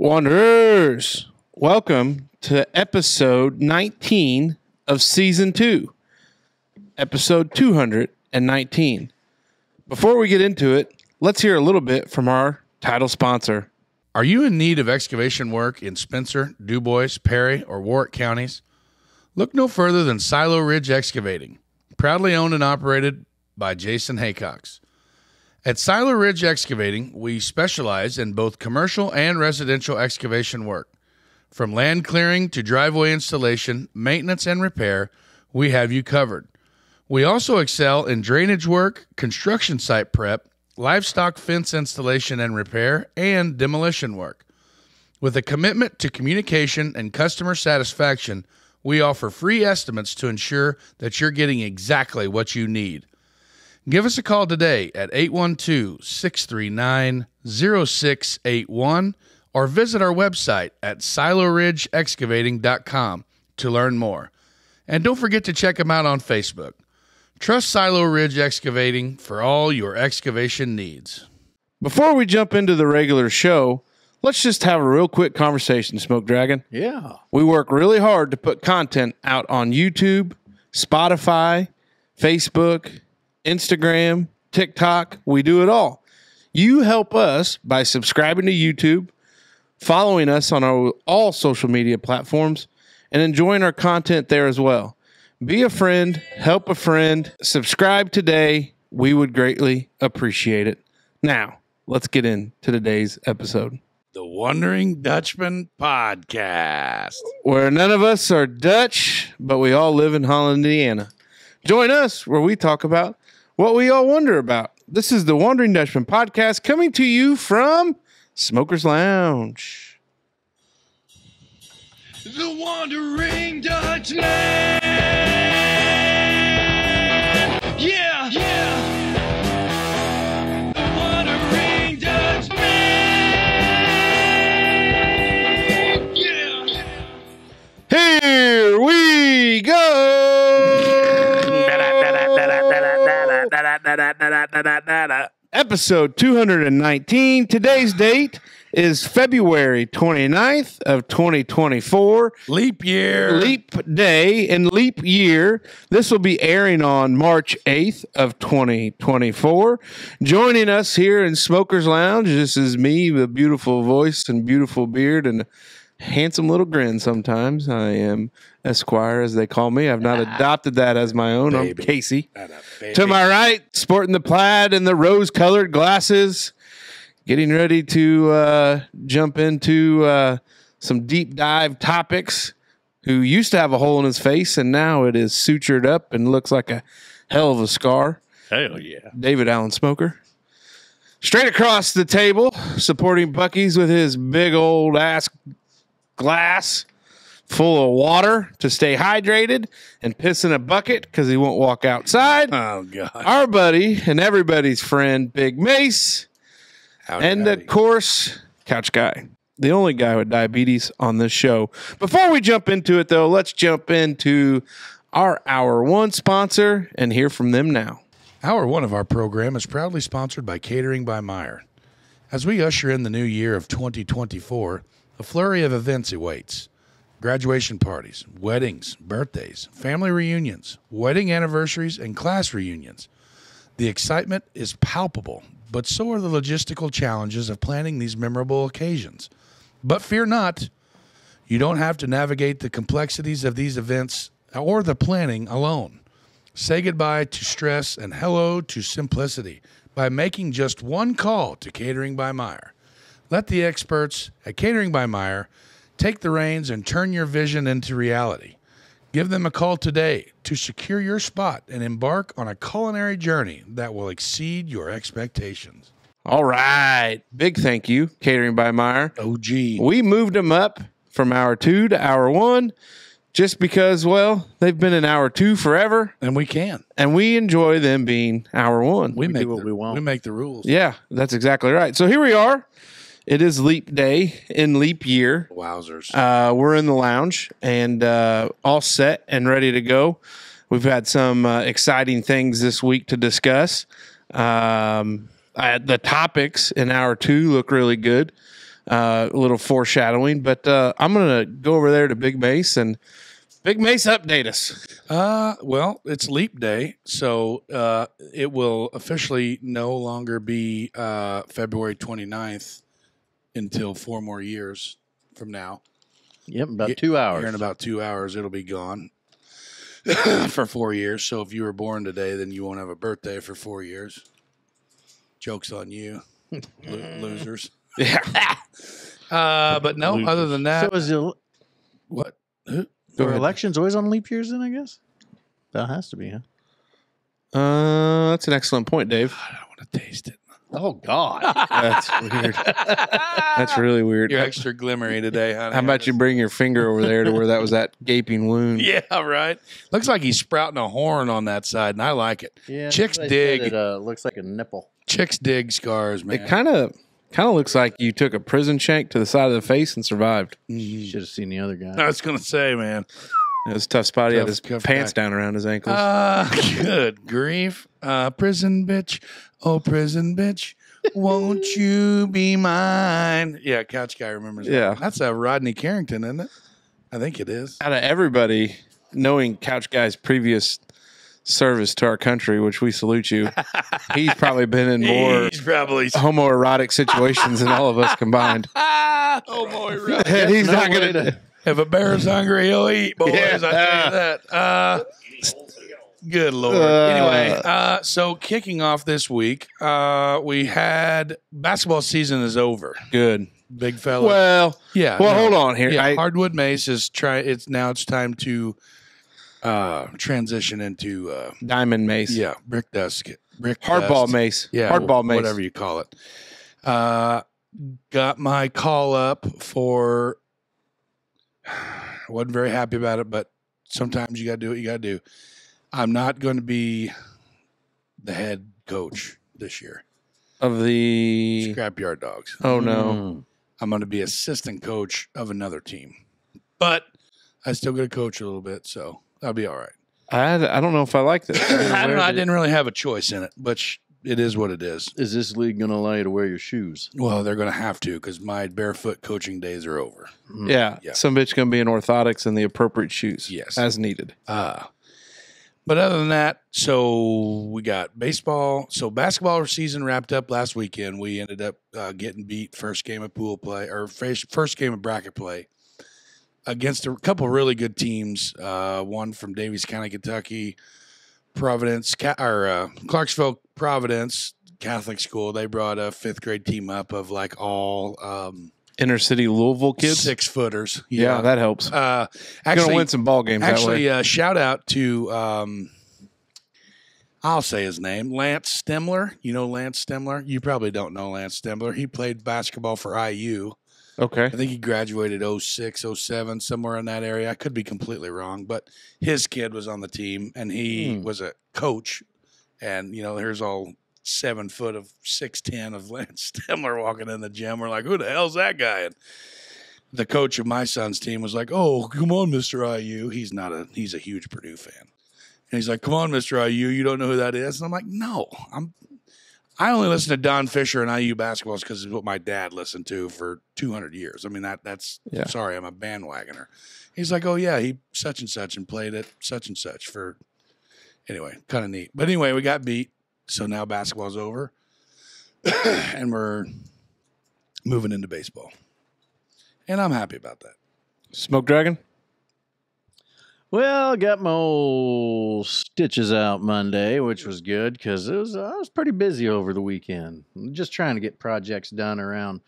Wonderers, welcome to episode 19 of season two, episode 219. Before we get into it, let's hear a little bit from our title sponsor. Are you in need of excavation work in Spencer, Dubois, Perry, or Warwick counties? Look no further than Silo Ridge Excavating, proudly owned and operated by Jason Haycox. At Silo Ridge Excavating, we specialize in both commercial and residential excavation work. From land clearing to driveway installation, maintenance, and repair, we have you covered. We also excel in drainage work, construction site prep, livestock fence installation and repair, and demolition work. With a commitment to communication and customer satisfaction, we offer free estimates to ensure that you're getting exactly what you need. Give us a call today at 812 639 0681 or visit our website at siloridgeexcavating.com to learn more. And don't forget to check them out on Facebook. Trust Silo Ridge Excavating for all your excavation needs. Before we jump into the regular show, let's just have a real quick conversation, Smoke Dragon. Yeah. We work really hard to put content out on YouTube, Spotify, Facebook, Instagram, TikTok. We do it all. You help us by subscribing to YouTube, following us on our, all social media platforms, and enjoying our content there as well. Be a friend, help a friend, subscribe today. We would greatly appreciate it. Now, let's get into today's episode. The Wondering Dutchmen Podcast. where none of us are Dutch, but we all live in Holland, Indiana. Join us where we talk about what we all wonder about. This is the Wondering Dutchmen podcast coming to you from Smokers Lounge. The Wondering Dutchmen. Episode 219. Today's date is February 29th of 2024. Leap year. leap day and leap year. This will be airing on March 8th of 2024. Joining us here in Smokers Lounge, this is me with a beautiful voice and beautiful beard and handsome little grin sometimes. I am Esquire, as they call me. I've not adopted that as my own. I'm Casey. To my right, sporting the plaid and the rose colored glasses, getting ready to uh, jump into uh, some deep dive topics. Who used to have a hole in his face and now it is sutured up and looks like a hell of a scar. Hell yeah. David Allen Smoker. Straight across the table, supporting Bucky's with his big old ass glass full of water to stay hydrated and piss in a bucket because he won't walk outside Oh, God. our buddy and everybody's friend, Big Mace, Howdy, and howdy. of course, Couch Guy, the only guy with diabetes on this show. Before we jump into it, though, let's jump into our hour one sponsor and hear from them now. Hour one of our program is proudly sponsored by Catering by Meyer. As we usher in the new year of 2024, a flurry of events awaits graduation parties, weddings, birthdays, family reunions, wedding anniversaries, and class reunions. The excitement is palpable, but so are the logistical challenges of planning these memorable occasions. But fear not, you don't have to navigate the complexities of these events or the planning alone. Say goodbye to stress and hello to simplicity by making just one call to Catering by Meyer. Let the experts at Catering by Meyer take the reins and turn your vision into reality. Give them a call today to secure your spot and embark on a culinary journey that will exceed your expectations. All right. Big thank you, Catering by Meyer. OG. We moved them up from hour two to hour one just because, well, they've been in hour two forever And we can. and we enjoy them being hour one. We, make do what the, we want. We make the rules. Yeah, that's exactly right. So here we are. It is leap day in leap year. Wowzers. Uh, we're in the lounge and uh, all set and ready to go. We've had some uh, exciting things this week to discuss. Um, I, the topics in hour two look really good. Uh, a little foreshadowing, but uh, I'm gonna go over there to Big Mace and Big Mace update us. Uh, well, it's leap day, so uh, it will officially no longer be uh, February 29th until four more years from now. Yep, about Ye- two hours. Here in about two hours, it'll be gone for four years. So if you were born today, then you won't have a birthday for four years. Joke's on you, lo- losers. Yeah, Uh, but no, other than that, so is the, what? Who? Go are ahead. elections always on leap years? Then I guess that has to be. Huh? uh, that's an excellent point, Dave. I want to taste it. Oh God! That's weird. That's really weird. You're extra glimmery today, honey. How about you bring your finger over there to where that was that gaping wound? Yeah, right. Looks like he's sprouting a horn on that side, and I like it. yeah, Chicks somebody said dig. It uh, looks like a nipple. Chicks dig scars, man. It kind of kind of looks like you took a prison shank to the side of the face and survived. You should have seen the other guy. I was gonna say, man. It was a tough spot. He had Tough, his tough pants guy. down around his ankles. Uh, good grief. Uh, prison bitch. Oh, prison bitch. Won't you be mine? Yeah, couch guy remembers. that. Yeah. that's a Rodney Carrington, isn't it? I think it is. Out of everybody, knowing Couch Guy's previous service to our country, which we salute you, he's probably been in more He's probably. homoerotic situations than all of us combined. Oh boy, right. And he's no not going to. If a bear's hungry, he'll eat, boys. Yeah. I tell you that. Uh, good lord. Uh. anyway, uh, so kicking off this week, uh, we had basketball season is over. Good. Big fella. Well, yeah. well, no. hold on here. Yeah, I- hardwood mace is try. It's now it's time to uh, transition into uh, Diamond Mace. yeah brick dust, brick Hardball dust. Mace. Yeah, Hardball wh- Mace. whatever you call it. Uh, got my call up for. I wasn't very happy about it, but sometimes you got to do what you got to do. I'm not going to be the head coach this year. Of the. Scrapyard Dogs. Oh, no. Mm. I'm going to be assistant coach of another team, but I still get to coach a little bit, so I'll be all right. I, I don't know if I like this. I don't know. I didn't really have a choice in it, but sh- it is what it is. Is this league going to allow you to wear your shoes? Well, they're going to have to because my barefoot coaching days are over. Yeah. Yeah. Some bitch going to be in orthotics and the appropriate shoes. Yes. As needed. Uh, but other than that, so we got baseball. So basketball season wrapped up last weekend. We ended up uh, getting beat first game of pool play or first, first game of bracket play against a couple really good teams. Uh, one from Daviess County, Kentucky, Providence, or uh, Clarksville, Providence Catholic school. They brought a fifth grade team up of like all um, Inner city Louisville kids. six footers. Yeah, that helps. uh, actually going to win some ball games that way. Actually, uh, shout out to um, I'll say his name, Lance Stemler. You know Lance Stemler? You probably don't know Lance Stemler. He played basketball for IU. Okay. I think he graduated 06, 07, somewhere in that area. I could be completely wrong, but his kid was on the team and he Hmm. was a coach. And, you know, here's all seven foot of 6'10 of Lance Stemler walking in the gym. We're like, who the hell's that guy? And the coach of my son's team was like, oh, come on, Mr. IU. He's not a, he's a huge Purdue fan. And he's like, come on, Mr. IU. You don't know who that is? And I'm like, no, I'm, I only listen to Don Fischer and IU basketball because it's what my dad listened to for 200 years. I mean, that that's Yeah. sorry, I'm a bandwagoner. He's like, oh yeah, he such and such and played at such and such for anyway, kind of neat. But anyway, we got beat, so now basketball's over, and we're moving into baseball, and I'm happy about that. Smoke Dragon? Well, got my old stitches out Monday, which was good because it was I was pretty busy over the weekend. Just trying to get projects done around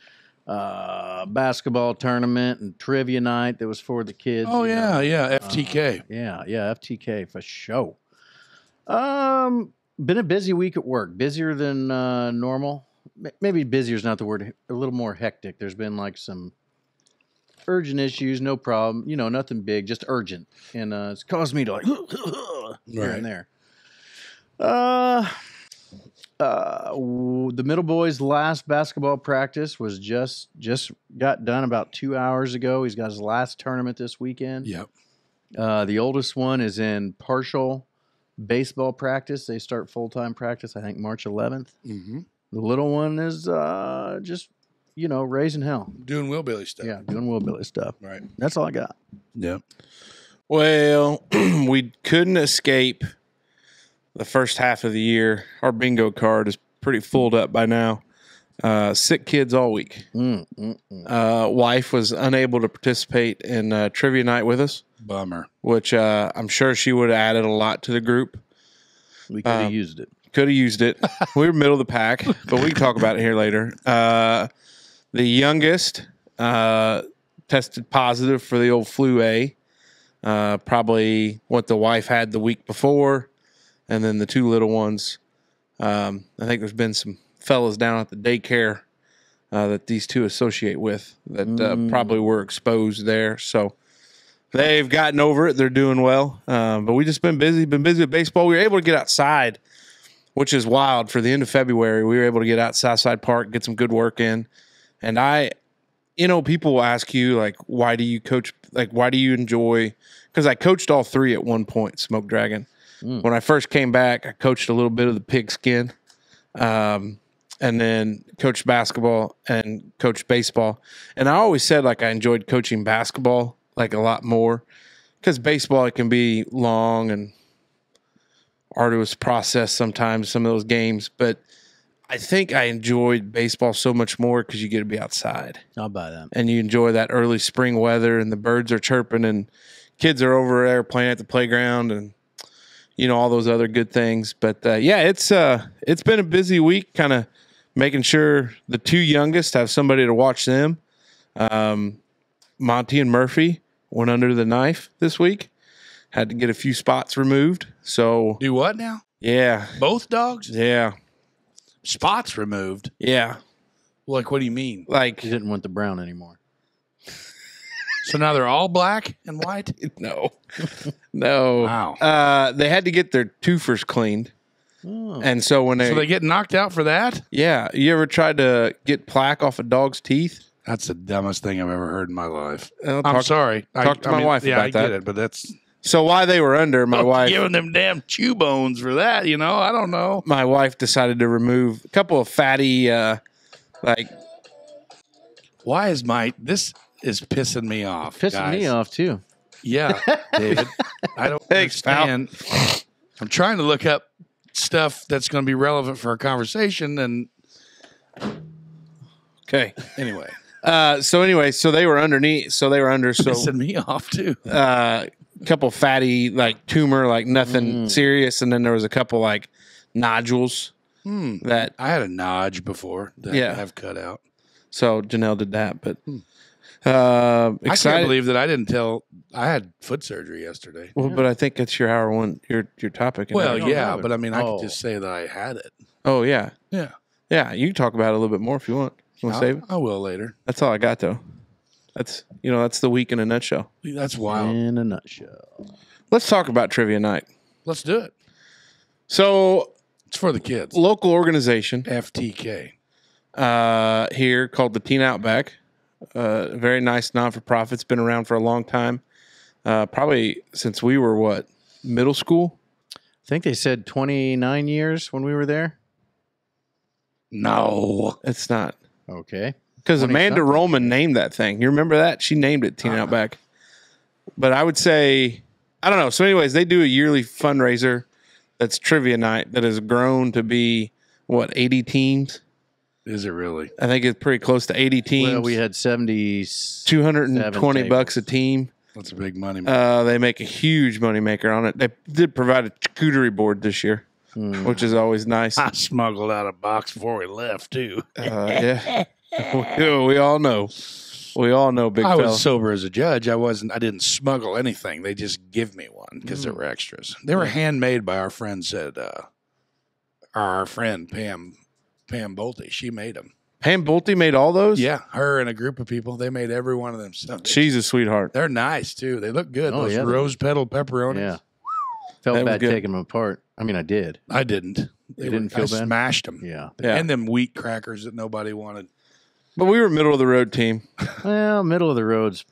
uh, basketball tournament and trivia night that was for the kids. Oh yeah, know. yeah, FTK. Yeah, yeah, FTK for show. Um, been a busy week at work, busier than uh, normal. Maybe busier is not the word. A little more hectic. There's been like some urgent issues, no problem. You know, nothing big, just urgent, and uh, it's caused me to like here Right. and there. Uh, uh, the middle boy's last basketball practice was just just got done about two hours ago. He's got his last tournament this weekend. Yep. Uh, the oldest one is in partial baseball practice. They start full time practice, I think, March 11th. Mm-hmm. The little one is uh, just you know, raising hell. Doing Willbilly stuff. Yeah, doing Willbilly stuff. Right. That's all I got. Yeah. Well, we couldn't escape the first half of the year. Our bingo card is pretty full up by now. Uh, sick kids all week. Mm, mm, mm. Uh, wife was unable to participate in uh, trivia night with us, Bummer. which uh, I'm sure she would have added a lot to the group. We could have Um, used it. Could have used it. we were middle of the pack, but we can talk about it here later. Uh, the youngest uh, tested positive for the old flu A. Uh, probably what the wife had the week before, and then the two little ones. Um, I think there's been some fellas down at the daycare uh, that these two associate with that uh, Mm. probably were exposed there. So they've gotten over it. They're doing well. Um, but we just been busy. Been busy with baseball. We were able to get outside which is wild for the end of February. We were able to get out Southside Park, get some good work in. And I, you know, people will ask you, like, why do you coach? Like, why do you enjoy? Because I coached all three at one point, Smoke Dragon. Mm. When I first came back, I coached a little bit of the pigskin, um, and then coached basketball and coached baseball. And I always said, like, I enjoyed coaching basketball, like, a lot more. Because baseball, it can be long and arduous process sometimes some of those games but i think i enjoyed baseball so much more because you get to be outside I'll buy that. and you enjoy that early spring weather and the birds are chirping and kids are over there playing at the playground and you know all those other good things but uh, yeah it's uh it's been a busy week kind of making sure the two youngest have somebody to watch them um monty and murphy went under the knife this week had to get a few spots removed so Do what now? yeah Both dogs? yeah Spots removed. yeah Like, what do you mean? like He didn't want the brown anymore. So now they're all black and white? no no Wow. uh they had to get their twofers cleaned Oh. and so when they, So they get knocked out for that? yeah you ever tried to get plaque off a dog's teeth That's the dumbest thing I've ever heard in my life. I'll I'm talk- sorry. I- talk to I my mean, wife yeah, about I get that. it, but that's so why they were under my wife giving them damn chew bones for that. You know, I don't know. my wife decided to remove a couple of fatty uh like Why is my this is pissing me off? Pissing me off too. Yeah, David. I don't Thanks, pal. understand. I'm trying to look up stuff that's going to be relevant for our conversation, and okay anyway, uh so anyway so they were underneath so they were under so pissing me off too. uh couple fatty like tumor like nothing Mm. serious and then there was a couple like nodules Hmm. that I had a nodge before that Yeah. I have cut out. so Janelle did that but Hmm. Uh I can't believe that I didn't tell. I had foot surgery yesterday. well, but I think it's your hour one your your topic and Well, yeah, but I mean, I Oh. could just say that I had it. oh yeah Yeah, yeah you can talk about it a little bit more if you want you want to save it I, I will later. That's all I got though. That's you know that's the week in a nutshell. That's wild. In a nutshell. Let's talk about trivia night. Let's do it. So It's for the kids. local organization FTK. uh, here called the Teen Outback. Uh, very nice non for profit. It's been around for a long time. Uh, probably since we were what middle school. I think they said 29 years when we were there. No. It's not Okay. because Amanda something. Roman named that thing. You remember that? She named it Teen Uh-huh. Outback. But I would say I don't know. So, anyways, they do a yearly fundraiser that's trivia night that has grown to be what eighty teams. Is it really? I think it's pretty close to 80 teams. Well, we had 70. 220 seven bucks a team. That's a big money. Uh, they make a huge moneymaker on it. They did provide a charcuterie board this year, Hmm. which is always nice. Uh, I smuggled out a box before we left too. yeah, we, we all know. We all know, big I fella. was sober as a judge. I wasn't. I didn't smuggle anything. They just give me one because they were extras. They were handmade by our friends at uh, our friend Pam Pam Bolte. She made them. Pam Bolte made all those. Yeah, her and a group of people. They made every one of them. Sundays. she's a sweetheart. They're nice too. They look good. Oh, Those yeah. rose petal pepperonis. Yeah. That Felt was bad good. taking them apart. I mean, I did. I didn't. They You didn't were, feel I bad? Smashed them. Yeah. Yeah. And them wheat crackers that nobody wanted. But we were middle of the road team. Well, middle of the roads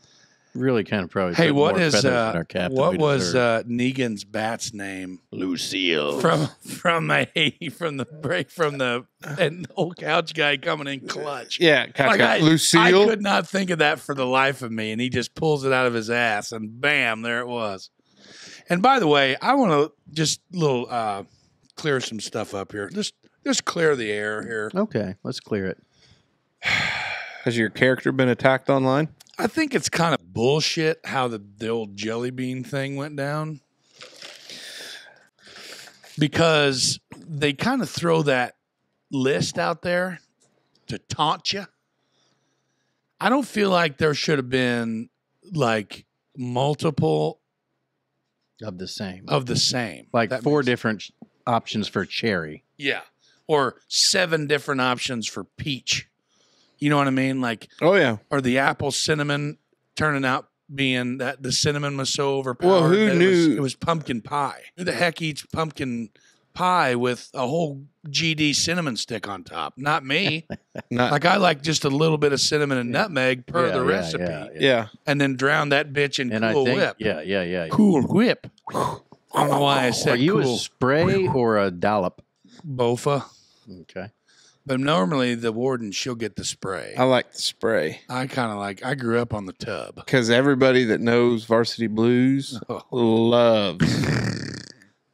really kind of probably. Hey, put what more is feathers in uh, our cap what was uh, Negan's bat's name Lucille from from a from the break from the and old couch guy coming in clutch? Yeah, catch Like guy. I, I could not think of that for the life of me, and he just pulls it out of his ass, and bam, there it was. And by the way, I want to just little uh, clear some stuff up here. Just just clear the air here. Okay, let's clear it. Has your character been attacked online? I think it's kind of bullshit how the, the old jelly bean thing went down. Because they kind of throw that list out there to taunt you. I don't feel like there should have been like multiple Of the same, of the same. like That four different options for cherry. Yeah. Or seven different options for peach. You know what I mean? Like Oh yeah. or the apple cinnamon turning out being that the cinnamon was so overpowered. Well, who that It was, knew- it was pumpkin pie? Who the heck eats pumpkin pie with a whole GD cinnamon stick on top? Not me. Not like I like just a little bit of cinnamon and nutmeg per Yeah, the yeah, recipe, yeah, yeah. yeah. and then drown that bitch in And I Cool think, Whip. yeah, yeah, yeah. yeah. Cool Whip. I don't know why I said Are you cool a spray or a dollop? bofa, Okay. But normally the warden she'll get the spray. I like the spray I kind of like. I grew up on the tub. because everybody that knows Varsity Blues loves.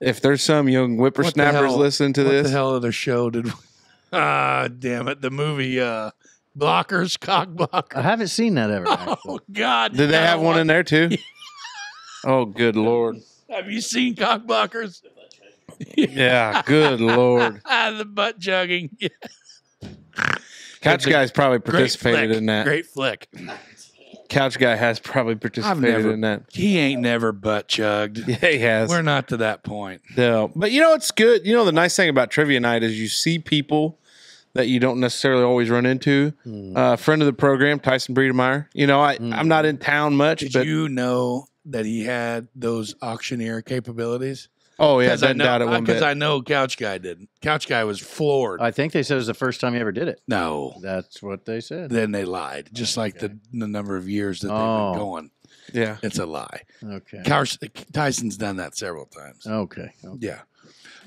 if there's some young whippersnappers hell? listening to this. what this, the hell other show did? We, ah, damn it! The movie uh, Blockers, Cock Blocker. I haven't seen that ever. Oh Actually. God! did they have one in there too? oh, good lord! Have you seen Cock Blockers? Yeah, good lord! The butt jugging. Yeah. Couch guy's probably participated flick. in that. Great flick. Couch guy has probably participated never- in that. He ain't never butt chugged. Yeah, he has. We're not to that point. No, but you know it's good. You know the nice thing about trivia night is you see people that you don't necessarily always run into. Hmm. Uh, friend of the program, Tyson Breedemeyer. You know I I'm not in town much, Did but you know that he had those auctioneer capabilities? Oh yeah, Because I know, doubt it one because. I know Couch Guy didn't. Couch Guy was floored. I think they said it was the first time he ever did it. no, That's what they said. then they lied. Just like the, the number of years that they've Oh. been going, yeah, it's a lie. Okay. Couch, Tyson's done that several times. Okay. okay. Yeah.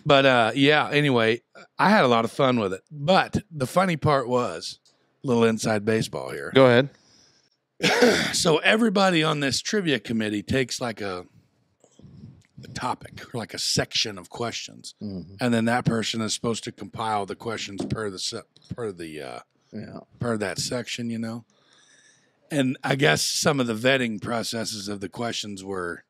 But uh, yeah, anyway, I had a lot of fun with it. But the funny part was a little inside baseball here. go ahead. So everybody on this trivia committee takes like a, a topic or like a section of questions, Mhm. and then that person is supposed to compile the questions per the se- per the uh, Yeah. per that section, you know. And I guess some of the vetting processes of the questions were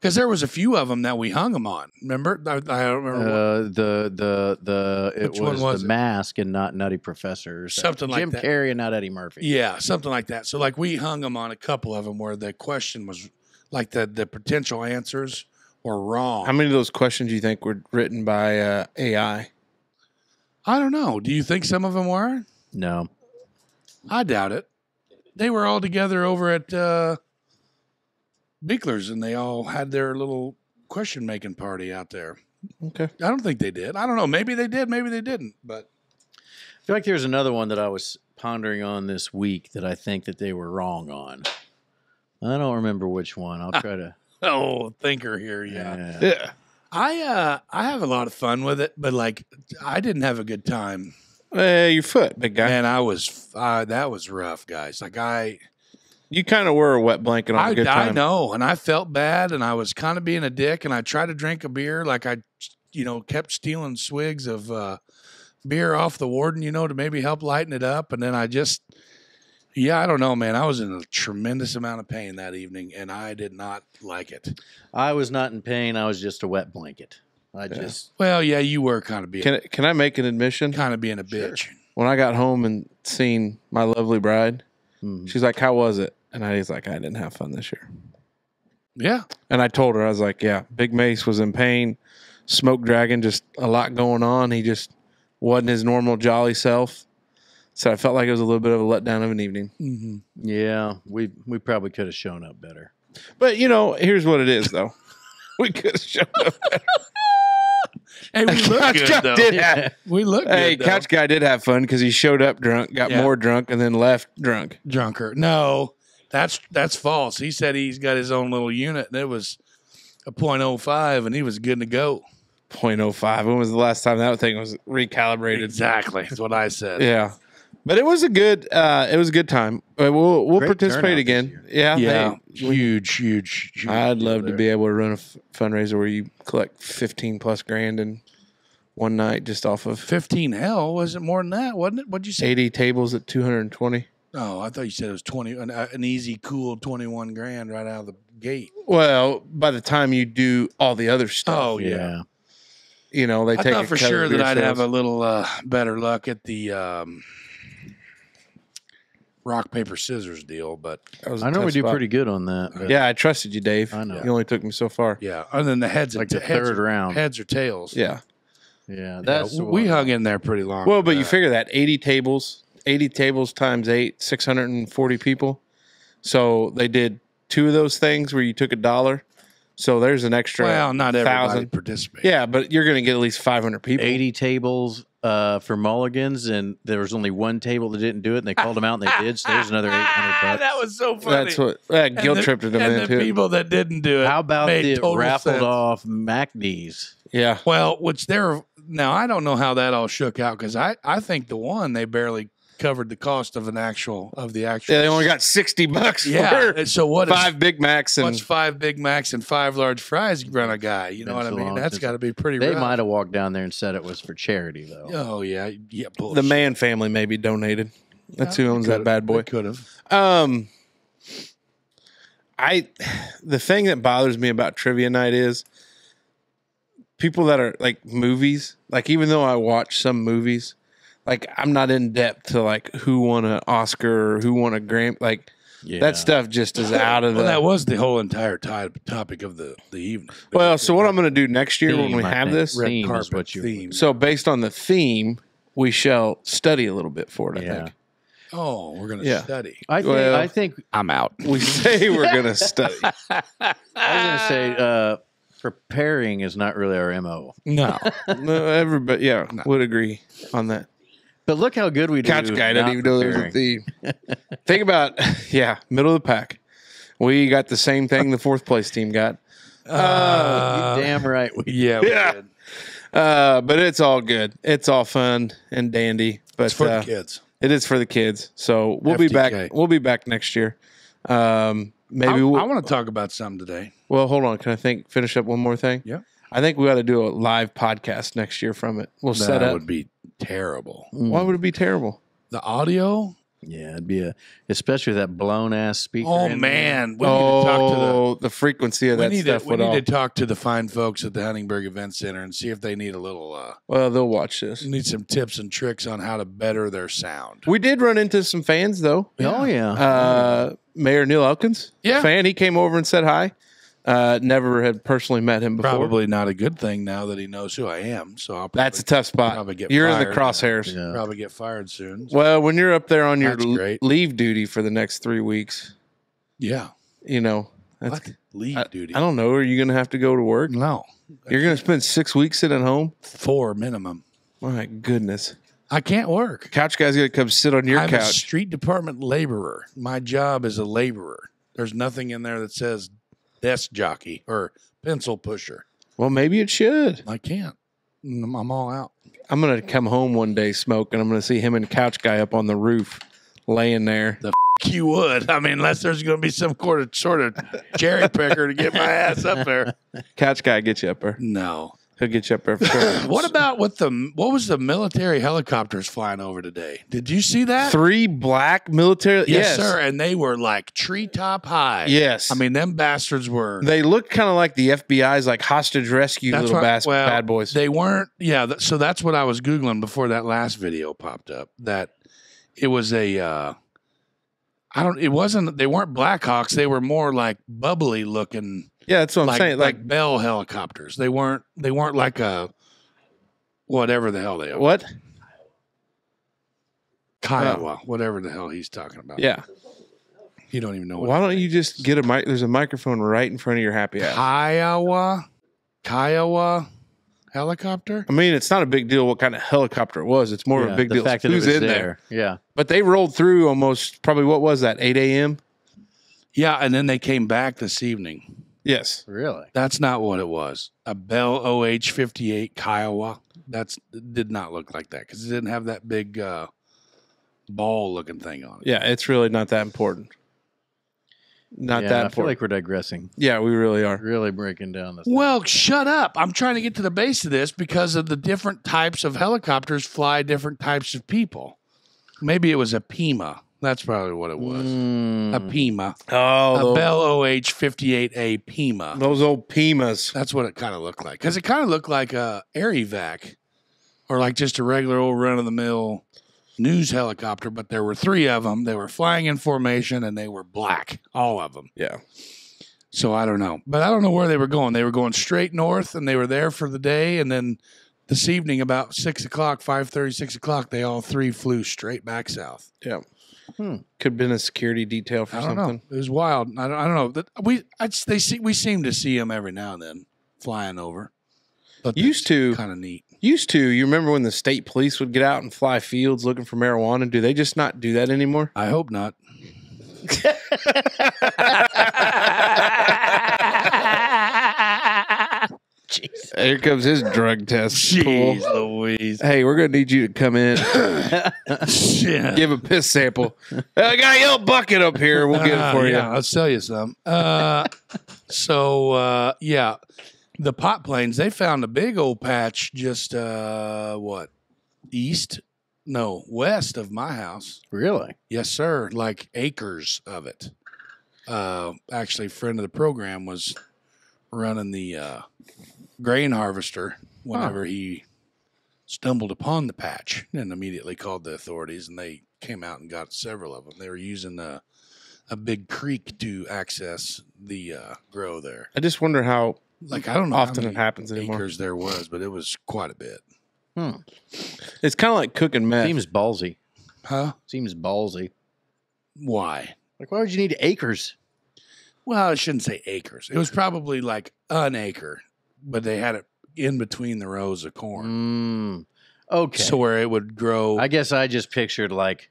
because there was a few of them that we hung them on. Remember? I, I don't remember. what- Uh, the the the it Which one was, was the it? mask and not Nutty Professor. or Something like Jim that. Carrey and not Eddie Murphy. Yeah, something like that. So like we hung them on a couple of them where the question was like the the potential answers were wrong. How many of those questions do you think were written by uh, AI? I don't know. Do you think some of them were? No. I doubt it. They were all together over at uh, Bickler's and they all had their little question making party out there. Okay, I don't think they did. I don't know. Maybe they did. Maybe they didn't. But I feel like there's another one that I was pondering on this week that I think that they were wrong on. I don't remember which one. I'll try to. oh, thinker here. Yeah. yeah. yeah. I uh I have a lot of fun with it, but like I didn't have a good time. Uh, your foot, big guy. And I was uh, that was rough, guys. Like I You kind of were a wet blanket on a I, good time. I know, and I felt bad, and I was kind of being a dick, and I tried to drink a beer, like I, you know, kept stealing swigs of uh, beer off the warden, you know, to maybe help lighten it up, and then I just, yeah, I don't know, man, I was in a tremendous amount of pain that evening, and I did not like it. I was not in pain. I was just a wet blanket. I just Well, yeah, you were kind of being, Can I- can I make an admission? kind of being a bitch. When I got home and seen my lovely bride, Mhm. she's like, "How was it?" And I was like, "I didn't have fun this year." Yeah, And I told her, I was like, "Yeah, Big Mace was in pain. Smoke Dragon, just a lot going on. He just wasn't his normal jolly self." So I felt like it was a little bit of a letdown of an evening. hmm yeah. We we probably could have shown up better. But you know, here's what it is, though. we could have shown up. better. hey, we look Couch good guy though. did have. We look Hey, good. though. couch guy did have fun because he showed up drunk, got Yeah. more drunk, and then left drunk. drunker. No, That's that's false. He said he's got his own little unit, and it was a .05, and he was good to go. 0.05. When was the last time that thing was recalibrated? Exactly, that's what I said. Yeah. But it was a good uh it was a good time. We'll we'll Great participate again. Yeah. yeah, hey, huge, huge, huge. I'd deal love to be able to run a f- fundraiser where you collect 15 plus grand in one night just off of 15 hell was it more than that wasn't it what'd you say 80 tables at 220. oh i thought you said it was 20 an, uh, an easy cool 21 grand right out of the gate Well, by the time you do all the other stuff, oh yeah, yeah. you know, they i take thought for sure that i'd have a little uh, better luck at the um, rock paper scissors deal but That was a I know tough we do spot. pretty good on that. but Yeah, I trusted you, Dave. I know. You only took me so far. yeah other than the heads Like and the heads third or, round. heads or tails Yeah. Yeah, Yeah, that's the we one. hung in there pretty long Well, for but you that. figure that 80 tables, 80 tables times 8, 640 people. So they did two of those things where you took a dollar. So there's an extra well not everybody thousand. participated Yeah, but you're going to get at least 500 people. 80 tables uh, for mulligans, and there was only one table that didn't do it, and they called them out, and they did. So there's another 800 bucks. that was so funny That's what that And guilt the- tripped them and the into. people that didn't do it How about made the total raffled sense. off MacD's? Yeah. Well, which they're now I don't know how that all shook out because I I think the one they barely covered the cost of an actual of the actual. Yeah, they only got 60 bucks yeah. for and so what? five Big Macs and what's five Big Macs and five large fries run a guy? You know what I mean? That's got to be pretty. They rough. might have walked down there and said it was for charity, though. Oh yeah, yeah. the Bullshit. man family maybe donated. That's who owns that bad boy. Could have. Um, I the thing that bothers me about trivia night is people that are like movies. Like even though I watch some movies, like I'm not in depth to like who won an Oscar or who won a Grammy. Like Yeah. that stuff just is out of Well, the. that was the whole entire ti- topic of the the evening. well, so what I'm going to do next year when we I have think. this, red theme is carpet what you- theme. so based on the theme, we shall study a little bit for it. I Yeah. think oh, we're gonna Yeah. study. I think Well- I think I'm out. we say we're going to study. I was gonna say uh, preparing is not really our mo. No, no, everybody, yeah, would agree on that. But look how good we do. Couch guy not didn't even know there was a preparing. theme. Think about, yeah, middle of the pack. We got the same thing the fourth place team got. Uh, You damn right. We, yeah, we Yeah. did. Uh, but it's all good. It's all fun and dandy. But It's for uh, the kids. it is for the kids. So we'll be back. We'll be back next year. Um, maybe I, we'll, I want to talk about something today. well, hold on. Can I think finish up one more thing? Yeah. I think we got to do a live podcast next year from it. We'll set that up. would be terrible. Why would it be terrible? The audio. yeah, it'd be a especially that blown ass speaker. Oh in man, we need to talk to the. oh, the frequency of We that need, stuff to, we would need all. to talk to the fine folks at the Huntingburg Event Center and see if they need a little uh well, they'll watch this. need some tips and tricks on how to better their sound. We did run into some fans though. Oh yeah. Uh, Mayor Neil Elkins, Yeah. fan. He came over and said hi. Uh, never had personally met him before. Probably not a good thing now that he knows who I am. So I'll probably, That's a tough spot. probably get You're in the crosshairs. yeah. probably get fired soon. Well, when you're up there on your That's l- great. leave duty for the next three weeks, Yeah. you know, that's, What? Leave I, duty. I don't know. Are you going to have to go to work? No. You're going to spend six weeks sitting home? Four minimum. My goodness. I can't work. Couch guy's going to come sit on your I'm a couch. street department laborer. My job is a laborer. There's nothing in there that says desk jockey or pencil pusher. well, maybe it should. I can't. I'm I'm all out. I'm going to come home one day smoke and I'm going to see him and couch guy up on the roof laying there. The f- you would. I mean, unless there's going to be some sort of sort of cherry picker to get my ass up there. Couch guy get you up there. No. He'll get you up there for sure. What about what the what was the military helicopters flying over today? Did you see that? Three black military. yes, Yes, sir. And they were like treetop high. Yes. I mean, them bastards were. They looked kind of like the FBI's like hostage rescue That's little bass, well, bad boys. They weren't. Yeah. Th- so that's what I was googling before that last video popped up. That it was a. Uh, I don't. It wasn't. They weren't Blackhawks. They were more like bubbly looking, yeah, that's what I'm like saying. Like, like Bell helicopters. They weren't. They weren't like a. Whatever the hell they are. what? Kiowa, whatever the hell he's talking about. Yeah. You don't even know what. Why don't you just get a mic? There's a microphone right in front of your happy hour. Kiowa, Kiowa helicopter. I mean, it's not a big deal what kind of helicopter it was. It's more of a big the deal fact that it who's was in there. Yeah. But they rolled through almost probably what was that 8 a.m. Yeah, and then they came back this evening. Yes. Really? That's not what it was. A Bell OH 58 Kiowa. That's did not look like that because it didn't have that big uh, ball looking thing on it. Yeah, it's really not that important. Not yeah, that I feel like we're digressing. yeah, we really are. Really breaking down this. Well, shut up. I'm trying to get to the base of this because of the different types of helicopters fly different types of people. Maybe it was a Pima. That's probably what it was. Mm, A Pima. Oh, a those, Bell OH 58A Pima. those old Pimas. That's what it kind of looked like. Because it kind of looked like a air evac or like just a regular old run of the mill news helicopter, but there were three of them. They were flying in formation and they were black, all of them. Yeah. So I don't know. But I don't know where they were going. They were going straight north and they were there for the day. And then this evening, about six o'clock, 5.30, 6 o'clock, they all three flew straight back south. Yeah. Hmm. Could have been a security detail for I don't something. know. It was wild. I don't, I don't know. We I, they see we seem to see them every now and then flying over. But Used to. kind of neat. Used to, you remember when the state police would get out and fly fields looking for marijuana? Do they just not do that anymore? I hope not. Here comes his drug test. pool. Louise. Hey, we're gonna need you to come in, Shit. give a piss sample. I got a yellow bucket up here. We'll get it for Uh, you. Yeah, I'll sell you some. Uh, so uh, yeah, the pot planes they found a big old patch just uh, what east, no west of my house. really? Yes, sir. Like acres of it. Uh, actually, a friend of the program was running the uh, grain harvester whenever he stumbled upon the patch and immediately called the authorities, and they came out and got several of them. They were using a, a big creek to access the uh, grow there. I just wonder how Like I don't know how often it many happens anymore. acres there was, but it was quite a bit. Hmm. It's kind of like cooking meth. Seems ballsy. Huh? Seems ballsy. Why? Like, why would you need acres? Well, I shouldn't say acres. It was probably like an acre, but they had it in between the rows of corn. Mm, okay. So where it would grow. I guess I just pictured like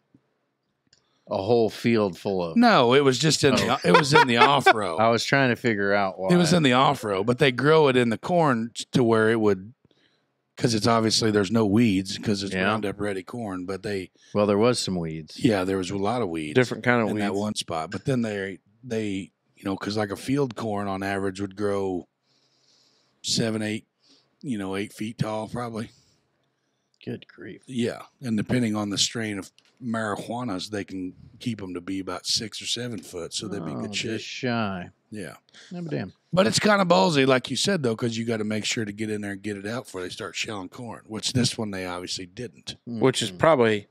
a whole field full of. no, it was just in the it was in the off row. I was trying to figure out why. It was in the off row, but they grow it in the corn to where it would because it's obviously there's no weeds because it's Yeah. Roundup ready corn. But they well, there was some weeds. yeah, there was a lot of weeds different kind of in weeds. that one spot. But then they they you know because like a field corn on average would grow seven eight you know eight feet tall probably. Good grief. Yeah, and depending on the strain of marijuanas, they can keep them to be about six or seven foot, so they'd be Oh, good shape. shy. Yeah, Yeah, but damn. but it's kind of ballsy, like you said, though, because you got to make sure to get in there and get it out before they start shelling corn. Which this one they obviously didn't. which is Mm. probably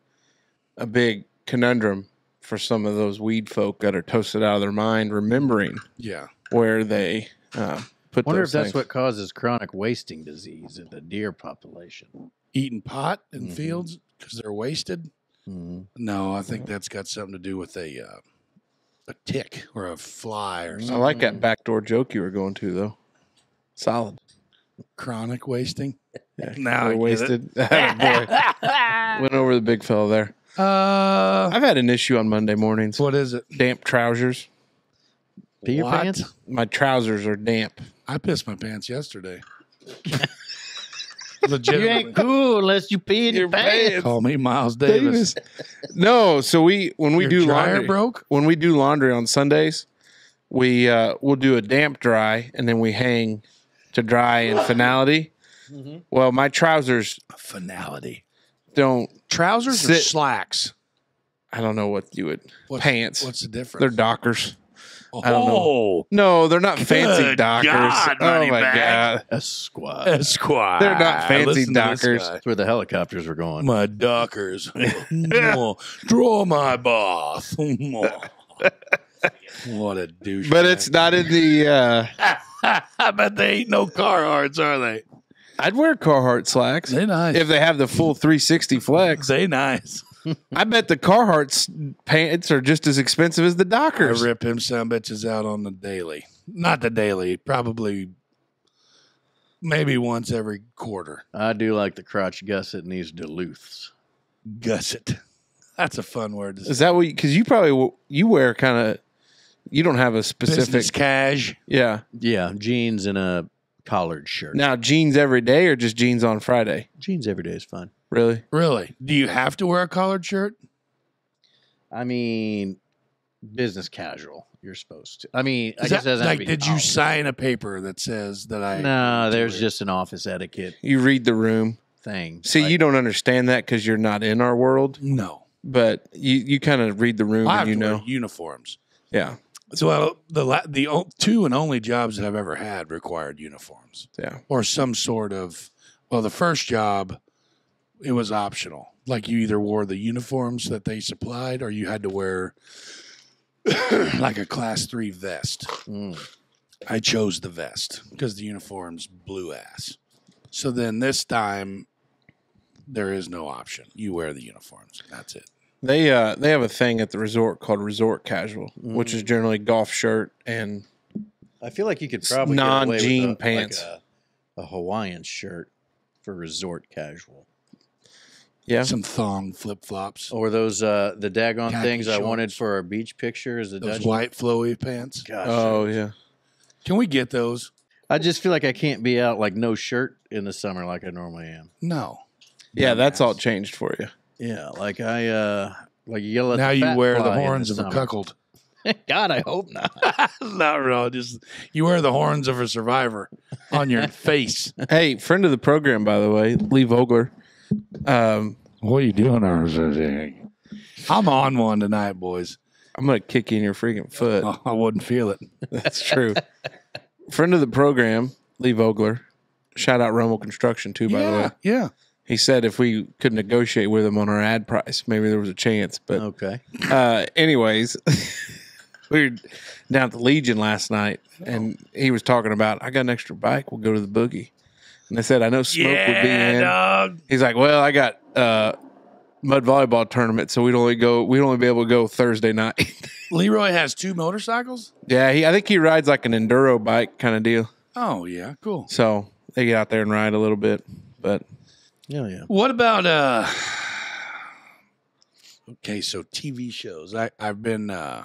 a big conundrum for some of those weed folk that are toasted out of their mind, remembering Yeah, where they uh, put Wonder if those that's things. what causes chronic wasting disease in the deer population. eating pot in Mhm. fields because they're wasted. Mhm. No, I think that's got something to do with a uh, a tick or a fly or something. I like that backdoor joke you were going to though. Solid. Chronic wasting. Yeah, Now I we're wasted. Boy, went over the big fella there. Uh, I've had an issue on Monday mornings. what is it? Damp trousers. Pee your What? pants? My trousers are damp. I pissed my pants yesterday. You Legitimately. ain't cool unless you pee in your, Your pants. pants. Call me Miles Davis. No, so we when we Your do dryer laundry, broke? when we do laundry on Sundays, we uh, we'll do a damp dry and then we hang to dry in finality. Mm-hmm. Well, my trousers Finality. don't. Trousers or Sit- slacks? I don't know what you would What's, pants. What's the difference? They're Dockers. Oh, I don't know. No, they're not fancy Dockers. God, oh my Moneybag. god, Esquire. Esquire. They're not fancy Listen to this Dockers. That's where the helicopters were going. My Dockers. Draw- Draw my bath. what a douche. but it's not in the. uh I bet they ain't no Carhartts, are they? I'd wear Carhartt slacks They nice. if they have the full 360 flex. they nice. I bet the Carhartt's pants are just as expensive as the Dockers. I Dockers. rip him some bitches out on the daily. Not the daily, probably maybe once every quarter. I do like the crotch gusset in these Duluths. Gusset. That's a fun word to say. Is that what? Because you, probably you wear kind of You don't have a Business specific. cash. Yeah. Yeah, jeans and a collared shirt. Now jeans every day or just jeans on Friday? Jeans every day is fun. Really? Really? Do you have to wear a collared shirt? I mean, business casual. You're supposed to. I mean, I Is guess that- it doesn't have like, to be did you collared. sign a paper that says that I? No, there's just an office etiquette You read the room. thing. See, Like, you don't understand that because you're not in our world, no. but you, you kind of read the room I have and you to wear know. uniforms. Yeah. So well, the la- the o- two and only jobs that I've ever had required uniforms Yeah. or some sort of. Well, the first job, it was optional. Like you either wore the uniforms that they supplied, or you had to wear like a class three vest. mm, I chose the vest because the uniforms blew ass. So then this time, there is no option. You wear the uniforms. That's it. They uh they have a thing at the resort called resort casual, which Mm. is generally golf shirt and I feel like you could probably get away with non-jean a- like pants. a, a Hawaiian shirt for resort casual, yeah. Some thong flip flops. or those uh the daggone Khaki things I wanted for our beach picture. Is the Those Dutch white flowy pants. Gosh, Oh yeah. Can we get those? I just feel like I can't be out like no shirt in the summer like I normally am. No. Yeah, that's all changed for you. Yeah, like I uh like you yell at Now the you fat wear the fly in horns of a summer. cuckold. God, I hope not. Not real. Just you wear the horns of a survivor on your face. Hey, friend of the program, by the way, Lee Vogler. Um, What are you doing, RZA? I'm on one tonight, boys. I'm gonna kick you in your freaking foot. Oh, I wouldn't feel it. That's true. friend of the program, Lee Vogler. Shout out Romo Construction too, by the way. yeah. He said if we could negotiate with him on our ad price, maybe there was a chance. But okay. uh, anyways, we were down at the Legion last night, and he was talking about I got an extra bike. We'll go to the boogie. And I said I know smoke would be in. dog. He's like, well, I got uh, mud volleyball tournament, so we'd only go. We'd only be able to go Thursday night. Leroy has two motorcycles. yeah, he. I think he rides like an enduro bike kind of deal. Oh yeah, cool. So they get out there and ride a little bit. But Yeah, yeah. What about uh? Okay, so TV shows. I I've been uh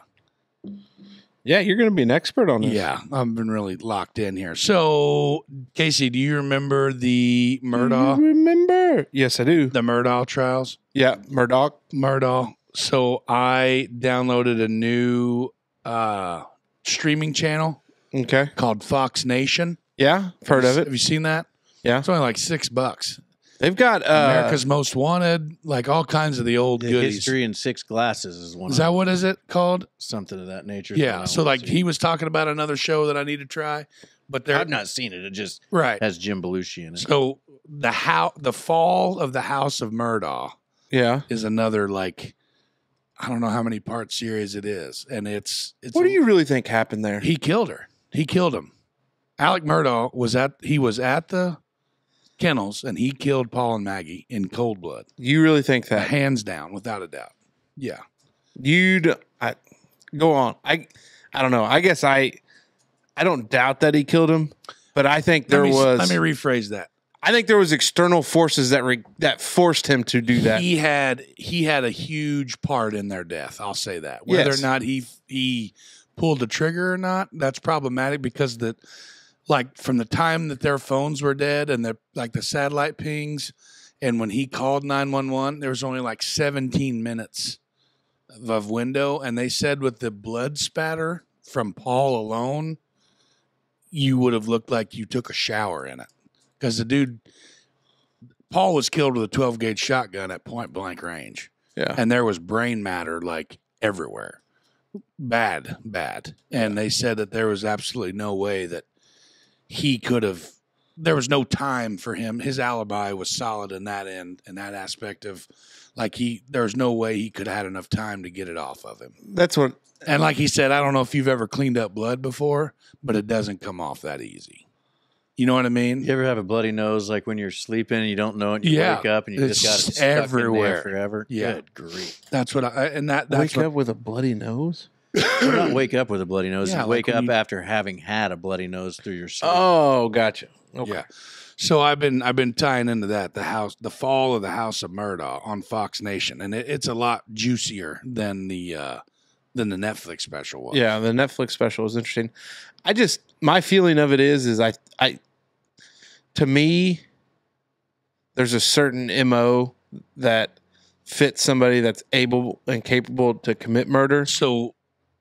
yeah, you're going to be an expert on this. yeah I've been really locked in here. So Casey, do you remember the Murdaugh Remember? Yes, I do. the Murdaugh trials? Yeah, Murdoch. Murdaugh. So I downloaded a new uh streaming channel Okay. called Fox Nation. Yeah, I've heard of it. Have you seen that? Yeah, It's only like six bucks. They've got uh, America's Most Wanted, like all kinds of the old The goodies. history in six glasses is one. Is of that what is it called? something of that nature? Yeah. I So like see. he was talking about another show that I need to try, but they're I've not seen it. It just right. has Jim Belushi in it. So the how the fall of the House of Murdaugh Yeah. is another like I don't know how many part series it is, and it's it's What do you really think happened there? he killed her. He killed him. Alec Murdaugh was at he was at the kennels and he killed Paul and Maggie in cold blood, You really think that? hands down, without a doubt. Yeah. You'd I, go on. I I don't know. I guess I I don't doubt that he killed him, but I think there let me, was Let me rephrase that. I think there was external forces that re, that forced him to do that. He had he had a huge part in their death. I'll say that. Whether Yes. or not he he pulled the trigger or not, that's problematic because the like from the time that their phones were dead and the like the satellite pings and when he called 911 there was only like 17 minutes of- of window. And they said with the blood spatter from Paul alone you would have looked like you took a shower in it. Because the dude Paul was killed with a 12 gauge shotgun at point blank range. Yeah. and there was brain matter like everywhere. Bad bad. And they said that there was absolutely no way that he could have there was no time for him his alibi was solid in that end in that aspect of like he there was no way he could have had enough time to get it off of him That's what and like he said i don't know if you've ever cleaned up blood before but it doesn't come off that easy you know what i mean You ever have a bloody nose like when you're sleeping and you don't know it? And you Yeah. wake up and you It's just got it stuck in there everywhere. forever. Yeah. Good grief. that's what i and that that's wake what, up with a bloody nose. Well, not wake up with a bloody nose. Yeah, you like wake when up you- after having had a bloody nose through your sleep. Oh, gotcha. Okay. Yeah. So I've been I've been tying into that the house the fall of the House of Murdaugh on Fox Nation, and it, it's a lot juicier than the uh, than the Netflix special was. Yeah, the Netflix special was interesting. I just my feeling of it is is I I to me there's a certain MO that fits somebody that's able and capable to commit murder. So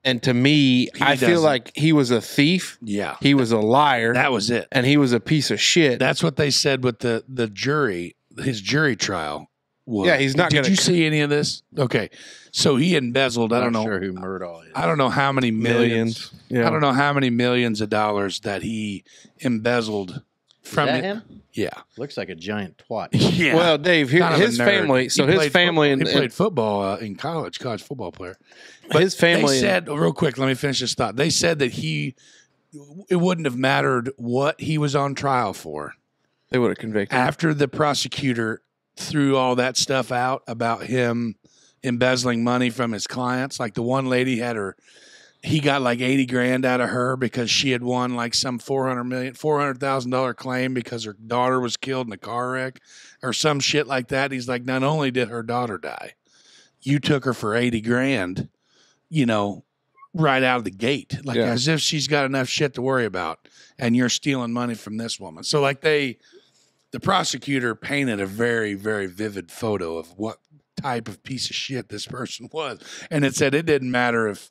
And to me, He I feel doesn't. like he was a thief, yeah, he was a liar, that was it. and he was a piece of shit. That's what they said with the the jury, his jury trial. Was. Yeah, he's not Did gonna you c- see any of this? Okay, so he embezzled. I don't know. sure who Murdaugh is. I don't know how many millions. millions. Yeah. I don't know how many millions of dollars that he embezzled Is from that it. him? Yeah, Looks like a giant twat. yeah. Well, Dave, here, Kind of a his nerd. family. So He his played family football- and, he played football uh, in college, college football player. and his family. They said real quick. Let me finish this thought. They said that he, it wouldn't have mattered what he was on trial for they would have convicted. him. after the prosecutor threw all that stuff out about him embezzling money from his clients. Like the one lady had her, he got like eighty grand out of her because she had won like some four hundred million, four hundred thousand dollar claim because her daughter was killed in a car wreck or some shit like that. He's like, not only did her daughter die, you took her for eighty grand, you know, right out of the gate, like Yeah. as if she's got enough shit to worry about, and you're stealing money from this woman. So like they the prosecutor painted a very, very vivid photo of what type of piece of shit this person was. And it said it didn't matter if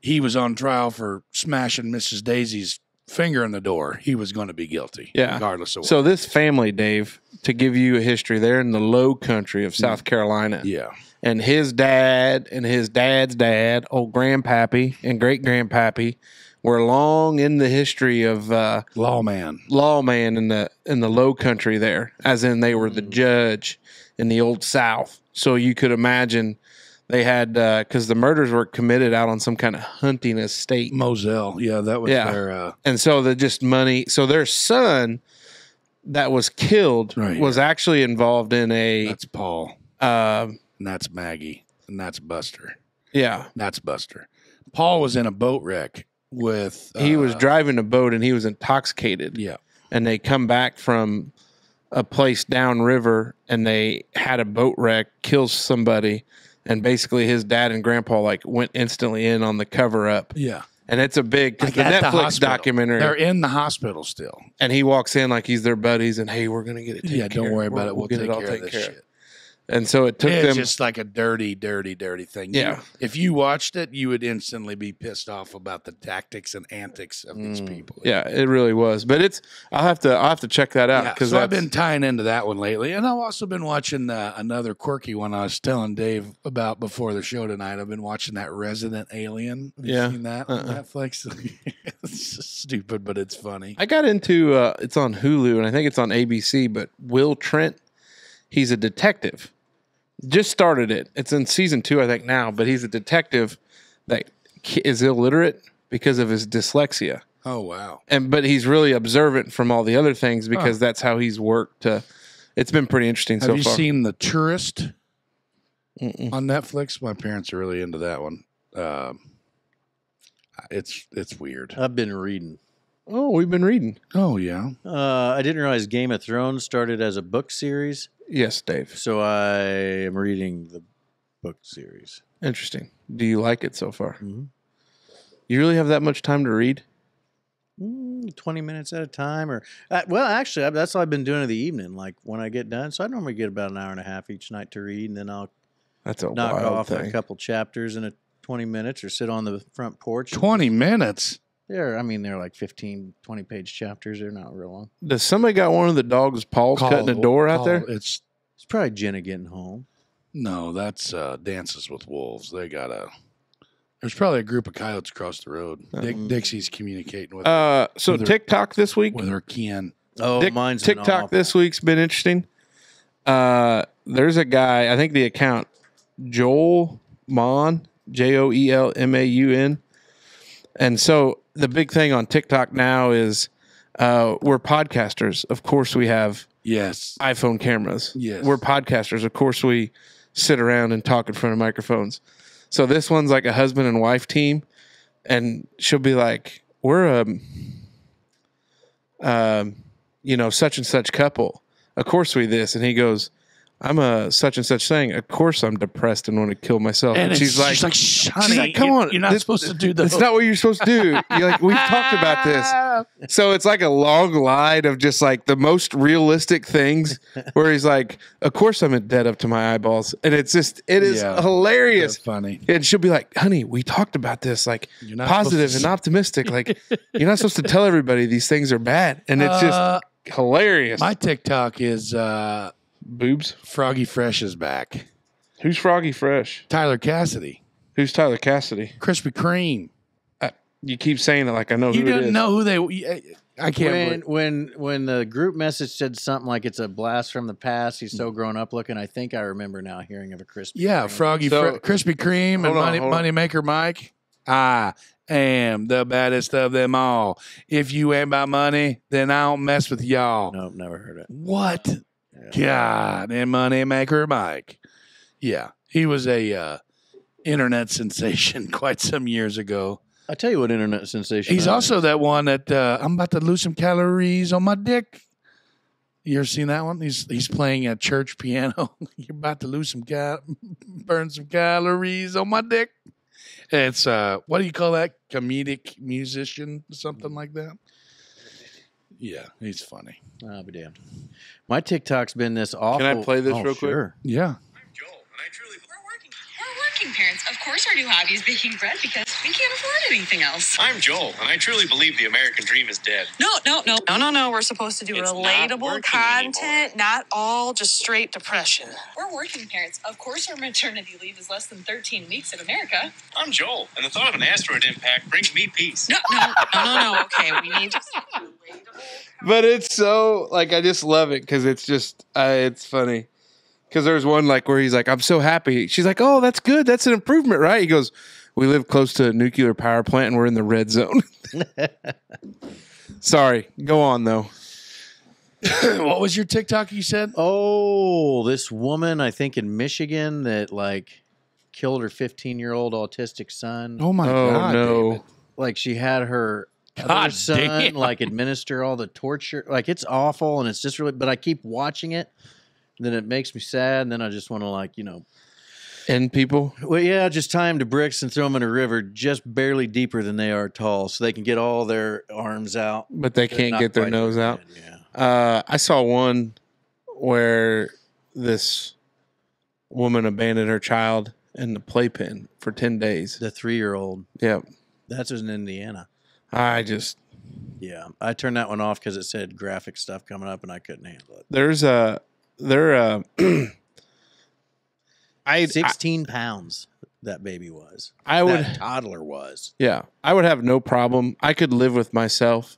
he was on trial for smashing Mrs. Daisy's finger in the door, he was going to be guilty. Yeah. Regardless of what. So this family, Dave, to give you a history, they're in the low country of South Carolina. yeah. And his dad and his dad's dad, old grandpappy and great grandpappy, were long in the history of uh, Lawman. lawman in the in the low country there, as in they were the judge in the old South. So you could imagine they had because the murders were committed out on some kind of hunting estate. Moselle. Yeah, that was Yeah. their uh and so the just money. So their son that was killed Right, was actually involved in a that's Paul. uh, And that's Maggie. And that's Buster. yeah. That's Buster. Paul was in a boat wreck with He was uh, driving a boat and he was intoxicated, Yeah. and they come back from a place downriver and they had a boat wreck, kills somebody, and basically his dad and grandpa like went instantly in on the cover up, Yeah. and it's a big because Like the at the Netflix documentary, They're in the hospital still. and he walks in like he's their buddies, and hey, we're gonna get it. taken yeah, don't care worry about it. We'll, get take it all care of taken this care of. And so it took it's them. just like a dirty, dirty, dirty thing. You- Yeah. if you watched it, you would instantly be pissed off about the tactics and antics of these people. Mm. yeah, it really was. But it's I'll have to I'll have to check that out Yeah, because so I've been tying into that one lately, and I've also been watching uh, another quirky one I was telling Dave about before the show tonight. I've been watching that Resident Alien. Have you Yeah. seen that on Uh-uh. Netflix? it's stupid, but it's funny. I got into uh, it's on Hulu and I think it's on ABC. But Will Trent, he's a detective. Just started it. It's in season two, I think now. But he's a detective that is illiterate because of his dyslexia, oh wow! and but he's really observant from all the other things because that's how he's worked. To, it's been pretty interesting Have so you far. seen The Tourist Mm-mm. on Netflix? My parents are really into that one. Um, it's it's weird. I've been reading. oh, we've been reading. Oh yeah, Uh, I didn't realize Game of Thrones started as a book series, Yes, Dave. so I am reading the book series. Interesting. Do you like it so far? Mhm. You really have that much time to read? Mm, Twenty minutes at a time, or uh, well, actually, that's all I've been doing in the evening. Like when I get done, so I normally get about an hour and a half each night to read, and then I'll That's a knock off thing. a couple chapters in a twenty minutes, or sit on the front porch. and- twenty minutes. They're, I mean, they're like 15, 20 page chapters. They're not real long. Does somebody got one of the dogs' paws cutting the Call- door out call- there? It's It's probably Jenna getting home. no, that's uh, Dances with Wolves. They got a. There's probably a group of coyotes across the road. Dick, Mhm. Dixie's communicating with Uh, so With her- TikTok this week. with her kin. Oh, Tik- mine's been TikTok awful. this week's been interesting. Uh, there's a guy. I think the account Joel Maun J O E L M A U N, and so the big thing on TikTok now is uh, we're podcasters. Of course, we have Yes, iPhone cameras. Yes. We're podcasters. Of course, we sit around and talk in front of microphones. So this one's like a husband and wife team, and she'll be like, "We're a, um, you know, such and such couple. Of course we this." And he goes, I'm a such and such thing. Of course, I'm depressed and want to kill myself. And, it's- she's like, she's like, she's honey, like, come on, you're not this- supposed to do that. That's not what you're supposed to do. You're like, we've talked about this. So it's like a long line of just like the most realistic things where he's like, Of course I'm in debt up to my eyeballs. And it's just it is Yeah. hilarious. Funny. And she'll be like, honey, we talked about this, like You're not positive and optimistic. Like you're not supposed to tell everybody these things are bad. And it's Uh, just hilarious. My TikTok is uh, boobs. Froggy Fresh is back. Who's Froggy Fresh? Tyler Cassidy, Who's Tyler Cassidy? Krispy Kreme. Uh, you keep saying it like I know You who it didn't is. know who they. I can't. when believe- when when the group message said something like it's a blast from the past, he's so grown up looking. I think I remember now hearing of a Krispy. Yeah, Kreme. Froggy, So- Fre- Krispy Kreme, and Hold on, Money, hold on. Moneymaker Mike. I am the baddest of them all. If you ain't about money, then I don't mess with y'all. Nope, never heard it. What? Yeah. God, and Moneymaker Mike. Yeah, he was a uh, internet sensation quite some years ago. I tell you what, internet sensation. He's I also is. that one that uh, I'm about to lose some calories on my dick. You ever seen that one? He's he's playing a church piano. You're about to lose some cal- burn some calories on my dick. It's uh, what do you call that? Comedic musician, something like that. Yeah, he's funny. I'll be damned. My TikTok's been this awful. Can I play this Oh, real quick? sure. Yeah, We're working. We're working parents. Of course, our new hobby is baking bread because we can't afford anything else. I'm Joel, and I truly believe the American dream is dead. No, no, no, no, no, no. We're supposed to do It's relatable working content, anymore. not all just straight depression. We're working parents. Of course, our maternity leave is less than 13 weeks in America. I'm Joel, and the thought of an asteroid impact brings me peace. No, no, no, no, no. Okay, we need to. but it's so like I just love it because it's just uh, it's funny. Because there's one like where he's like, "I'm so happy." She's like, "Oh, that's good. That's an improvement, right?" He goes, "We live close to a nuclear power plant and we're in the red zone." Sorry, go on though. what was your TikTok? You said Oh, this woman, I think in Michigan, that like killed her 15 year old autistic son. Oh my oh god! no, David. Like she had her God son damn. like administer all the torture. Like it's awful, and it's just really. But I keep watching it, and then it makes me sad, and then I just want to like you know, end people. well, yeah, just tie them to bricks and throw them in a river, just barely deeper than they are tall, so they can get all their arms out. But they can't get their nose out. head, Yeah. Uh, I saw one where this woman abandoned her child in the playpen for ten days. The three year old. Yep. That's in Indiana. I just Yeah, I turned that one off because it said graphic stuff coming up, and I couldn't handle it. there's a there uh I, I Sixteen pounds that baby was. I would that toddler was. yeah I would have no problem. I could live with myself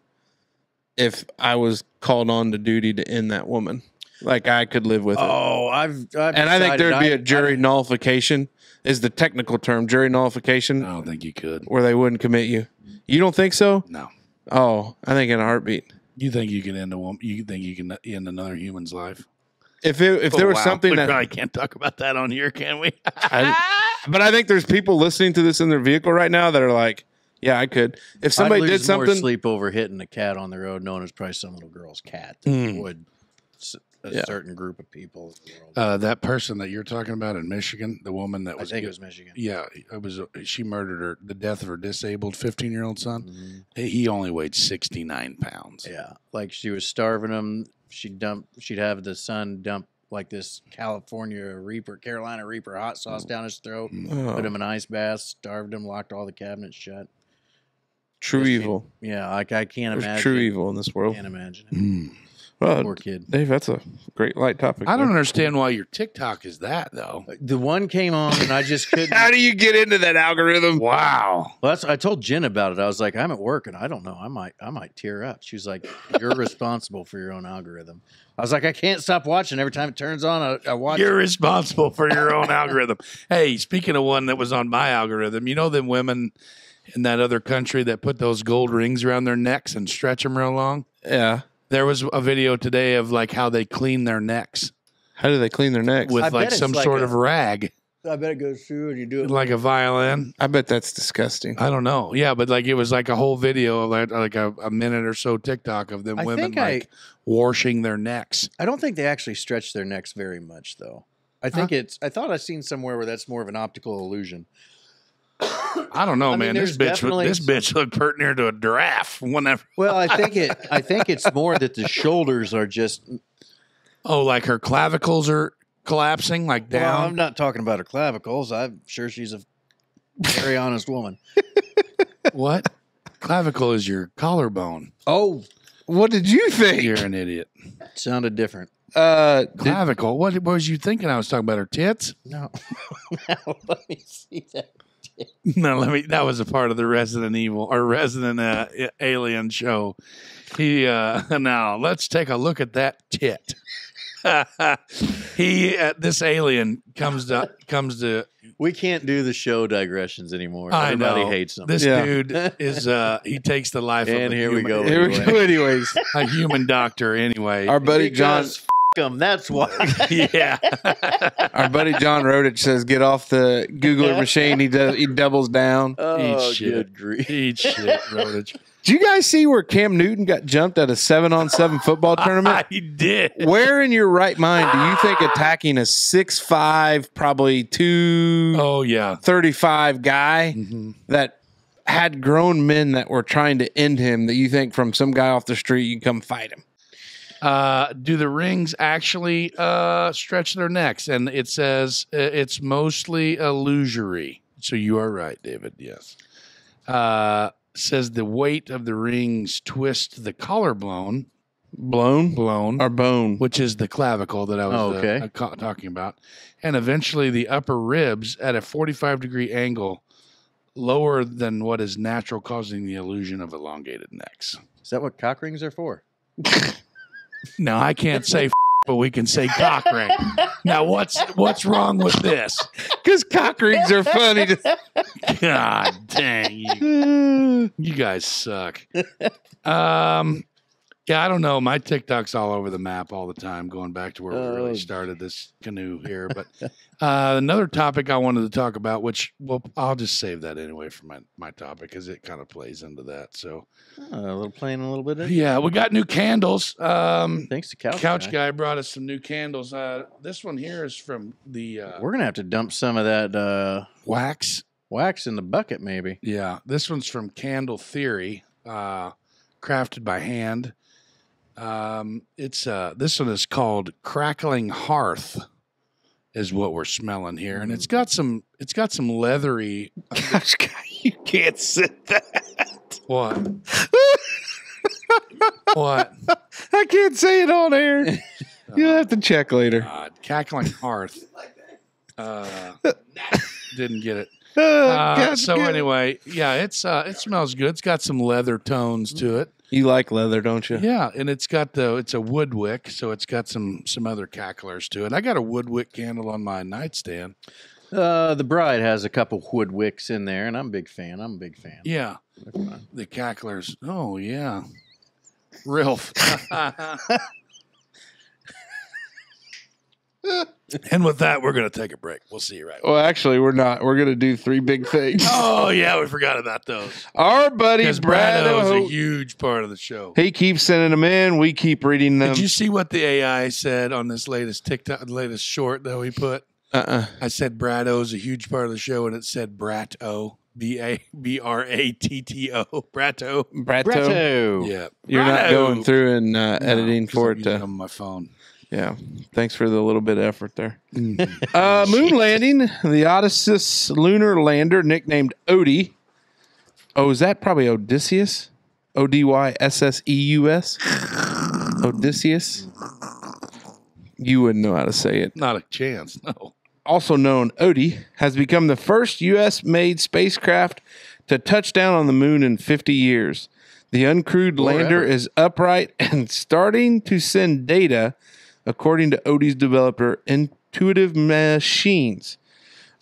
if I was called on to duty to end that woman. Like I could live with it. Oh, I've, I've and I think there'd be I- a jury nullification is the technical term jury nullification I don't think you could. where they wouldn't commit you. You don't think so? No. Oh, I think in a heartbeat. You think you can end a woman? You think you can end another human's life? If it, if there was something we that probably can't talk about that on here, can we? I, but I think there's people listening to this in their vehicle right now that are like, yeah, I could. If somebody I'd did lose more something, sleep over hitting a cat on the road, knowing it's probably some little girl's cat, than Mm. would a Yeah. certain group of people. In the world. uh, that person that you're talking about in Michigan, the woman that was, I was, think it was Michigan. yeah, it was. She murdered her. The death of her disabled 15 year old son. Mhm. He only weighed 69 pounds. Yeah, like she was starving him. She'd dump. She'd have the son dump like this California Reaper, Carolina Reaper hot sauce down his throat. Oh, Put him in ice baths, starved him, locked all the cabinets shut. true Just evil. Yeah, like I can't There's imagine. true evil in this world. Can't imagine. It. Mm. Well, Poor kid. Dave, that's a great light topic. I don't there. understand why your TikTok is that though. The one came on and I just couldn't. How do you get into that algorithm? Wow. Well, that's, I told Jen about it. I was like, I'm at work and I don't know. I might, I might tear up. She was like, You're responsible for your own algorithm. I was like, I can't stop watching. Every time it turns on, I, I watch. You're it. responsible for your own algorithm. Hey, speaking of one that was on my algorithm, you know them women in that other country that put those gold rings around their necks and stretch them real long? Yeah. There was a video today of like how they clean their necks How do they clean their necks? I with bet like it's some like sort a- of rag. I bet it goes through and you do it. like a violin. I bet that's disgusting. I don't know. Yeah, but like it was like a whole video, of like, like a, a minute or so TikTok of them I women think I- like washing their necks. I don't think they actually stretch their necks very much, though. I think it's. I thought I seen somewhere where that's more of an optical illusion. I don't know, I mean, man. This bitch, this bitch looked pert near to a giraffe. Whenever, Well, I think it. I think it's more that the shoulders are just. oh, like her clavicles are collapsing, like Well, down. I'm not talking about her clavicles. I'm sure she's a very honest woman. what? Clavicle is your collarbone. Oh, What did you think? You're an idiot. sounded different. Uh, did- Clavicle. What, what was you thinking? I was talking about her tits. No, Now, let me see that. No, let me. That was a part of the Resident Evil or Resident uh, Alien show. He uh, now let's take a look at that tit. he uh, this alien comes to comes to. We can't do the show digressions anymore. I Everybody know. hates them. This Yeah. dude is uh he takes the life of And a here we human, go. here we go. Anyways, a human doctor anyway. our buddy John, Because f- 'em, That's why. yeah, our buddy John Rodich says, "Get off the Googler machine." He does. He doubles down. oh, shit. good grief. eat shit, Rodich. Did you guys see where Cam Newton got jumped at a seven-on-seven football tournament? he did. Where in your right mind do you think attacking a six-five, probably two Oh yeah. 35 guy Mhm. that had grown men that were trying to end him that you think from some guy off the street you can come fight him Uh, do the rings actually uh, stretch their necks? And it says uh, it's mostly illusory. So you are right, David. Yes. Uh, says the weight of the rings twist the collarbone, blown blown, blown or bone which is the clavicle that I was Oh, uh, okay. uh, ca- talking about, and eventually the upper ribs at a 45 degree angle, lower than what is natural, causing the illusion of elongated necks. Is that what cock rings are for? No, I can't say, f- but we can say cock ring. Now, what's what's wrong with this? because cock rings are funny to God dang you! You guys suck. Um, yeah, I don't know. My TikTok's all over the map all the time, going back to where we Oh. really started this canoe here. But uh, another topic I wanted to talk about, which well, I'll just save that anyway for my my topic because it kind of plays into that. So Oh, a little playing a little bit. Yeah, we got new candles. Um, Thanks to couch, Couch guy. guy brought us some new candles. Uh, this one here is from the uh, We're gonna have to dump some of that uh, wax. wax in the bucket, maybe. Yeah, this one's from Candle Theory, uh, crafted by hand. Um, it's uh, this one is called Crackling Hearth, is what we're smelling here, and it's got some it's got some leathery Gosh, guy, you can't sit that what what i can't say it on air you'll have to check later God, cackling hearth. Uh, didn't get it. Uh, Uh, so anyway, yeah, it's uh, it smells good. It's got some leather tones to it. You like leather don't you Yeah, and it's got the it's a wood wick, so it's got some some other cacklers to it. I got a wood wick candle on my nightstand. Uh, the bride has a couple wood wicks in there, and I'm a big fan. I'm a big fan. Yeah, the cacklers. Oh yeah, real. f- and with that, we're gonna take a break. We'll see you right. well actually we're not we're gonna do three big things Oh yeah, we forgot about those. our buddy Because brad Brad is a huge part of the show. he keeps sending them in we keep reading them Did you see what the AI said on this latest TikTok, latest short that we put? uh-uh I said Brad O is a huge part of the show, and it said Brat O, B A B R A T T O, Brato. Bratto, Bretto. Yeah, you're not going through and uh, No, editing 'cause for it to on my phone. Yeah. Thanks for the little bit of effort there. Uh, moon landing. The Odysseus lunar lander, nicknamed Odie. Oh, is that probably Odysseus? O D Y S S E U S? Odysseus? You wouldn't know how to say it. Not a chance. No. Also known Odie, has become the first U.S. made spacecraft to touch down on the moon in 50 years. The uncrewed lander is upright and starting to send data, according to Odie's developer, Intuitive Machines.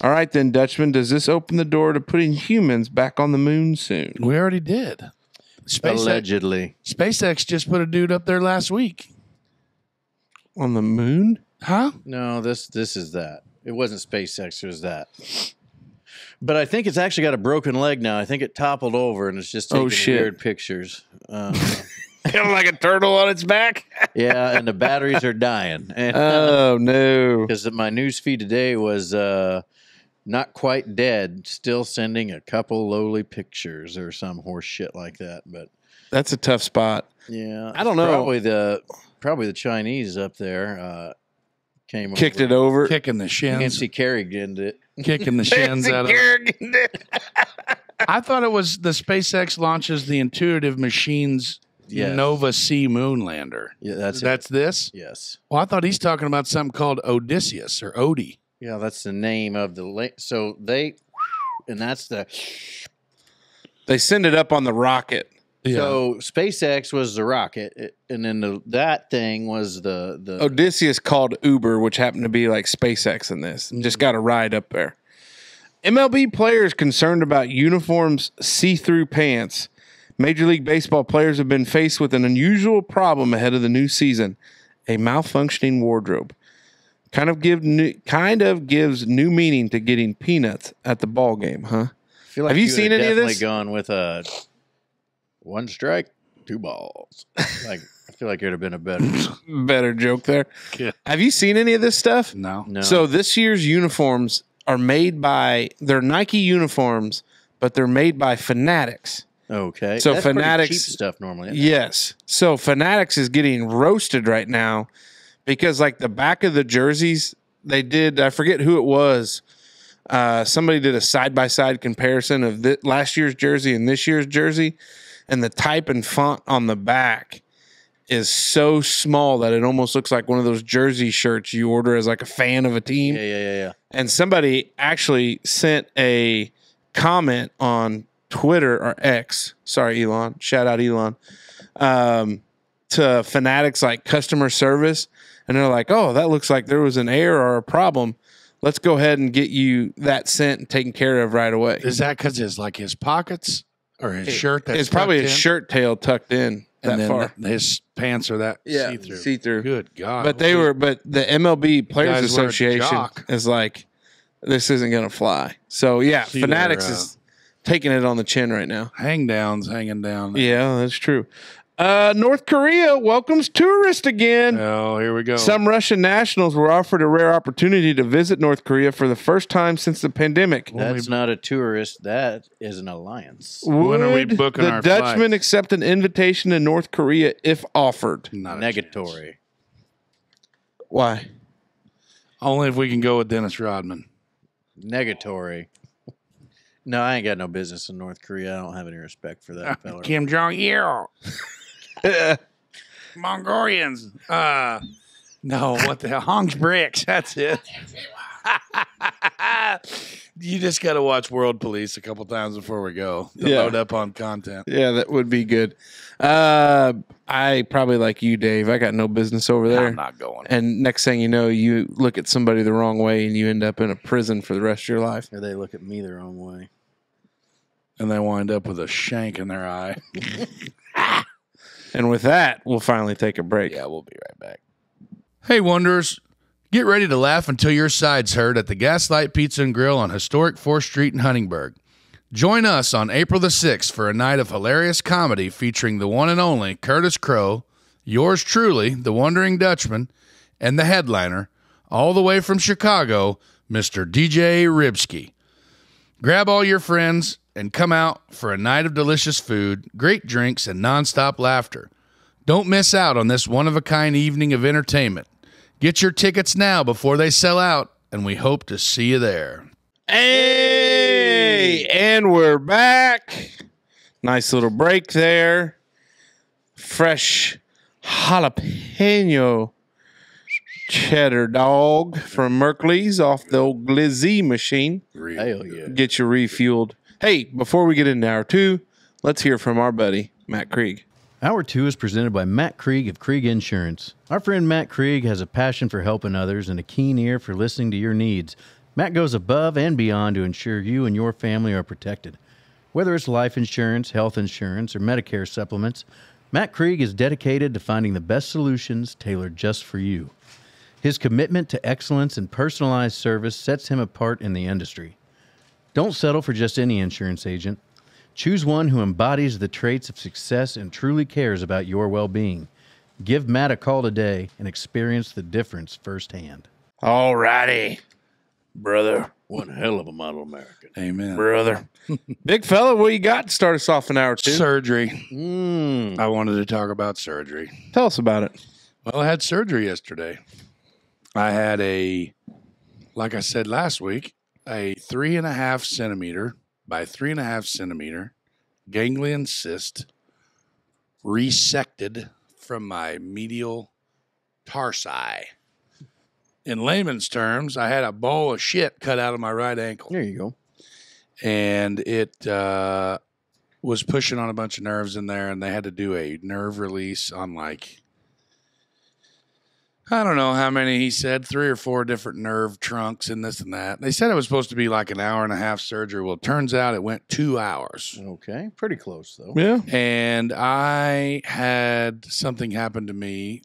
All right, then, Dutchman, does this open the door to putting humans back on the moon soon? We already did. SpaceX, Allegedly. SpaceX just put a dude up there last week. On the moon? Huh? No, this this is that. It wasn't SpaceX. It was that. But I think it's actually got a broken leg now. I think it toppled over and it's just taking Oh, shit. weird pictures. Uh, kind of like a turtle on its back. yeah, and the batteries are dying. And Oh no! because my news feed today was uh, not quite dead, still sending a couple lowly pictures or some horse shit like that. But That's a tough spot. yeah, I don't know. Probably the probably the Chinese up there uh, came Kicked it over. over. Kicking the shins, Nancy Kerrigan did it. kicking the shins out of. it. I thought it was the SpaceX launches the intuitive machines Yes. Nova C Moonlander. Yeah, that's That's it. this. Yes. Well, I thought he's talking about something called Odysseus or Odie. Yeah, that's the name of the la- so they and that's the They send it up on the rocket. Yeah. so SpaceX was the rocket and then the, that thing was the the Odysseus called Uber, which happened to be like SpaceX in this. and Just mm-hmm. got a ride up there. MLB players concerned about uniforms, see through pants. Major League Baseball players have been faced with an unusual problem ahead of the new season a malfunctioning wardrobe. Kind of give new, kind of gives new meaning to getting peanuts at the ball game, huh? I feel Have you would've seen any of definitely this? Gone with a one strike, two balls. like I feel like it would have been a better. Better joke there. Yeah. Have you seen any of this stuff? No. No, So this year's uniforms are made by they're Nike uniforms, but they're made by Fanatics. Okay. so That's Fanatics- stuff normally. Yes. So Fanatics is getting roasted right now because like the back of the jerseys, they did I forget who it was. Uh, somebody did a side by side comparison of thi- last year's jersey and this year's jersey, and the type and font on the back is so small that it almost looks like one of those jersey shirts you order as like a fan of a team. Yeah, yeah, yeah, yeah. and somebody actually sent a comment on Twitter or X. Sorry, Elon. Shout out Elon. Um, to Fanatics like customer service, and they're like, "Oh, that looks like there was an error or a problem. Let's go ahead and get you that sent and taken care of right away." Is that because it's like his pockets or his shirt? That's it's probably his in? shirt tail tucked in that and then far. his pants are that yeah, see through. see through. Good God! But they were, but the MLB Players Guys wear a Association is like, this isn't going to fly. So yeah, See Fanatics their, uh, is taking it on the chin right now. hang downs hanging down. Yeah, that's true. Uh, North Korea welcomes tourists again. Oh, here we go. Some Russian nationals were offered a rare opportunity to visit North Korea for the first time since the pandemic. That's not a tourist. That is an alliance. When are we Would booking the our Dutchman flights? accept an invitation to North Korea if offered? Not a chance. Negatory. Why? Only if we can go with Dennis Rodman. Negatory. No, I ain't got no business in North Korea. I don't have any respect for that fella. Kim Jong Il. Mongolians. Uh, no, what the hell? Hong's bricks. That's it. you just got to watch World Police a couple times before we go to Yeah. load up on content. Yeah, that would be good. Uh, I probably like you, Dave. I got no business over there. I'm not going. And next thing you know, you look at somebody the wrong way and you end up in a prison for the rest of your life. Or they look at me the wrong way. And they wind up with a shank in their eye. And with that, we'll finally take a break. Yeah, we'll be right back. Hey, Wonderers. Get ready to laugh until your sides hurt at the Gaslight Pizza and Grill on historic 4th Street in Huntingburg. Join us on April the 6th for a night of hilarious comedy featuring the one and only Curtis Crow, yours truly, the Wondering Dutchman, and the headliner, all the way from Chicago, Mr. DJ Ribsky. Grab all your friends and come out for a night of delicious food, great drinks, and nonstop laughter. Don't miss out on this one of a kind evening of entertainment. Get your tickets now before they sell out, and we hope to see you there. Hey, and we're back. Nice little break there. Fresh jalapeno cheddar dog from Merkley's off the old Glizzy machine. Hell yeah. Get you refueled. Hey, before we get into hour two, let's hear from our buddy, Matt Krieg. Hour two is presented by Matt Krieg of Krieg Insurance. Our friend Matt Krieg has a passion for helping others and a keen ear for listening to your needs. Matt goes above and beyond to ensure you and your family are protected. Whether it's life insurance, health insurance, or Medicare supplements, Matt Krieg is dedicated to finding the best solutions tailored just for you. His commitment to excellence and personalized service sets him apart in the industry. Don't settle for just any insurance agent. Choose one who embodies the traits of success and truly cares about your well being. Give Matt a call today and experience the difference firsthand. All righty, brother, One hell of a model American. Amen. brother. Big fella, what you got to start us off an hour two? Surgery. Mm. I wanted to talk about surgery. Tell us about it. Well, I had surgery yesterday. I had a, like I said last week, a three and a half centimeter by three and a half centimeter ganglion cyst resected from my medial tarsi. In layman's terms, I had a ball of shit cut out of my right ankle There you go. and it uh, was pushing on a bunch of nerves in there, and they had to do a nerve release on like I don't know how many he said, three or four different nerve trunks and this and that. They said it was supposed to be like an hour and a half surgery. Well, it turns out it went two hours. Okay. Pretty close, though. Yeah. And I had something happen to me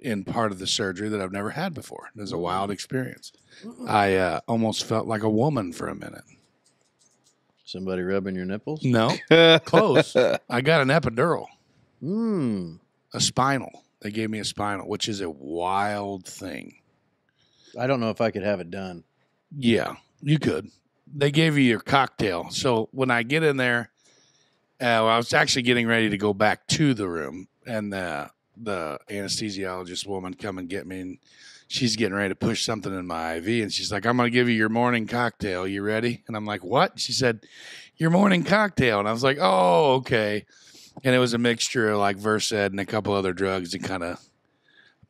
in part of the surgery that I've never had before. It was a wild experience. I uh, almost felt like a woman for a minute. Somebody rubbing your nipples? No, close. I got an epidural, Mm. a spinal. They gave me a spinal, which is a wild thing. I don't know if I could have it done. Yeah, you could. They gave you your cocktail. So when I get in there, uh, well, I was actually getting ready to go back to the room, and the the anesthesiologist woman come and get me, and she's getting ready to push something in my IV, and she's like, "I'm going to give you your morning cocktail. You ready?" And I'm like, "What?" She said, "Your morning cocktail," and I was like, "Oh, okay." And it was a mixture of like Versed and a couple other drugs, that kind of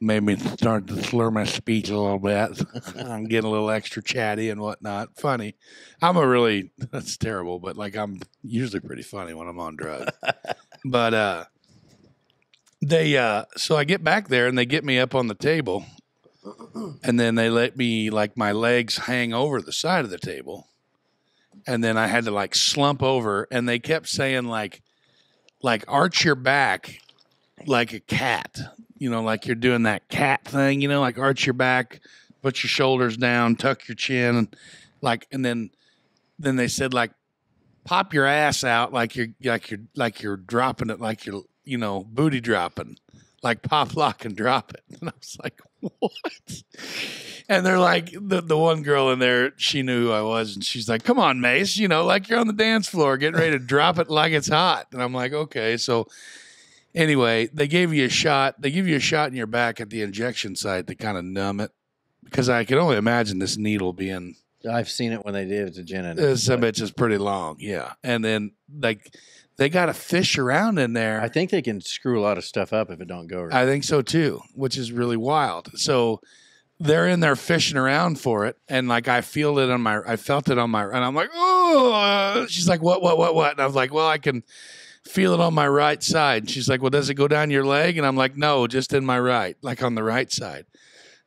made me start to slur my speech a little bit. I'm getting a little extra chatty and whatnot. Funny. I'm a really that's terrible, but like I'm usually pretty funny when I'm on drugs. but uh they uh so I get back there and they get me up on the table and then they let me like my legs hang over the side of the table. And then I had to like slump over and they kept saying like like arch your back like a cat you know, like you're doing that cat thing, you know, like arch your back, put your shoulders down, tuck your chin, and like, and then, then they said like, pop your ass out like you're like you're like you're dropping it like you're you know booty dropping, like pop lock and drop it, and I was like, what? And they're like, the the one girl in there, she knew who I was, and she's like, come on, Mace, you know, like you're on the dance floor, getting ready to drop it like it's hot, and I'm like, okay, so anyway, they gave you a shot. They give you a shot in your back at the injection site to kind of numb it, because I can only imagine this needle being I've seen it when they did it to Jenna. some bitch is pretty long, yeah. And then like they got to fish around in there. I think they can screw a lot of stuff up if it don't go right. I think so too, which is really wild. So they're in there fishing around for it, and like I feel it on my, I felt it on my, and I'm like, oh. She's like, what, what, what, what? And I was like, well, I can feel it on my right side. And she's like, well, does it go down your leg? And I'm like, no, just in my right, like on the right side.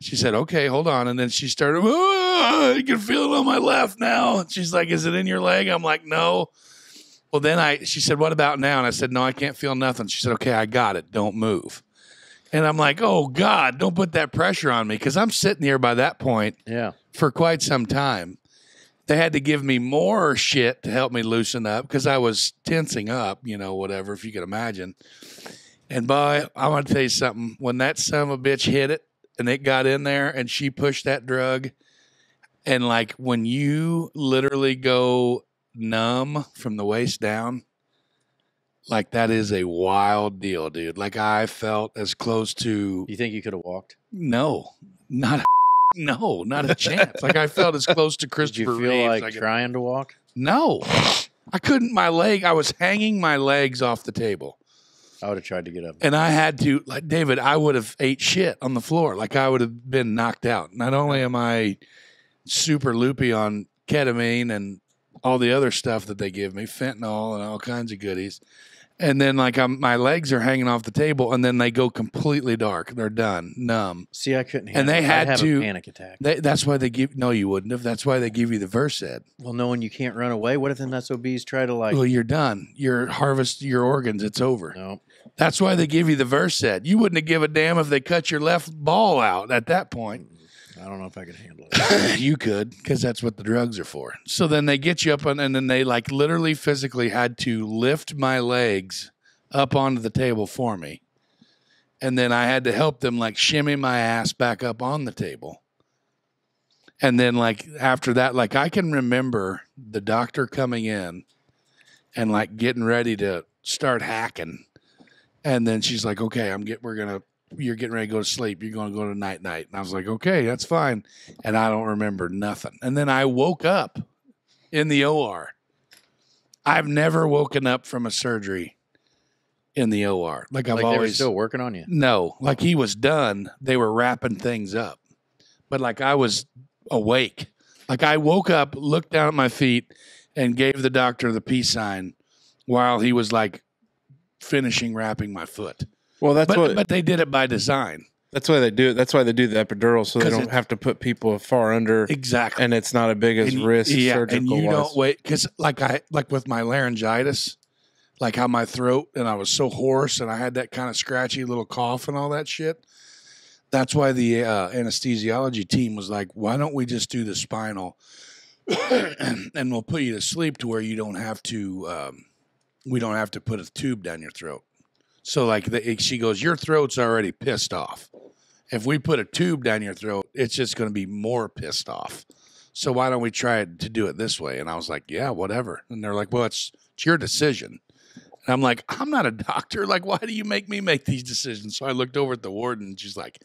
She said, okay, hold on. And then she started, oh, you can feel it on my left now. And she's like, is it in your leg? I'm like, no. Well, then I, she said, what about now? And I said, no, I can't feel nothing. She said, okay, I got it. Don't move. And I'm like, oh God, don't put that pressure on me. Cause I'm sitting here by that point yeah. for quite some time. They had to give me more shit to help me loosen up because I was tensing up, you know, whatever, if you could imagine. And boy, I want to tell you something. When that son of a bitch hit it and it got in there and she pushed that drug, and like when you literally go numb from the waist down, like that is a wild deal, dude. Like I felt as close to You think you could have walked? no, not a no, not a chance. Like I felt as close to Did Christopher you feel Reeves. like could- trying to walk? no, I couldn't. My leg, I was hanging my legs off the table, I would have tried to get up. and I had to, like David, I would have ate shit on the floor. Like I would have been knocked out. Not only am I super loopy on ketamine and all the other stuff that they give me, fentanyl and all kinds of goodies. And then like I'm, my legs are hanging off the table, and then they go completely dark. They're done, numb. See, I couldn't. And they it. I'd had have to- a panic attack. They, that's why they give. No, you wouldn't have. That's why they give you the Versed. Well, knowing you can't run away, what if the SOBs try to like? Well, you're done. You're harvest your organs. It's over. no, That's why they give you the Versed. You wouldn't have give a damn if they cut your left ball out at that point. I don't know if I could handle it. you could, because that's what the drugs are for. So then they get you up on, and then they like literally physically had to lift my legs up onto the table for me. And then I had to help them like shimmy my ass back up on the table. And then like after that, like I can remember the doctor coming in and like getting ready to start hacking. And then she's like, okay, I'm get, we're going to, you're getting ready to go to sleep. You're going to go to night night. And I was like, okay, that's fine. And I don't remember nothing. And then I woke up in the OR. I've never woken up from a surgery in the OR. Like I've like always still working on you. no, like he was done. They were wrapping things up. But like I was awake. Like I woke up, looked down at my feet, and gave the doctor the peace sign while he was like finishing wrapping my foot. Well, that's But what but they did it by design. that's why they do it. That's why they do the epidural so they don't have to put people far under, Exactly. and it's not a big as And- risk yeah, surgical and you wise. don't wait because like I like with my laryngitis, like how my throat and I was so hoarse and I had that kind of scratchy little cough and all that shit. That's why the uh, anesthesiology team was like, "Why don't we just do the spinal, and, and we'll put you to sleep to where you don't have to, um, we don't have to put a tube down your throat." So like the, she goes, "Your throat's already pissed off. If we put a tube down your throat, it's just going to be more pissed off." so why don't we try to do it this way? And I was like, yeah, whatever. And they're like, well, it's it's your decision. And I'm like, I'm not a doctor. Like, why do you make me make these decisions? So I looked over at the warden and she's like,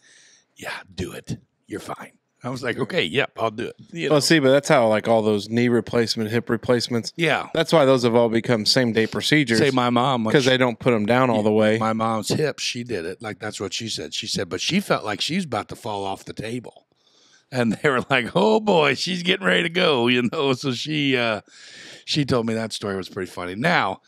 yeah, do it. You're fine. I was like, okay, yep, I'll do it. You know? Well, see, but that's how like all those knee replacement, hip replacements. yeah. That's why those have all become same day procedures Say my mom because they don't put them down all the way. my mom's hip, she did it. Like that's what she said. She said, but she felt like she's about to fall off the table. And they were like, "Oh boy, she's getting ready to go," you know. So she uh she told me that story was pretty funny. Now,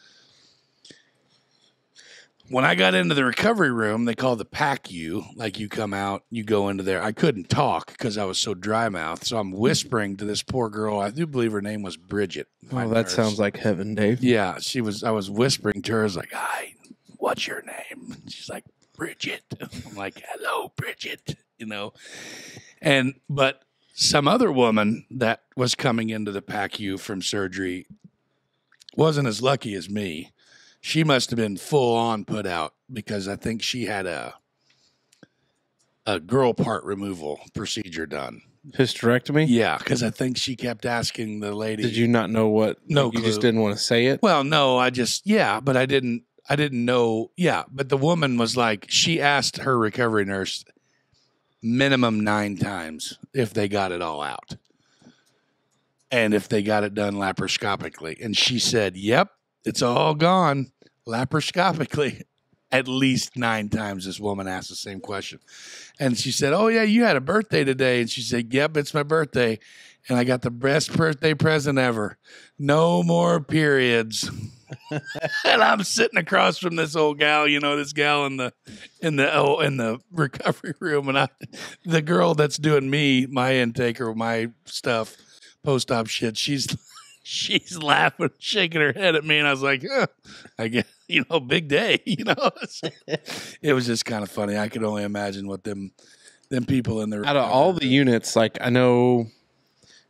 when I got into the recovery room, they call the PACU. Like you come out, you go into there. I couldn't talk because I was so dry mouthed. So I'm whispering to this poor girl. I do believe her name was Bridget. oh, that nurse. sounds like heaven, Dave. Yeah, she was. I was whispering to her. I was like, "Hi, what's your name?" She's like, "Bridget." I'm like, "Hello, Bridget." You know, and but some other woman that was coming into the PACU from surgery wasn't as lucky as me. She must have been full on put out because I think she had a a girl part removal procedure done. Hysterectomy. Yeah, because I think she kept asking the lady. Did you not know what? No you just didn't want to say it. Well, no, I just yeah, but I didn't I didn't know yeah, but the woman was like she asked her recovery nurse minimum 9 times if they got it all out. And if they got it done laparoscopically and she said, "Yep, it's all gone laparoscopically." At least 9 times this woman asked the same question. And she said, "Oh yeah, you had a birthday today." And she said, "Yep, it's my birthday." And I got the best birthday present ever. No more periods. and I'm sitting across from this old gal, you know, this gal in the in the oh in the recovery room, and I, the girl that's doing me my intake or my stuff, post op shit. She's she's laughing, shaking her head at me, and I was like, huh, I guess you know, big day, you know. it was just kind of funny. I could only imagine what them them people in there. Out of all the units, like I know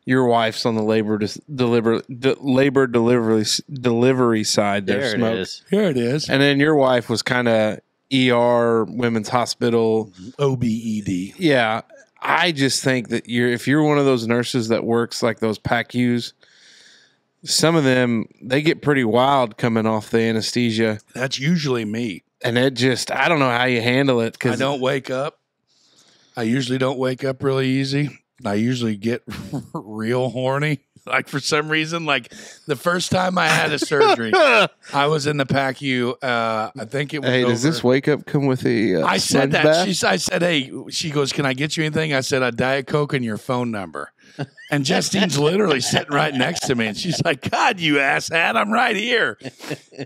your wife's on the labor dis- deliver de- labor delivery delivery side. There, There it smoke. is. here it is, And then your wife was kind of ER, women's hospital. OBED. Yeah, I just think that you're if you're one of those nurses that works like those PACUs, some of them they get pretty wild coming off the anesthesia, That's usually me. and it just I don't know how you handle it because I don't wake up. I usually don't wake up really easy. I usually get real horny. Like for some reason, like the first time I had a surgery, I was in the PACU. Uh, I think it was. Hey, does this wake up come with a? Uh, I said that. bath? She, I said, "Hey," she goes, "Can I get you anything?" I said, "A diet coke and your phone number." And Justine's literally sitting right next to me, and she's like, "God, you asshat, I'm right here,"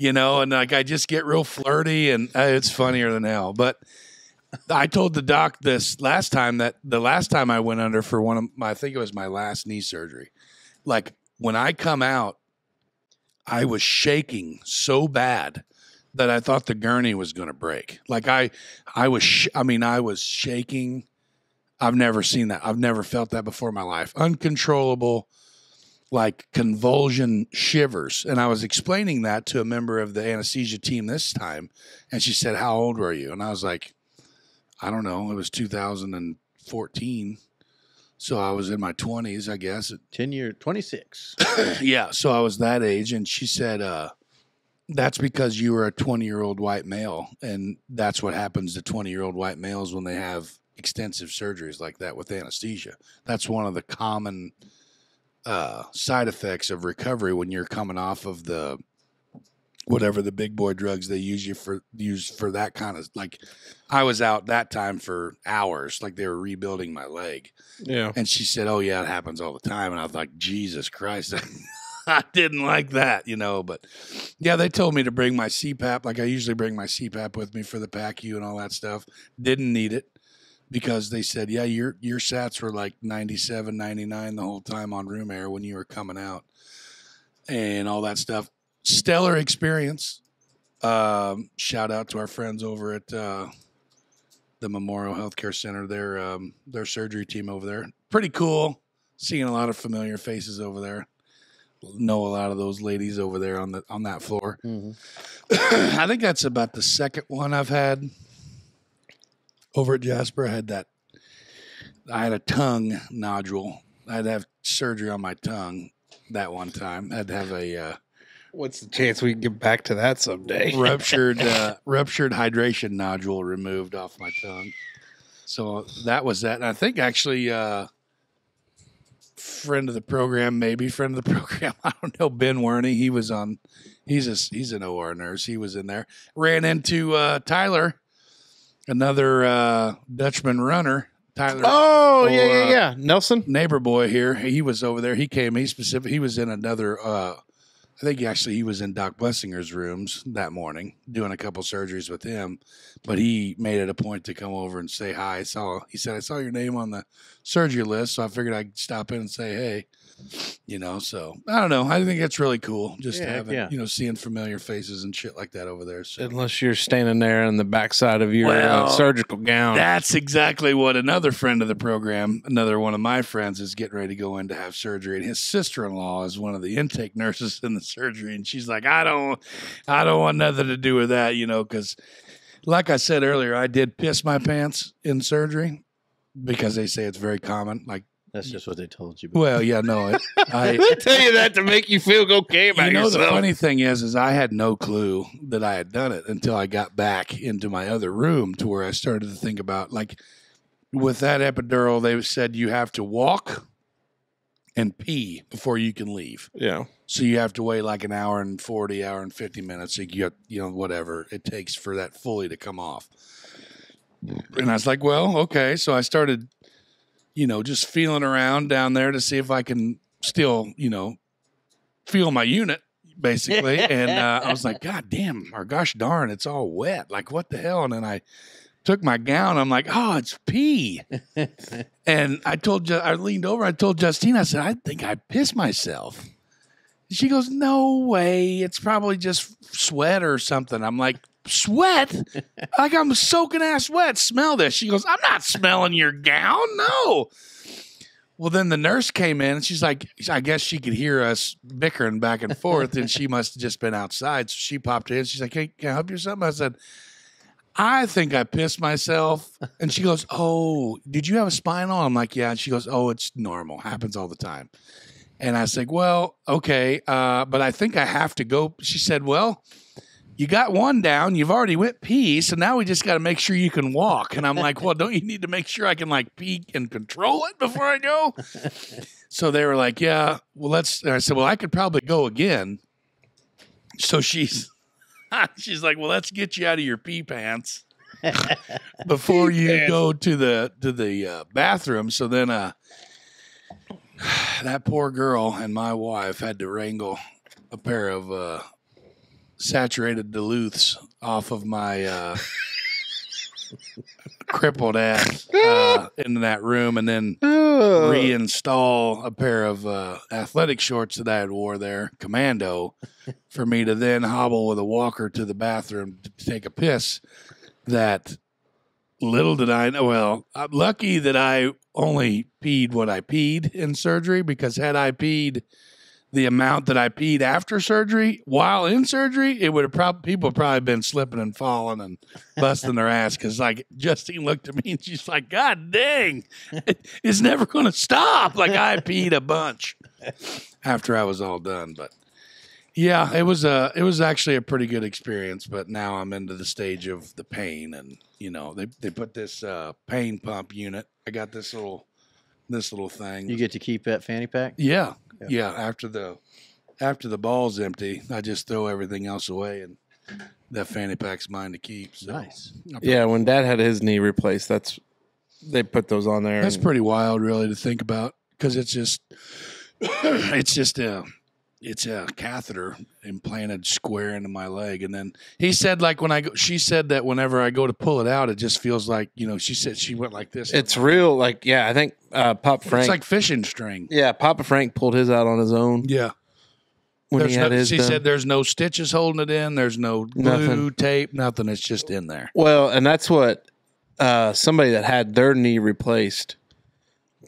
you know. And like, I just get real flirty, and uh, it's funnier than hell. But I told the doc this last time that the last time I went under for one of my, I think it was my last knee surgery. Like when I come out, I was shaking so bad that I thought the gurney was going to break. Like I, I was, sh- I mean, I was shaking. I've never seen that. I've never felt that before in my life. Uncontrollable, like convulsion shivers. And I was explaining that to a member of the anesthesia team this time, and she said, "How old were you?" And I was like, "I don't know. It was 2014." So I was in my 20s, I guess. 10 year, 26. yeah, so I was that age, and she said, uh, "That's because you were a 20 year old white male, and that's what happens to 20 year old white males when they have extensive surgeries like that with anesthesia. That's one of the common uh, side effects of recovery when you're coming off of the whatever the big boy drugs they use you for use for that kind of like I was out that time for hours like they were rebuilding my leg Yeah. and she said, "Oh yeah, it happens all the time." And I was like, "Jesus Christ." I didn't like that, you know, but yeah, they told me to bring my CPAP. Like I usually bring my CPAP with me for the PACU and all that stuff. Didn't need it because they said, yeah, your your sats were like 97, 99 the whole time on room air when you were coming out and all that stuff. Stellar experience. Um, shout out to our friends over at uh, the Memorial Healthcare Center. Their um, their surgery team over there, pretty cool. Seeing a lot of familiar faces over there. Know a lot of those ladies over there on the on that floor. Mhm. I think that's about the second one I've had over at Jasper. I had that. I had a tongue nodule. I had to have surgery on my tongue that one time. I had to have a uh, What's the chance we can get back to that someday? ruptured uh, ruptured hydration nodule removed off my tongue. So that was that. And I think actually, uh, friend of the program, maybe friend of the program. I don't know. Ben Werney, he was on. He's a he's an OR nurse. He was in there. Ran into uh, Tyler, another uh, Dutchman runner. Tyler, Oh, yeah, yeah, yeah. Nelson? neighbor boy here. He was over there. He came. He specific. He was in another. Uh, I think actually he was in Doc Blessinger's rooms that morning doing a couple surgeries with him. But he made it a point to come over and say hi. I saw. He said I saw your name on the surgery list, so I figured I'd stop in and say hey. You know, so I don't know. I think it's really cool just Yeah, having yeah. you know seeing familiar faces and shit like that over there. So Unless you're standing there in the backside of your Well, uh, surgical gown. That's exactly what another friend of the program, another one of my friends, is getting ready to go in to have surgery. And his sister in law is one of the intake nurses in the surgery. And she's like, I don't, I don't want nothing to do with that, you know, because like I said earlier, I did piss my pants in surgery because they say it's very common. Like, That's just what they told you. well, yeah, no, it, I, they tell you that to make you feel okay about you know yourself. the funny thing is is i had no clue that i had done it until i got back into my other room to where i started to think about like with that epidural they said you have to walk and pee before you can leave yeah. so you have to wait like an hour and 40 hour and 50 minutes You get you know whatever it takes for that fully to come off and i was like well okay so i started you know just feeling around down there to see if i can still you know feel my unit basically. And uh, i was like god damn or gosh darn it's all wet. Like what the hell? And then i took my gown. I'm like oh it's pee. And i told Ju- i leaned over. I told justine i said i think i pissed myself. She goes, No way. It's probably just sweat or something. I'm like, Sweat? like I'm soaking ass wet. Smell this. She goes, I'm not smelling your gown. No. Well, then the nurse came in and she's like, I guess she could hear us bickering back and forth, and she must have just been outside. So she popped in. She's like, Hey, can I help you something? I said, I think I pissed myself. And she goes, Oh, did you have a spinal? I'm like, Yeah. And she goes, Oh, it's normal. Happens all the time. And I said, Well, okay, uh, but I think I have to go. She said, Well, you got one down. You've already went pee, so now we just got to make sure you can walk. And I'm like, Well, don't you need to make sure I can like pee and control it before I go? so they were like, Yeah, well, let's. And I said, Well, I could probably go again. So she's she's like, Well, let's get you out of your pee pants before you go to the to the uh, bathroom. So then, uh, that poor girl and my wife had to wrangle a pair of uh, saturated Duluths off of my uh, crippled ass uh, in that room, and then Oh, Uh, reinstall a pair of uh, athletic shorts that I had wore there, commando, for me to then hobble with a walker to the bathroom to take a piss. That little did I know. Well, I'm lucky that I only peed what I peed in surgery because had I peed the amount that I peed after surgery while in surgery, it would have probably people have probably been slipping and falling and busting their ass because like Justine looked at me and she's like, God dang, it's never going to stop. Like I peed a bunch after I was all done, but yeah, it was a it was actually a pretty good experience. But now I'm into the stage of the pain, and you know they they put this uh, pain pump unit. I got this little this little thing. You get to keep that fanny pack. Yeah, yeah. After the after the ball's empty, I just throw everything else away, and that fanny pack's mine to keep. So Nice. Yeah, when Dad had his knee replaced, that's they put those on there. that's and- pretty wild, really, to think about because it's just it's just a it's a catheter implanted square into my leg, and then he said like when I go, she said that whenever I go to pull it out, it just feels like you know she said she went like this. It's real. Like, yeah, I think uh, Pop Frank. it's like fishing string. yeah, Papa Frank pulled his out on his own Yeah. when There's he had no, his. she done. said there's no stitches holding it in. There's no glue, Nothing. tape, nothing. It's just in there. Well, and that's what uh, somebody that had their knee replaced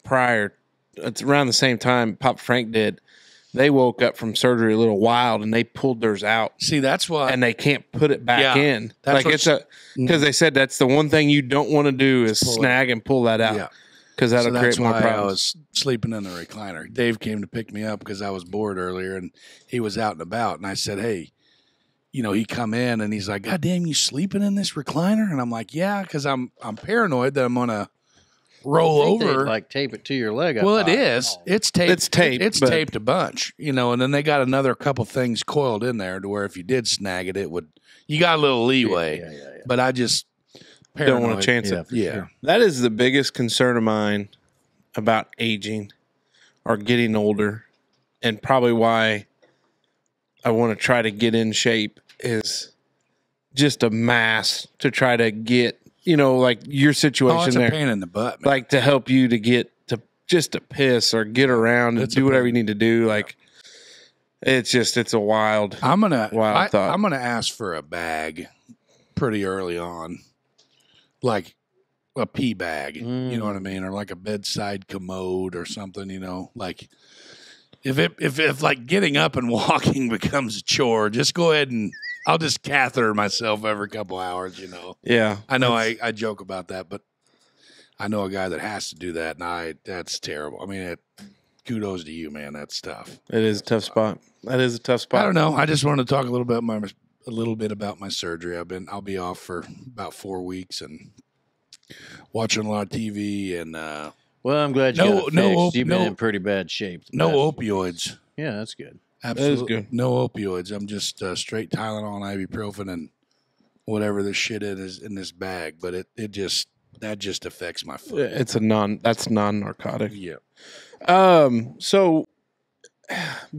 prior, it's around the same time Pop Frank did. They woke up from surgery a little wild and they pulled theirs out See, that's why. and they can't put it back Yeah, in. that's like it's a because they said that's the one thing you don't want to do is Pull it. snag and pull that out yeah. because that'll that's create more why I problems. was sleeping in the recliner. Dave came to pick me up because I was bored earlier, and he was out and about. And I said, "Hey, you know," he come in and he's like, "God damn, you sleeping in this recliner?" And I'm like, "Yeah," because I'm I'm paranoid that I'm gonna roll I think they, over. like tape it to your leg. up well, it high. is. Oh. It's taped. It's taped, It's but- taped a bunch, you know. And then they got another couple things coiled in there to where if you did snag it, it would. You got a little leeway, Yeah, yeah, yeah. but I just don't want paranoid. to chance Yeah, it. Yeah. sure. That is the biggest concern of mine about aging or getting older, and probably why I want to try to get in shape is just a mass to try to get, you know, like your Oh, situation a there, pain in the butt, man. like to help you to get to just to piss or get around and do whatever pain. you need to do. Like it's just it's a wild. I'm gonna Wild I, thought. I'm gonna ask for a bag pretty early on, like a pee bag. You know what I mm. mean, or like a bedside commode or something. You know, like if it if if like getting up and walking becomes a chore, just go ahead and I'll just catheter myself every couple hours. You know, Yeah, I know I I joke about that, but I know a guy that has to do that, and I that's terrible. I mean, it, kudos to you, man. That's tough. it is a tough spot. That is a tough spot. I don't know. I just wanted to talk a little bit my a little bit about my surgery. I've been I'll be off for about four weeks and watching a lot of TV and uh, Well, I'm glad you No- got it no fixed. op- You've been no- in pretty bad shape. no opioids. Yeah, that's good. Absolutely good. no opioids. I'm just uh, straight Tylenol and ibuprofen and whatever this shit is in this bag. But it it just that just affects my foot. It's a non. That's non-narcotic. Yeah. Um, so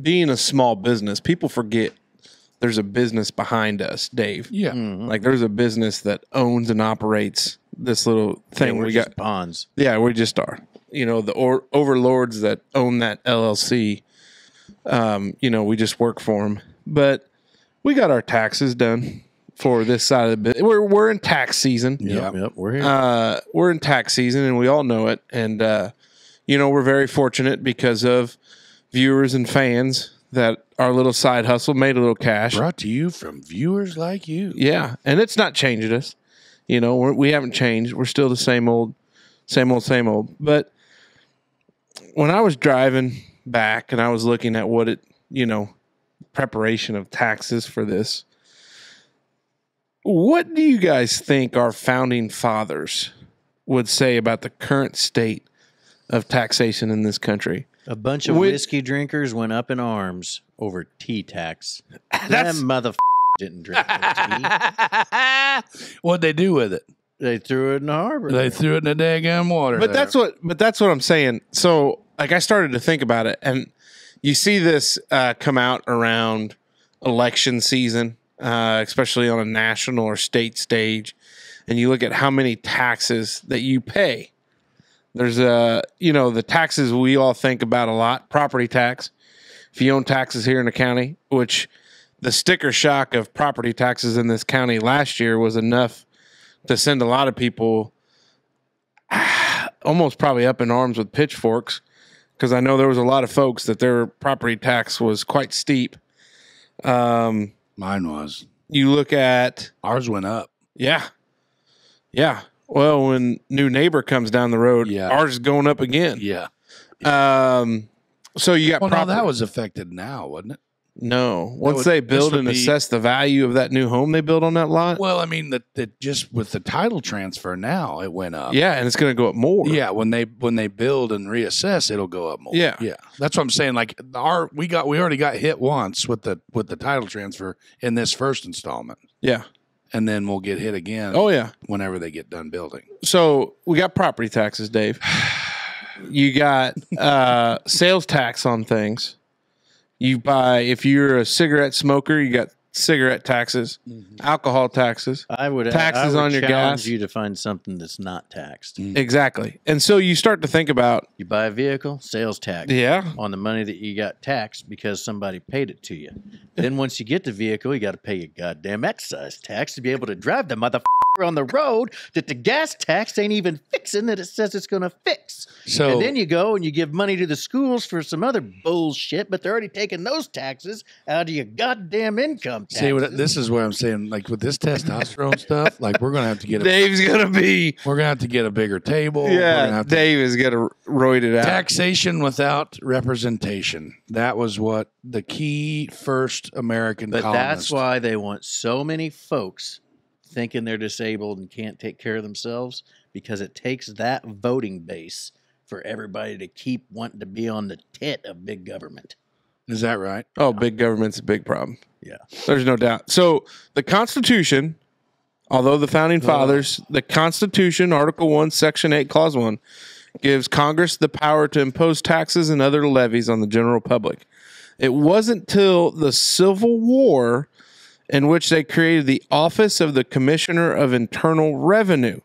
being a small business, people forget there's a business behind us, Dave. Yeah. Mhm. Like there's a business that owns and operates this little thing Yeah, we're we just got. bonds. Yeah, we just are. You know, the or- overlords that own that LLC. Um, you know, we just work for them, but we got our taxes done for this side of the business. We're we're in tax season Yep, yep. We're here. uh, we're in tax season and we all know it. And, uh, you know, we're very fortunate because of viewers and fans that our little side hustle made a little cash. Brought to you from viewers like you. Yeah. And it's not changed us. You know, we're, we haven't changed. We're still the same old, same old, same old. But when I was driving back and I was looking at what it, you know, preparation of taxes for this, what do you guys think our founding fathers would say about the current state of taxation in this country? A bunch of With- whiskey drinkers went up in arms over tea tax. that That's- mother didn't drink the tea. What'd they do with it? They threw it in the harbor. They threw it in the daggum water. But that's what but that's what I'm saying. So like I started to think about it and you see this uh, come out around election season, uh, especially on a national or state stage, and you look at how many taxes that you pay. There's uh, you know, the taxes we all think about a lot, property tax. If you own taxes here in the county, which the sticker shock of property taxes in this county last year was enough to send a lot of people almost probably up in arms with pitchforks because I know there was a lot of folks that their property tax was quite steep. Um, Mine was. you look at Ours went up. yeah, yeah. Well, when new neighbor comes down the road, Yeah. ours is going up again. Yeah. Um, so you got Well, no, property. that was affected now, wasn't it? No. Once would- they build and be- assess the value of that new home they built on that lot, Well, I mean that that just with the title transfer now it went up. yeah, and it's going to go up more. Yeah, when they when they build and reassess, it'll go up more. Yeah. yeah. That's what I'm saying. Like our we got we already got hit once with the with the title transfer in this first installment, yeah. and then we'll get hit again. Oh yeah. whenever they get done building. So we got property taxes, Dave. You got uh, sales tax on things. You buy if you're a cigarette smoker, you got cigarette taxes, mm-hmm. alcohol taxes. I would Taxes I would on your gas. you to find something that's not taxed. Mm-hmm. Exactly. And so you start to think about, You buy a vehicle, sales tax. yeah, on the money that you got taxed because somebody paid it to you. then once you get the vehicle, you got to pay your goddamn excise tax to be able to drive the motherfucker on the road that the gas tax ain't even fixing that it says it's going to fix. So and then you go and you give money to the schools for some other bullshit, but they're already taking those taxes out of your goddamn income taxes. see what this is where I'm saying. Like with this testosterone stuff, like we're gonna have to get a, Dave's gonna be, we're gonna have to get a bigger table. we're gonna yeah, have to Dave is gonna roid it out. Taxation without representation. That was what the key first American But colonist- that's why they want so many folks thinking they're disabled and can't take care of themselves because it takes that voting base for everybody to keep wanting to be on the tit of big government. Is that right? Oh, big government's a big problem. Yeah. There's no doubt. So the Constitution, although the founding fathers, the Constitution, Article 1, Section 8, Clause 1, gives Congress the power to impose taxes and other levies on the general public. It wasn't till the Civil War in which they created the Office of the Commissioner of Internal Revenue.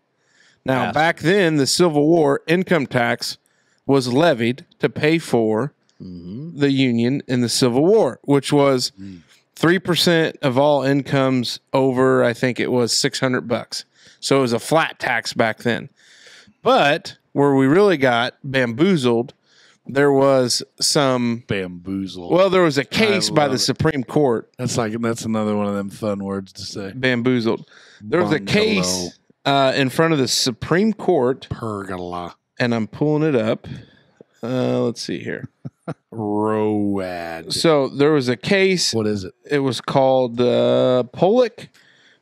Now, Yes. back then, the Civil War income tax was levied to pay for mm-hmm. the Union in the Civil War, which was three percent of all incomes over, I think it was six hundred bucks. So it was a flat tax back then. But where we really got bamboozled, there was some. Bamboozle. Well, there was a case by the it. Supreme Court. that's like that's another one of them fun words to say. Bamboozled. There was a case uh, in front of the Supreme Court, Pergola. and I'm pulling it up. Uh, let's see here. Road. So there was a case What is it? it was called uh, Pollock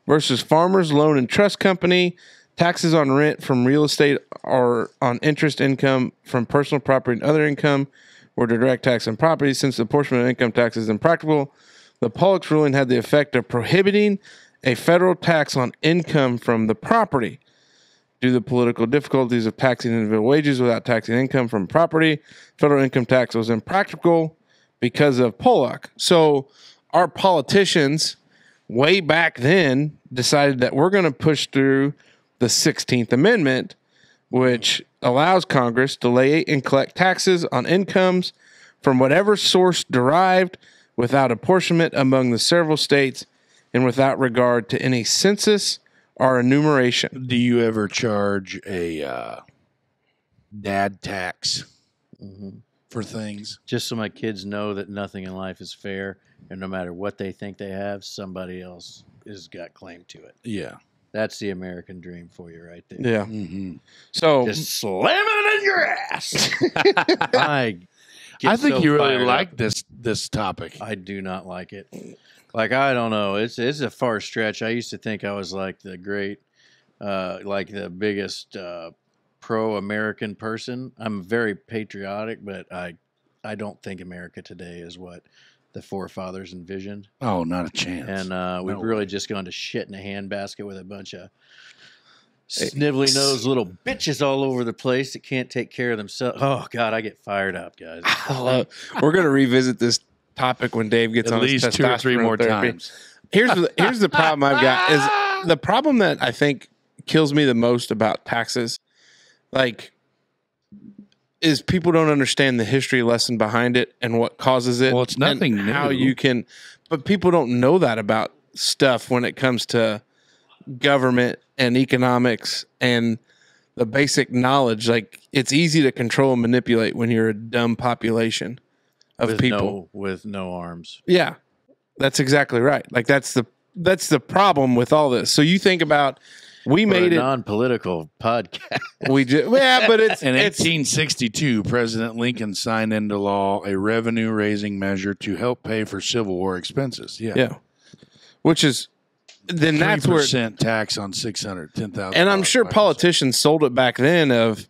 versus Farmers Loan and Trust Company. Taxes on rent from real estate or on interest income from personal property and other income were direct tax on property. Since the apportionment of income tax is impractical, the Pollock's ruling had the effect of prohibiting a federal tax on income from the property. Due to the political difficulties of taxing individual wages without taxing income from property, federal income tax was impractical because of Pollock. So our politicians way back then decided that we're going to push through the 16th Amendment, which allows Congress to lay and collect taxes on incomes from whatever source derived without apportionment among the several states and without regard to any census or enumeration. Do you ever charge a uh, dad tax Mm-hmm. for things? Just so my kids know that nothing in life is fair, and no matter what they think they have, somebody else has got claim to it. Yeah. That's the American dream for you right there. Yeah. Mm-hmm. So Just slamming it in your ass. I, I think so you really fired up. like this this topic. I do not like it. Like I don't know. It's it's a far stretch. I used to think I was like the great, uh, like the biggest uh, pro-American person. I'm very patriotic, but I I don't think America today is what the forefathers envisioned. Oh, not a chance. And uh, we've No really way. just gone to shit in a handbasket with a bunch of snivelly nosed little bitches all over the place that can't take care of themselves. Oh God, I get fired up, guys. I love- we're going to revisit this topic when Dave gets At on his least two or three more therapy. times. Here's the, here's the problem I've got is the problem that I think kills me the most about taxes. Like is people don't understand the history lesson behind it and what causes it. Well, it's and nothing How new. you can, but people don't know that about stuff when it comes to government and economics and the basic knowledge. Like it's easy to control and manipulate when you're a dumb population of with people. no with no arms. Yeah, that's exactly right. Like that's the that's the problem with all this. So you think about we We're made a it. non-political podcast. we just yeah, but it's In it's 1862, President Lincoln signed into law a revenue raising measure to help pay for Civil War expenses. Yeah. yeah, which is then that's where percent tax on six hundred ten thousand. and I'm sure politicians sold it back then of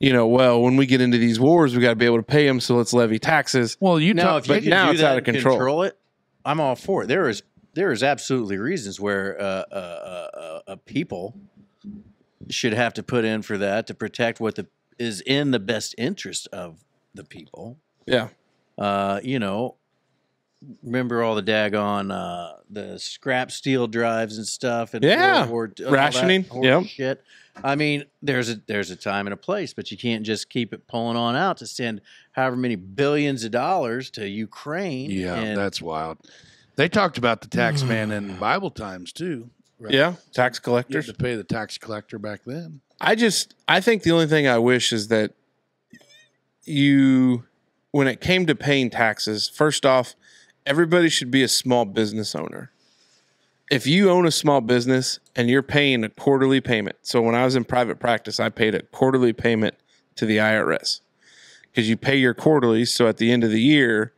you know well when we get into these wars we got to be able to pay them so let's levy taxes. Well, you now, if you but can now do it's that out of and control. it, I'm all for it. There is there is absolutely reasons where uh, uh, uh, uh, uh, people should have to put in for that to protect what the is in the best interest of the people. Yeah, Uh, you know, remember all the daggone uh, the scrap steel drives and stuff and Yeah. World War that Rationing, yep. shit. I mean, there's a there's a time and a place, but you can't just keep it pulling on out to send however many billions of dollars to Ukraine. yeah, that's wild. They talked about the tax mm. man in Bible times too. Right. yeah, tax You had collectors. to pay the tax collector back then. I just I think the only thing I wish is that you when it came to paying taxes, first off, everybody should be a small business owner. If you own a small business and you're paying a quarterly payment. So when I was in private practice, I paid a quarterly payment to the IRS. Cuz you pay your quarterly. so at the end of the year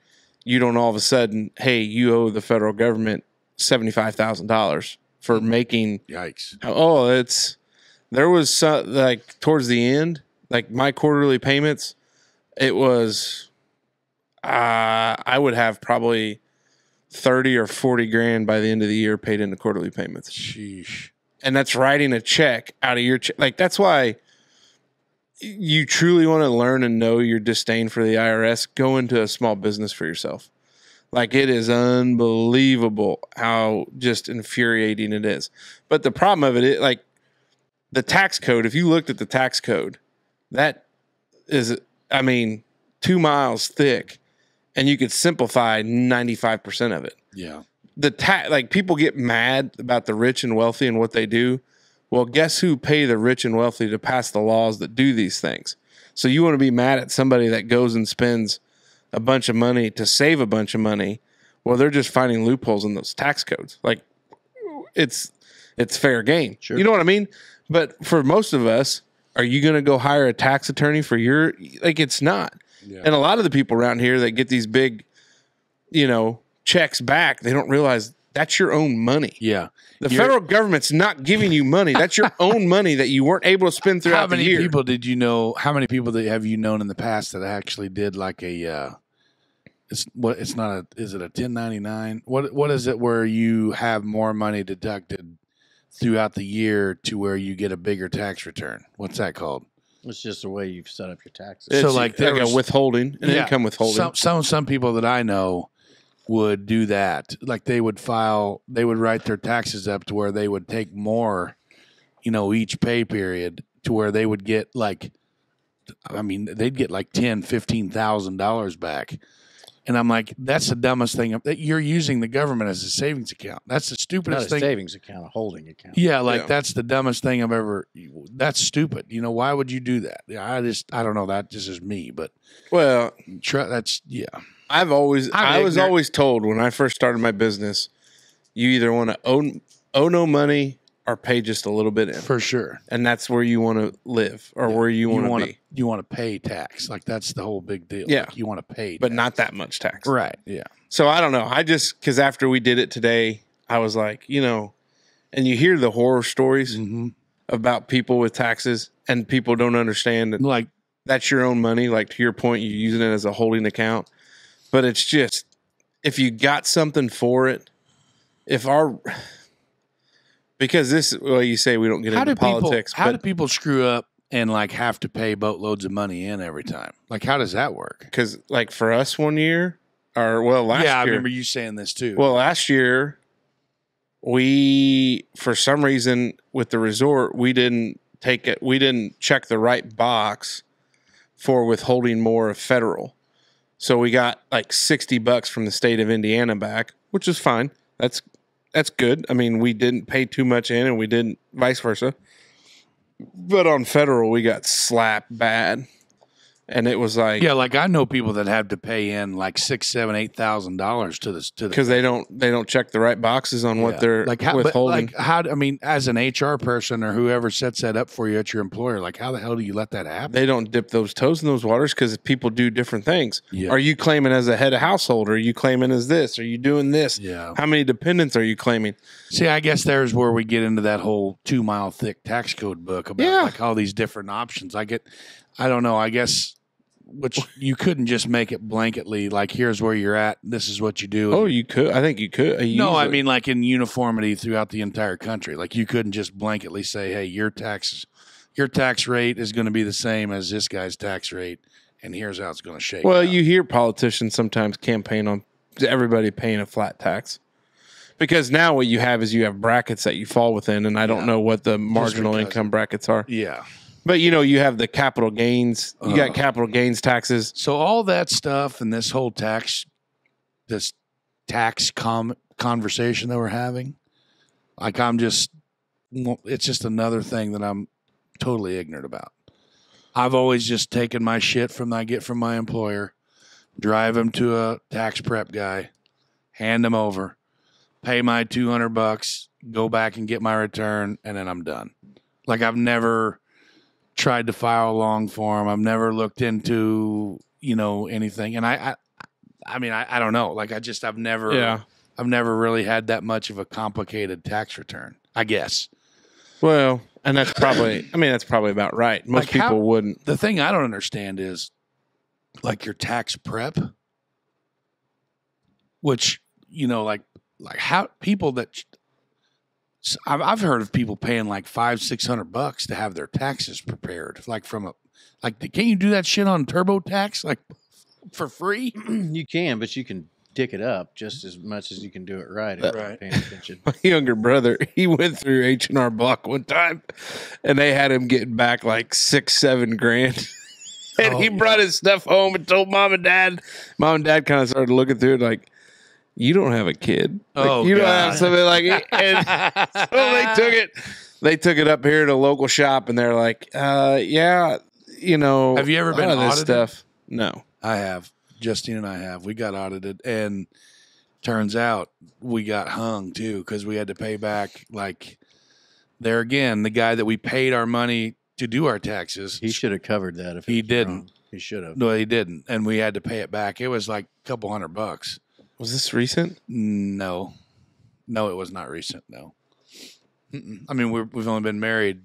you don't all of a sudden, hey, you owe the federal government $75,000 for making Yikes! Oh, it's there was some, like towards the end, like my quarterly payments, it was uh I would have probably 30 or 40 grand by the end of the year paid into quarterly payments. Sheesh. And that's writing a check out of your check. Like that's why you truly want to learn and know your disdain for the IRS, go into a small business for yourself. Like it is unbelievable how just infuriating it is. But the problem of it, it like the tax code, if you looked at the tax code, that is, I mean, two miles thick and you could simplify 95% of it. Yeah. The tax, like people get mad about the rich and wealthy and what they do. Well, guess who pay the rich and wealthy to pass the laws that do these things? So you want to be mad at somebody that goes and spends a bunch of money to save a bunch of money. Well, they're just finding loopholes in those tax codes. Like it's it's fair game. Sure. You know what I mean? But for most of us, are you going to go hire a tax attorney for your like it's not. Yeah. And a lot of the people around here that get these big you know, checks back, they don't realize that's your own money. Yeah. The You're- federal government's not giving you money. That's your own money that you weren't able to spend throughout How many the year. people did you know? How many people that have you known in the past that actually did like a? Uh, it's what? It's not a. Is it a ten ninety nine? What? What is it where you have more money deducted throughout the year to where you get a bigger tax return? What's that called? It's just the way you've set up your taxes. It's So, like, there like was- a withholding, an Yeah. income withholding. Some some some people that I know would do that. Like they would file, they would write their taxes up to where they would take more, you know, each pay period to where they would get like, I mean, they'd get like ten, fifteen thousand dollars back. And I'm like, that's the dumbest thing. That you're using the government as a savings account. That's the Not a stupidest thing. savings account, a holding account. Yeah, like Yeah. that's the dumbest thing I've ever. That's stupid. You know, why would you do that? Yeah, I just, I don't know. That just is me, but well, try, that's yeah. I've always I'm I was always told when I first started my business, you either want to own owe no money or pay just a little bit in. For sure. And that's where you want to live or where you want to be. You want to pay tax. Like that's the whole big deal. Yeah. Like, you want to pay, But tax. not that much tax. right. Yeah. So I don't know. I just cuz after we did it today, I was like, you know, and you hear the horror stories hmm about people with taxes and people don't understand that Like that's your own money. Like to your point, you're using it as a holding account. But it's just if you got something for it, if our because this well, you say we don't get how do into people? politics, How do people screw up and like have to pay boatloads of money in every time? Like how does that work? because like for us one year, or well last yeah, I remember you saying this too. well last year, we for some reason with the resort we didn't take it, we didn't check the right box for withholding more of federal. So we got like 60 bucks from the state of Indiana back, which is fine. That's that's good. I mean, we didn't pay too much in and we didn't vice versa. But on federal, we got slapped bad. And it was like Yeah, like I know people that have to pay in like six, seven, eight thousand dollars to this to the because they don't they don't check the right boxes on what Yeah. they're like how, withholding. like how? I mean, as an HR person or whoever sets that up for you at your employer, like how the hell do you let that happen? they don't dip those toes in those waters because people do different things. Yeah. Are you claiming as a head of household? or Are you claiming as this? Are you doing this? Yeah. How many dependents are you claiming? See, I guess there's where we get into that whole two mile thick tax code book about Yeah. like all these different options. I get, I don't know. I guess which you couldn't just make it blanketly like here's where you're at. This is what you do. Oh, you could. I think you could. no, I mean like in uniformity throughout the entire country. Like you couldn't just blanketly say, "Hey, your tax, your tax rate is going to be the same as this guy's tax rate, and here's how it's going to shake." Well, out." you hear politicians sometimes campaign on everybody paying a flat tax. Because now what you have is you have brackets that you fall within, and I don't Yeah. know what the marginal income brackets are. yeah. But you know, you have the capital gains. You got Uh. capital gains taxes. So all that stuff and this whole tax, this tax com conversation that we're having, like I'm just, it's just another thing that I'm totally ignorant about. I've always just taken my shit from I get from my employer, drive him to a tax prep guy, hand him over, pay my two hundred bucks, go back and get my return, and then I'm done. Like I've never tried to file a long form. I've never looked into you know anything, and I, I, I mean, I, I don't know. Like I just I've never, Yeah. I've never really had that much of a complicated tax return. I guess Well, and that's probably. I mean, that's probably about right. Most Like people how- wouldn't. the thing I don't understand is like your tax prep, which you know, like like how people that I've I've heard of people paying like five six hundred bucks to have their taxes prepared, like from a like can you do that shit on TurboTax like for free? you can, but you can dick it up just as much as you can do it right if you're Right. paying attention. My younger brother, he went through H and R Block one time, and they had him getting back like six, seven grand. and Oh, he brought his stuff home and told mom and dad. Mom and dad kind of started looking through it like, "You don't have a kid. Like, Oh, you don't have something like." it." And so they took it. They took it up here to a local shop, and they're like, uh, "Yeah, you know." Have you ever been lot of this audited? stuff? No. I have. Justine and I have. We got audited, and turns out we got hung too because we had to pay back like there again the guy that we paid our money to do our taxes. He should have covered that if He didn't. wrong. He should have. no, he didn't, and we had to pay it back. It was like a couple hundred bucks. Was this recent? No, no, it was not recent. No, Mm-mm. I mean we're, we've only been married,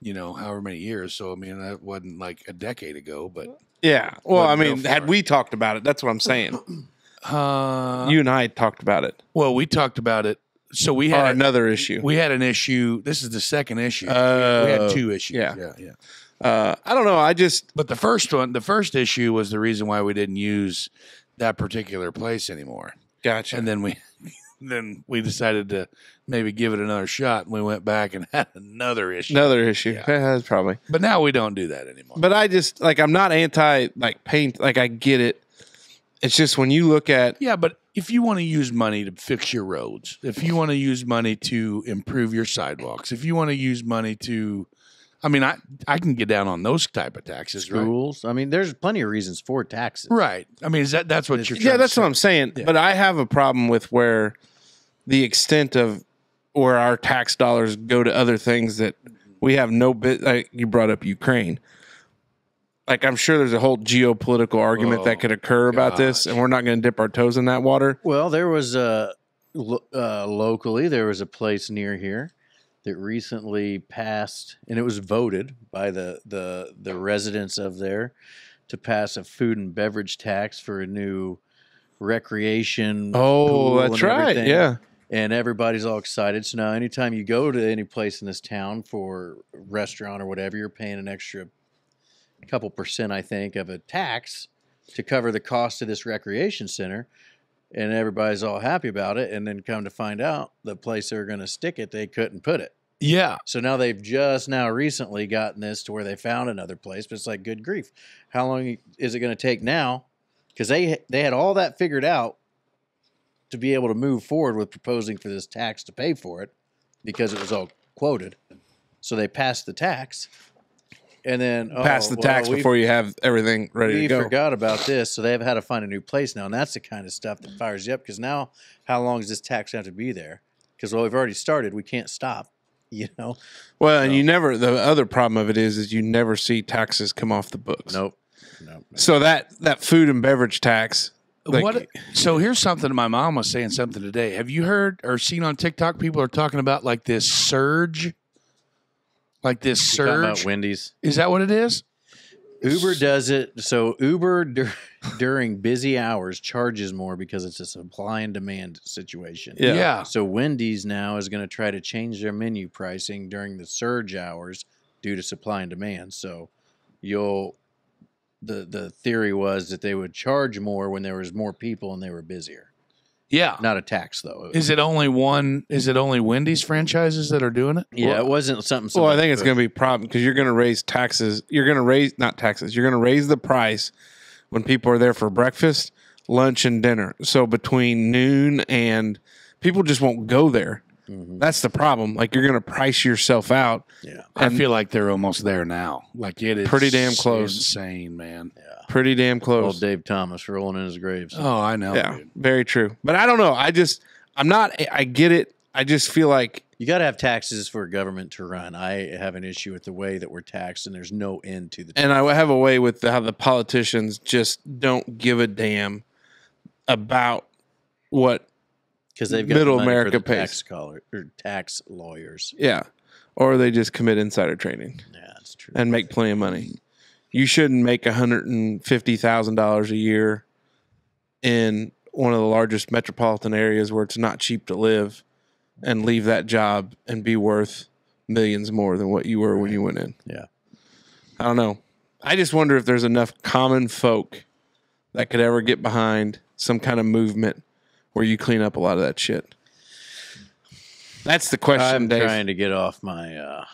you know, however many years. So I mean that wasn't like a decade ago, but Yeah. Well, I mean, had it. we talked about it, that's what I'm saying. uh, you and I talked about it. well, we talked about it. So we had a- another issue. We had an issue. This is the second issue. we Oh, had two issues. yeah. yeah, yeah. Uh, I don't know. I just But the first one, the first issue was the reason why we didn't use that particular place anymore. gotcha. And then we, then we decided to maybe give it another shot, and we went back and had another issue. another issue. Yeah. Probably. But now we don't do that anymore. But I just like I'm not anti like paint. Like I get it. It's just when you look at yeah, but if you want to use money to fix your roads, if you want to use money to improve your sidewalks, if you want to use money to, I mean, I I can get down on those type of taxes, right? I mean, there's plenty of reasons for taxes. Right. I mean, is that that's what you're? yeah, trying to that's say. what I'm saying. Yeah. But I have a problem with where the extent of where our tax dollars go to other things that we have no bit. Like you brought up Ukraine. Like I'm sure there's a whole geopolitical argument Oh, that could occur about this, and we're not going to dip our toes in that water. Well, there was a uh, locally there was a place near here that recently passed, and it was voted by the the the residents of there to pass a food and beverage tax for a new recreation. Oh, that's right. everything. Yeah. and everybody's all excited. So now, anytime you go to any place in this town for a restaurant or whatever, you're paying an extra couple percent, I think, of a tax to cover the cost of this recreation center. And everybody's all happy about it. And then come to find out, the place they were going to stick it, they couldn't put it. Yeah. So now they've just now recently gotten this to where they found another place, but it's like good grief. How long is it going to take now? Because they they had all that figured out to be able to move forward with proposing for this tax to pay for it because it was all quoted. So they passed the tax, and then oh, Pass the well, tax we- before you have everything ready we to go. forgot about this, so they've had to find a new place now, and that's the kind of stuff that fires you up. Because now, how long does this tax have to be there? Because well, we've already started, we can't stop. You know, Well, and you never. The other problem of it is, is you never see taxes come off the books. nope, nope. So that that food and beverage tax. Like, what? So here's something my mom was saying something today. Have you heard or seen on TikTok? People are talking about like this surge, like this You're talking about surge. Wendy's. Is that what it is? Uber does it. So Uber dur- during busy hours charges more because it's a supply and demand situation. Yeah. So Wendy's now is going to try to change their menu pricing during the surge hours due to supply and demand. So you'll the the theory was that they would charge more when there was more people and they were busier. Yeah. Not a tax though. Is it only one? Is it only Wendy's franchises that are doing it? yeah, it wasn't something. Well, I think it's going to be a problem because you're going to raise taxes. You're going to raise not taxes. You're going to raise the price when people are there for breakfast, lunch, and dinner. So between noon and people just won't go there. Mhm. That's the problem. Like you're going to price yourself out. Yeah. I feel like they're almost there now. Like it is Pretty damn close. Insane, man. Yeah. Pretty damn Old close. Dave Thomas rolling in his graves. Oh, I know. yeah, dude. very true. But I don't know. I just I'm not. I get it. I just feel like You got to have taxes for a government to run. I have an issue with the way that we're taxed, and there's no end to the. and I have a way with how the politicians just don't give a damn about what because they've got middle the America for the pays. tax or tax lawyers. yeah or they just commit insider trading Yeah, that's true. and make plenty of money you shouldn't make $150,000 a year in one of the largest metropolitan areas where it's not cheap to live and leave that job and be worth millions more than what you were when you went in Yeah. I don't know I just wonder if there's enough common folk that could ever get behind some kind of movement where you clean up a lot of that shit. That's the question, I'm Dave. trying to get off my uh,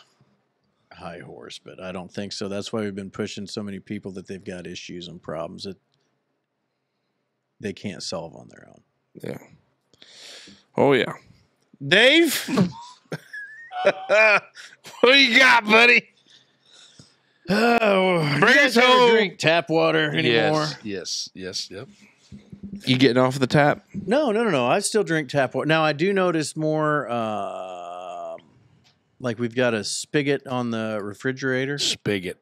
high horse, but I don't think so. That's why we've been pushing so many people that they've got issues and problems that they can't solve on their own. Yeah. Oh yeah. Dave, what do you got, buddy? Oh, Bring us home. drink tap water anymore? Yes. Yes. Yes. Yep. You getting off the tap? No, no, no, no. I still drink tap water. Now I do notice more. um like we've got a spigot on the refrigerator, Spigot.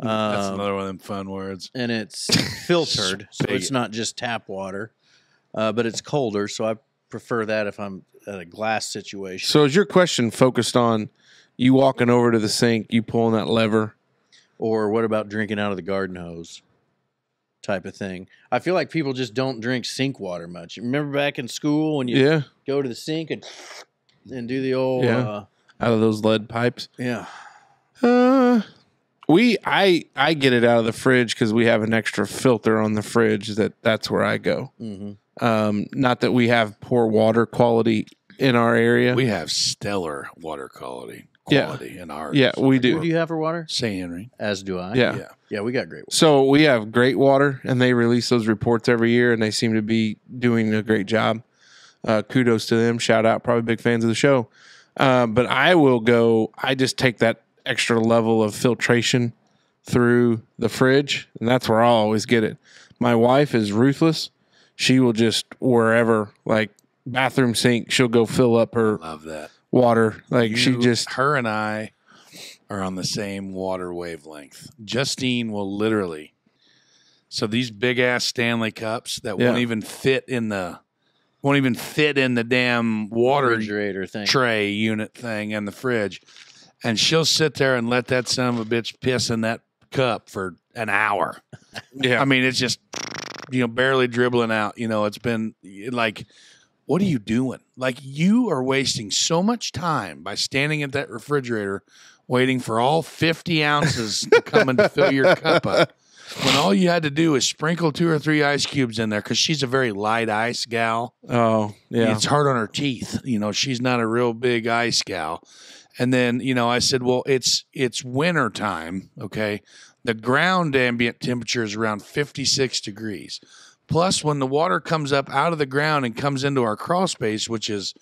That's um, another one of them fun words. and it's filtered, so it's Spigot. not just tap water, uh, but it's colder. So I prefer that if I'm at a glass situation. So is your question focused on you walking over to the sink, you pulling that lever? Or what about drinking out of the garden hose? Type of thing. I feel like people just don't drink sink water much. Remember back in school when you Yeah. go to the sink and and do the old Yeah. uh, Out of those lead pipes. yeah. Uh we I I get it out of the fridge because we have an extra filter on the fridge that that's where I go. hmm Um, not that we have poor water quality in our area. We have stellar water quality Yeah. in ours. yeah, we What do. do you have for water? St. Henry. As do I. Yeah. Yeah. Yeah, we got great water. So we have great water, and they release those reports every year, and they seem to be doing a great job. Uh, kudos to them. Shout out, probably big fans of the show. Uh, but I will go. I just take that extra level of filtration through the fridge, and that's where I'll always get it. My wife is ruthless. She will just wherever, like bathroom sink, she'll go fill up her Love that. Water. Like she just her and I are on the same water wavelength. Justine will literally. So these big ass Stanley cups that won't even fit in the won't even fit in the damn water refrigerator thing. tray unit thing in the fridge. And she'll sit there and let that son of a bitch piss in that cup for an hour. yeah. I mean, it's just you know barely dribbling out. You know, it's been like, what are you doing? Like you are wasting so much time by standing at that refrigerator waiting for all fifty ounces to come and to fill your cup up. When all you had to do is sprinkle two or three ice cubes in there, because she's a very light ice gal. oh yeah. It's hard on her teeth. You know, she's not a real big ice gal. And then, you know, I said, well, it's it's winter time, okay? The ground ambient temperature is around 56 degrees. Plus, when the water comes up out of the ground and comes into our crawl space, which is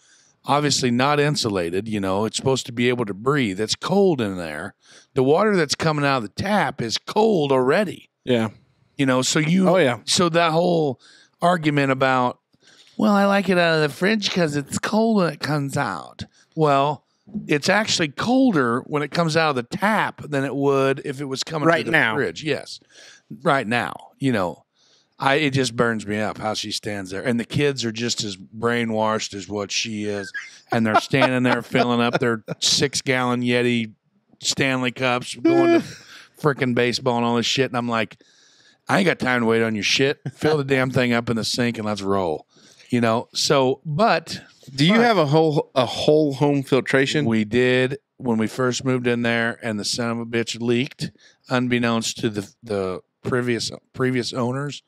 obviously not insulated, you know, it's supposed to be able to breathe. It's cold in there. The water that's coming out of the tap is cold already. Yeah. You know, so you Oh yeah. so that whole argument about, well, I like it out of the fridge because it's cold when it comes out. Well, it's actually colder when it comes out of the tap than it would if it was coming Right the now. fridge. Yes, right now. You know, I it just burns me up how she stands there, and the kids are just as brainwashed as what she is, and they're standing there filling up their six gallon Yeti Stanley cups, going to freaking baseball and all this shit, and I'm like. I ain't got time to wait on your shit. Fill the damn thing up in the sink and let's roll. You know, so but Do you But- have a whole a whole home filtration? we did when we first moved in there and the son of a bitch leaked unbeknownst to the the previous previous owners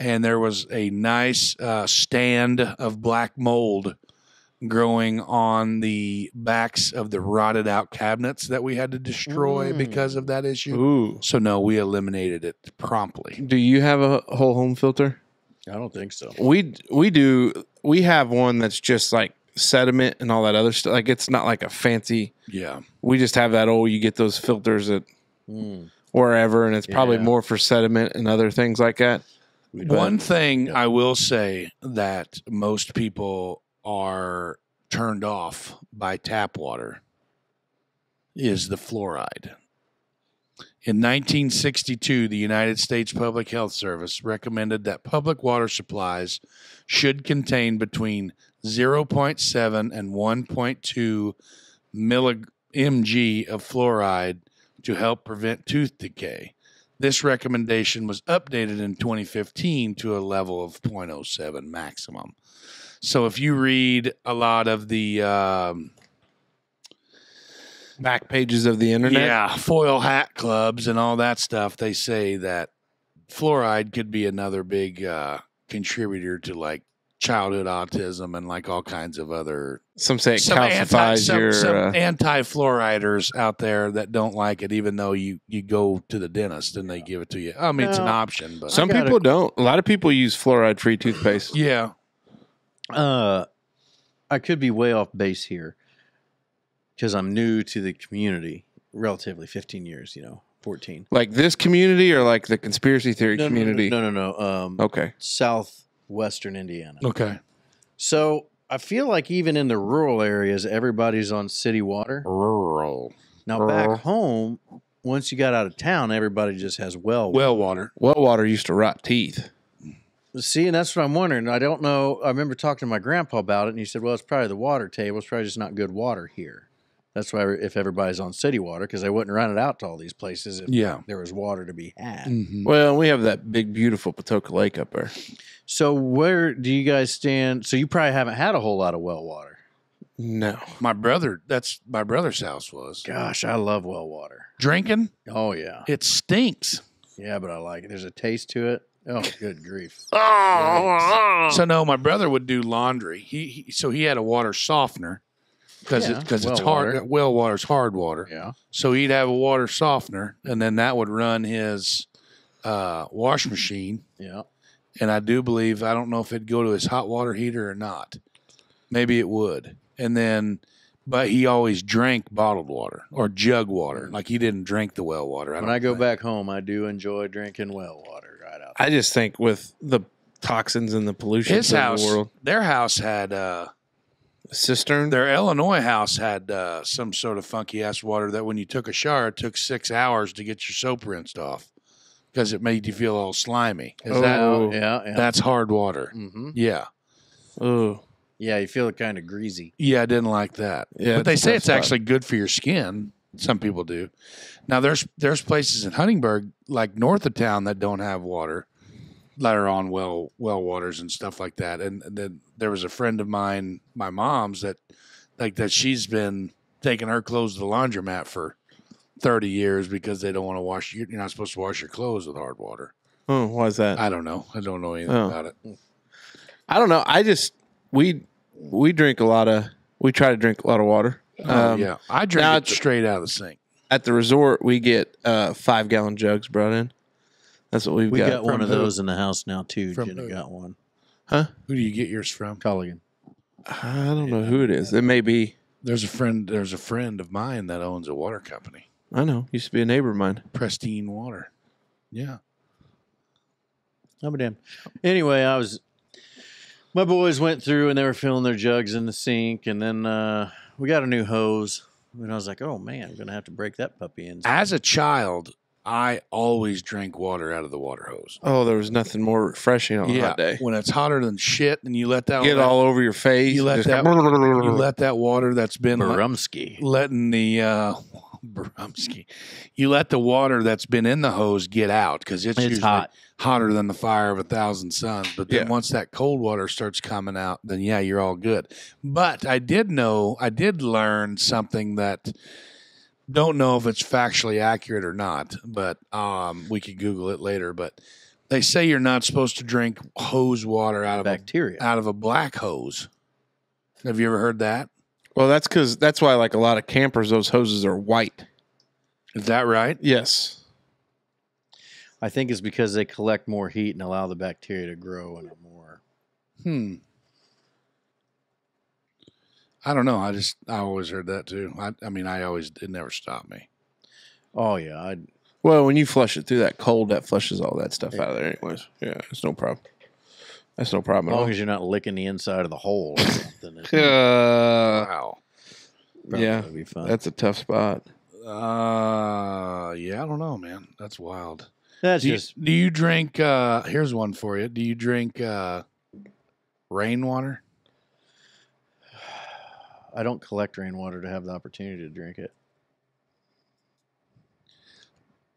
and there was a nice uh, stand of black mold growing on the backs of the rotted out cabinets that we had to destroy Mm. because of that issue. Ooh. So no, we eliminated it promptly. Do you have a whole home filter? I don't think so. We we do. We have one that's just like sediment and all that other stuff. Like it's not like a fancy. Yeah. We just have that old. You get those filters that Mm. Wherever, and it's probably Yeah. more for sediment and other things like that. But- One thing I will say that most people are turned off by tap water is the fluoride. In 1962, the United States Public Health Service recommended that public water supplies should contain between 0.7 and 1.2 millig- mg of fluoride to help prevent tooth decay. This recommendation was updated in 2015 to a level of 0.07 maximum. So if you read a lot of the um, Back pages of the internet. yeah foil hat clubs and all that stuff, they say that fluoride could be another big uh, contributor to like childhood autism and like all kinds of other Some say it some anti calcifies some, your. some uh, anti-fluoriders out there that don't like it, even though you you go to the dentist and they give it to you. I mean, it's an option, but some people a- don't. A lot of people use fluoride free toothpaste. yeah, Uh, I could be way off base here because I'm new to the community, relatively 15 years, you know, 14. Like this community or like the conspiracy theory No, no, no, community. No, no, no. Um, Okay. Southwestern Indiana. okay. So I feel like even in the rural areas, everybody's on city water. Rural Now back home, once you got out of town, everybody just has well. well water. Well water used to rot teeth. See, and that's what I'm wondering. I don't know. I remember talking to my grandpa about it, and he said, "Well, it's probably the water table. It's probably just not good water here." That's why if everybody's on city water, because they wouldn't run it out to all these places if Yeah. there was water to be had. Mhm. Well, we have that big, beautiful Patoka Lake up there. So where do you guys stand? So you probably haven't had a whole lot of well water. No. My brother, that's my brother's house was Gosh, I love well water. drinking. Oh yeah, It stinks. yeah, but I like it. There's a taste to it. Oh, good grief. So no, my brother would do laundry. He, he so he had a water softener because Yeah, because it's hard well water. Well water's hard water. Yeah. So he'd have a water softener, and then that would run his uh, wash machine. Yeah. And I do believe I don't know if it'd go to his hot water heater or not. Maybe it would. And then, but he always drank bottled water or jug water. Like he didn't drink the well water. When I go think. back home, I do enjoy drinking well water right out. I just think with the toxins and the pollution his in house, the world, their house had. uh cistern. Their Illinois house had uh, some sort of funky ass water that when you took a shower, it took six hours to get your soap rinsed off because it made you feel all slimy. Is that Oh. yeah, yeah. that's hard water? hmm Yeah, Oh, Yeah, you feel kind of greasy. yeah, I didn't like that. Yeah, but they say it's spot. actually good for your skin. Some people do. Now there's there's places in Huntingburg, like north of town, that don't have water, that are on well well waters and stuff like that. And then there was a friend of mine, my mom's, that like that she's been taking her clothes to the laundromat for thirty years because they don't want to wash. you. You're not supposed to wash your clothes with hard water. oh, why is that? I don't know. I don't know anything Oh. about it. I don't know. I just we we drink a lot of we try to drink a lot of water. Oh, Um, yeah. I drink now it it's- straight out of the sink. At the resort, we get uh, five gallon jugs brought in. That's what we've We got. got, one of those in the house now too. From Jenna who? got one. Huh? Who do you get yours from? Culligan. I don't know who it is. It may be. There's a friend. There's a friend of mine that owns a water company, I know. Used to be a neighbor of mine. Pristine Water. Yeah. I'll be damned. Anyway, I was. My boys went through and they were filling their jugs in the sink, and then uh, we got a new hose. And I was like, "Oh man, I'm gonna have to break that puppy in." As a child, I always drank water out of the water hose. Oh, there was nothing more refreshing on a hot day. When it's hotter than shit, and you let that Get that- all over your face. you let that you let that water that's been let- Barumski. letting the uh Brumsky. You let the water that's been in the hose get out because it's, It's hot. hotter than the fire of a thousand suns. But then Yeah. once that cold water starts coming out, then yeah, you're all good. But I did know, I did learn something that don't know if it's factually accurate or not, but um, we could Google it later. But they say you're not supposed to drink hose water out of a, Bacteria. out of a black hose. Have you ever heard that? Well, that's because that's why, like a lot of campers, those hoses are white. Is that right? Yes. I think it's because they collect more heat and allow the bacteria to grow in it more. Hmm. I don't know. I just I always heard that too. I I mean I always it never stopped me. Oh yeah, I Well, when you flush it through that cold, that flushes all that stuff out of there, anyways. Yeah, it's no problem. That's no as problem at long all. as you're not licking the inside of the hole or something, Uh, Wow. probably yeah, be fun. that's a tough spot. Uh yeah, I don't know, man. That's wild. That's Do you, just do you drink uh here's one for you. Do you drink uh rainwater? I don't collect rainwater to have the opportunity to drink it.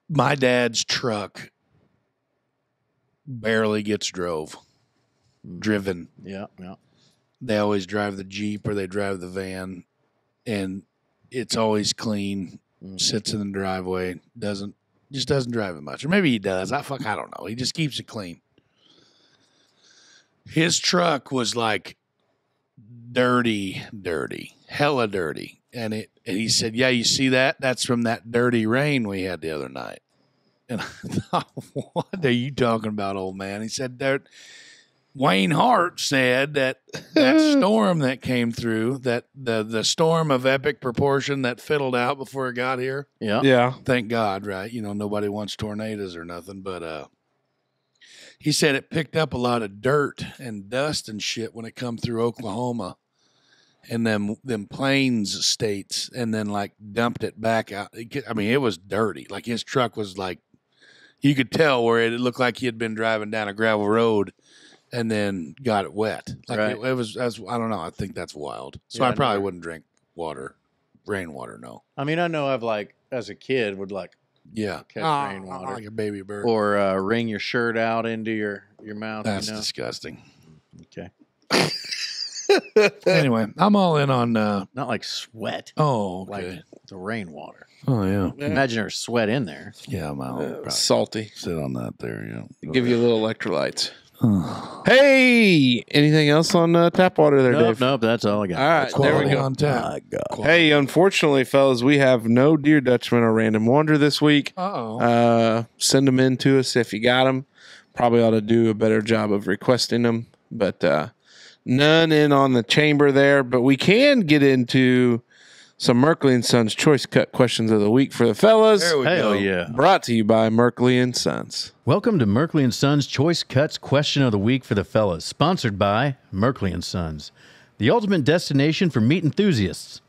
My dad's truck barely gets drove. Driven. Yeah, yeah. they always drive the jeep or they drive the van and it's always clean Mm. sits in the driveway doesn't just doesn't drive it much or maybe he does i fuck i don't know he just keeps it clean his truck was like dirty dirty hella dirty and it and he said yeah you see that that's from that dirty rain we had the other night and i thought what are you talking about old man he said that Wayne Hart said that that storm that came through, that the the storm of epic proportion that fiddled out before it got here. Yeah. Yeah. Thank God, right? You know, nobody wants tornadoes or nothing, but uh he said it picked up a lot of dirt and dust and shit when it come through Oklahoma and them them plains states and then like dumped it back out. I mean, it was dirty. Like his truck was like you could tell where it looked like he had been driving down a gravel road and then got it wet. Like Right. it, it was that's I don't know. I think that's wild. So Yeah, I I probably never- wouldn't drink water, rainwater. No. I mean, I know I've like as a kid would like Yeah, Catch rainwater. like a baby bird. or uh, wring your shirt out into your your mouth. that's you know? disgusting. okay. anyway, I'm all in on. uh Not like sweat, Oh, like the rainwater. oh yeah, Imagine there's sweat in there. yeah. I'm out. Uh, salty. sit on that there. Yeah. Give you a little electrolytes. hey, anything else on uh, tap water there, Nope, Dave? nope. That's all I got. All right, there we Quality go. on tap. My God. Hey, unfortunately, fellas, we have no Deer Dutchman or Random Wonder this week. Uh-oh. Uh, send them in to us if you got them. Probably ought to do a better job of requesting them, but uh, none in on the chamber there. But we can get into some Merkley and Sons choice cut questions of the week for the fellas. there we Hell go. yeah. Brought to you by Merkley and Sons. Welcome to Merkley and Sons Choice Cuts Question of the Week for the Fellas, sponsored by Merkley and Sons, the ultimate destination for meat enthusiasts.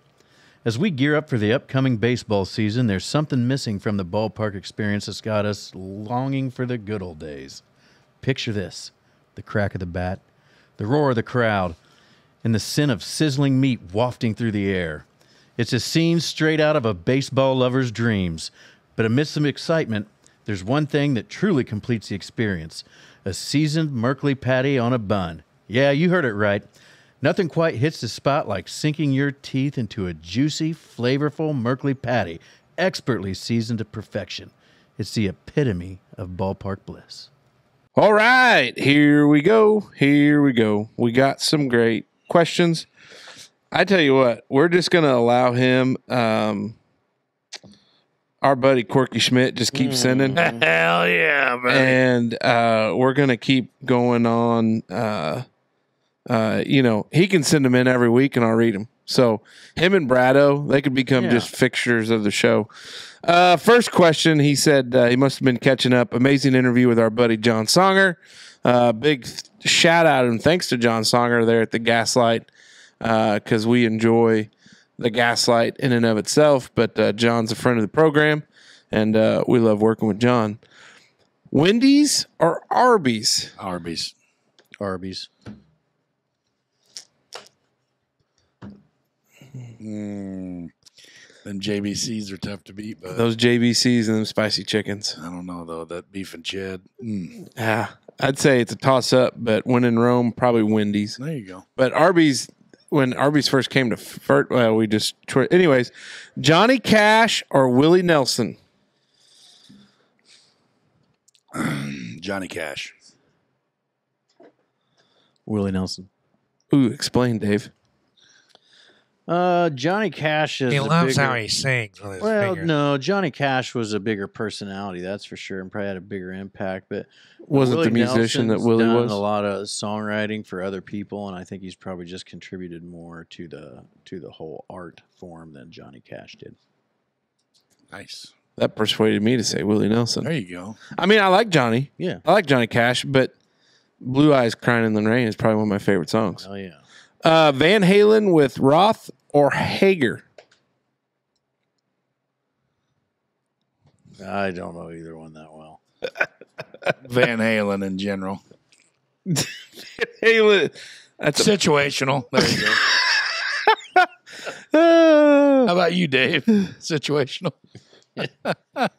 As we gear up for the upcoming baseball season, there's something missing from the ballpark experience that's got us longing for the good old days. Picture this the crack of the bat, the roar of the crowd, and the scent of sizzling meat wafting through the air. It's a scene straight out of a baseball lover's dreams. But amidst some excitement, there's one thing that truly completes the experience a seasoned Merkley patty on a bun. Yeah, you heard it right. Nothing quite hits the spot like sinking your teeth into a juicy, flavorful Merkley patty, expertly seasoned to perfection. It's the epitome of ballpark bliss. All right, here we go. Here we go. We got some great questions. I tell you what, we're just gonna allow him. Um, our buddy Corky Schmidt just keeps sending, Hell yeah, man. and uh, we're gonna keep going on. Uh, uh, you know, he can send them in every week, and I'll read them. So him and Brado, they could become Yeah. just fixtures of the show. Uh, first question, he said uh, he must have been catching up. Amazing interview with our buddy John Songer. Uh, big shout out and thanks to John Songer there at the Gaslight because we enjoy the Gaslight in and of itself. But uh, John's a friend of the program, and uh, we love working with John. Wendy's or Arby's? Arby's. Arby's. Mm. Them JBCs are tough to beat, but Those JBCs and them spicy chickens. I don't know though. That beef and ched. Mm. Yeah, I'd say it's a toss up, but when in Rome, probably Wendy's. There you go. But Arby's, when Arby's first came to first, well, we just, tr- anyways, Johnny Cash or Willie Nelson? Johnny Cash. Willie Nelson. Ooh, explain, Dave. Uh, Johnny Cash is. He a loves bigger- how he sings with his Well, fingers. no, Johnny Cash was a bigger personality, that's for sure, and probably had a bigger impact. But Wasn't Willie the musician that Nelson's Willie done was? A lot of songwriting for other people, and I think he's probably just contributed more to the to the whole art form than Johnny Cash did. Nice. That persuaded me to say Willie Nelson. There you go. I mean, I like Johnny. Yeah. I like Johnny Cash, but Blue Eyes Crying in the Rain is probably one of my favorite songs. Oh yeah. Uh, Van Halen with Roth or Hagar? I don't know either one that well. Van Halen in general. Halen. That's a, Situational. There you go. How about you, Dave? Situational.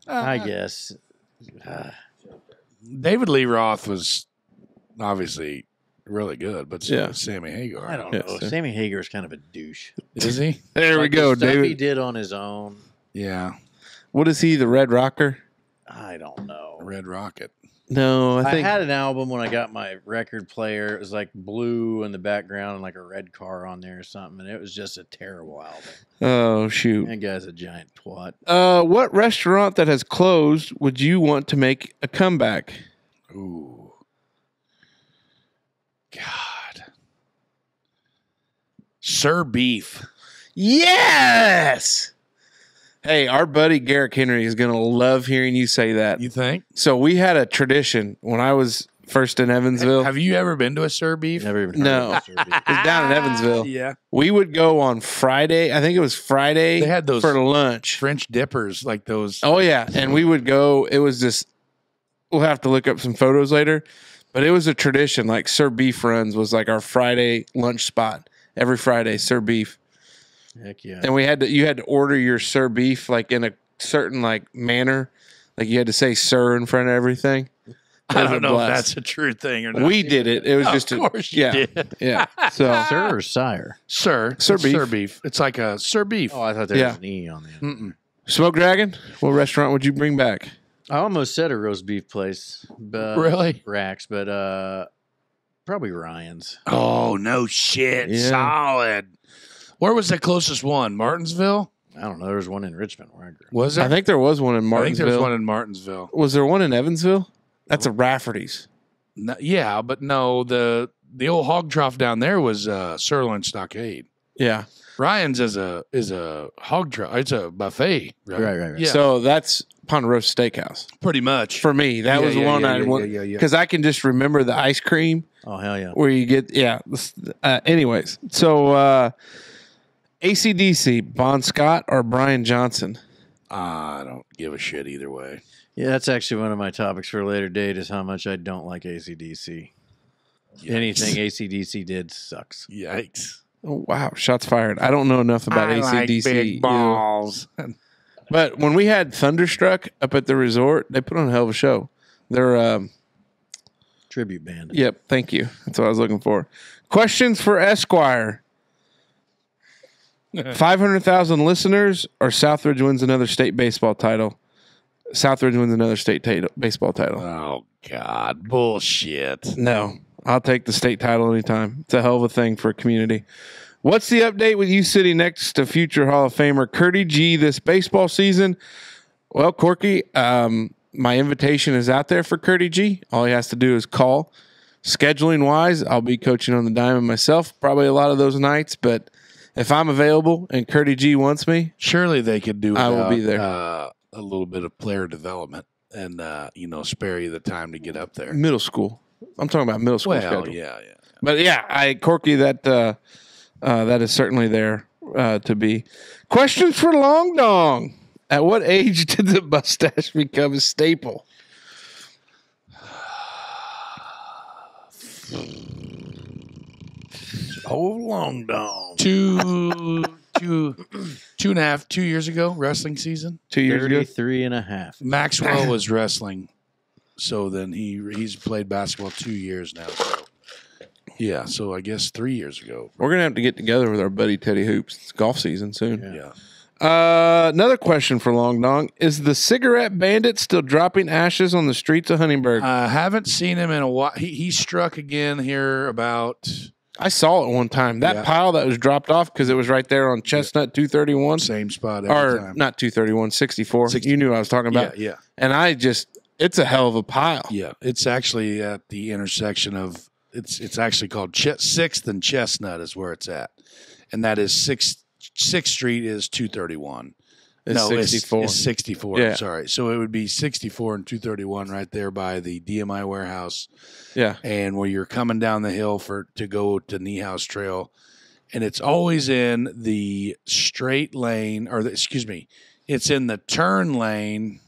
I guess. Uh, David Lee Roth was obviously really good, but Yeah. Sammy Hagar. I don't Yes, know. sir. Sammy Hagar is kind of a douche. Is he? there we Like, the go, stuff He did on his own. Yeah. What is he? The Red Rocker? I don't know. Red Rocket. No, I I, think. had an album when I got my record player. It was like blue in the background and like a red car on there or something, and it was just a terrible album. oh shoot. That guy's a giant twat. Uh, what restaurant that has closed would you want to make a comeback? Ooh. God. Sir Beef. Yes. Hey, our buddy Garrick Henry is going to love hearing you say that. You think? So we had a tradition when I was first in Evansville. Have you ever been to a Sir Beef? Never even heard No. of Sir Beef. It's down in Evansville. Yeah. We would go on Friday. I think it was Friday. They had those for lunch. French dippers, like those. Oh yeah, and we would go. It was just. We'll have to look up some photos later, but it was a tradition. Like Sir Beef Runs was like our Friday lunch spot every Friday. Sir Beef, Heck yeah. and we had to. You had to order your Sir Beef like in a certain like manner. Like you had to say "Sir" in front of everything. I don't know if that's a true thing or not. We did it. It was Of just a, course you yeah, did. yeah. So Sir or Sire? Sir. Sir Beef. Sir Beef. It's like a Sir Beef. Oh, I thought there Yeah. was an E on there. Mm-mm. Smoke Dragon. What restaurant would you bring back? I almost said a roast beef place, but Really? Racks, but uh, probably Ryan's. Oh, no shit. Yeah. Solid. Where was the closest one? Martinsville? I don't know. There was one in Richmond where I grew. Was it? I think there was one in I think Martinsville. there was one in Martinsville. was there one in Evansville? That's a Rafferty's. No, yeah, but no, the the old hog trough down there was uh, Sirloin Stockade. Yeah. Ryan's is a is a hog trough. It's a buffet, right? Right, right, right. Yeah, So that's Ponderosa Steakhouse. pretty much. For me, that Yeah, was the yeah, one yeah, I yeah, want yeah, yeah, yeah. because I can just remember the ice cream Oh hell yeah! where you get yeah. Uh, anyways, so uh, ACDC, Bon Scott or Brian Johnson? I don't give a shit either way. Yeah, that's actually one of my topics for a later date. Is how much I don't like ACDC. Anything ACDC did sucks. Yikes! Oh, wow, shots fired. I don't know enough about I like ACDC. big you know. balls. But when we had Thunderstruck up at the resort, they put on a hell of a show. They're um, Tribute band. Yep, thank you. That's what I was looking for. Questions for Esquire. 500,000 listeners or Southridge wins another state baseball title? Southridge wins another state ta- baseball title. oh God, bullshit. No, I'll take the state title anytime. It's a hell of a thing for a community. What's the update with you sitting next to future Hall of Famer Curdy G this baseball season? Well, Corky, um, my invitation is out there for Curdy G. All he has to do is call. Scheduling wise, I'll be coaching on the diamond myself, probably a lot of those nights. But if I'm available and Curdy G wants me, Surely they could do. I will be there. Uh, a little bit of player development and uh, you know spare you the time to get up there. middle school. I'm talking about middle school Well, schedule. yeah, yeah. But yeah, I Corky that uh, uh, that is certainly there uh, to be. Questions for Long Dong. At what age did the mustache become a staple? Oh, long dong. Two, two, two and a half, two years ago, wrestling season. Two years ago. 33 and a half. Maxwell was wrestling, so then he he's played basketball two years now. So yeah, so I guess three years ago. We're gonna have to get together with our buddy Teddy Hoops. It's golf season soon. Yeah. Uh, another question for Long Dong: Is the cigarette bandit still dropping ashes on the streets of Huntingburg? I haven't seen him in a while. He he struck again here about I saw it one time. That Yeah. pile that was dropped off because it was right there on Chestnut 231, same spot every or time. not 231, 64. You knew what I was talking yeah, about. yeah, And I just, it's a hell of a pile. yeah. It's actually at the intersection of it's it's actually called Ch- Sixth and Chestnut is where it's at, and that is Sixth Sixth Street is two thirty one. No, 64. It's, it's 64. Yeah. Sorry. So it would be 64 and 231 right there by the DMI warehouse. yeah. And where you're coming down the hill for to go to Knee House Trail. And it's always in the straight lane, or the, excuse me, it's in the turn lane,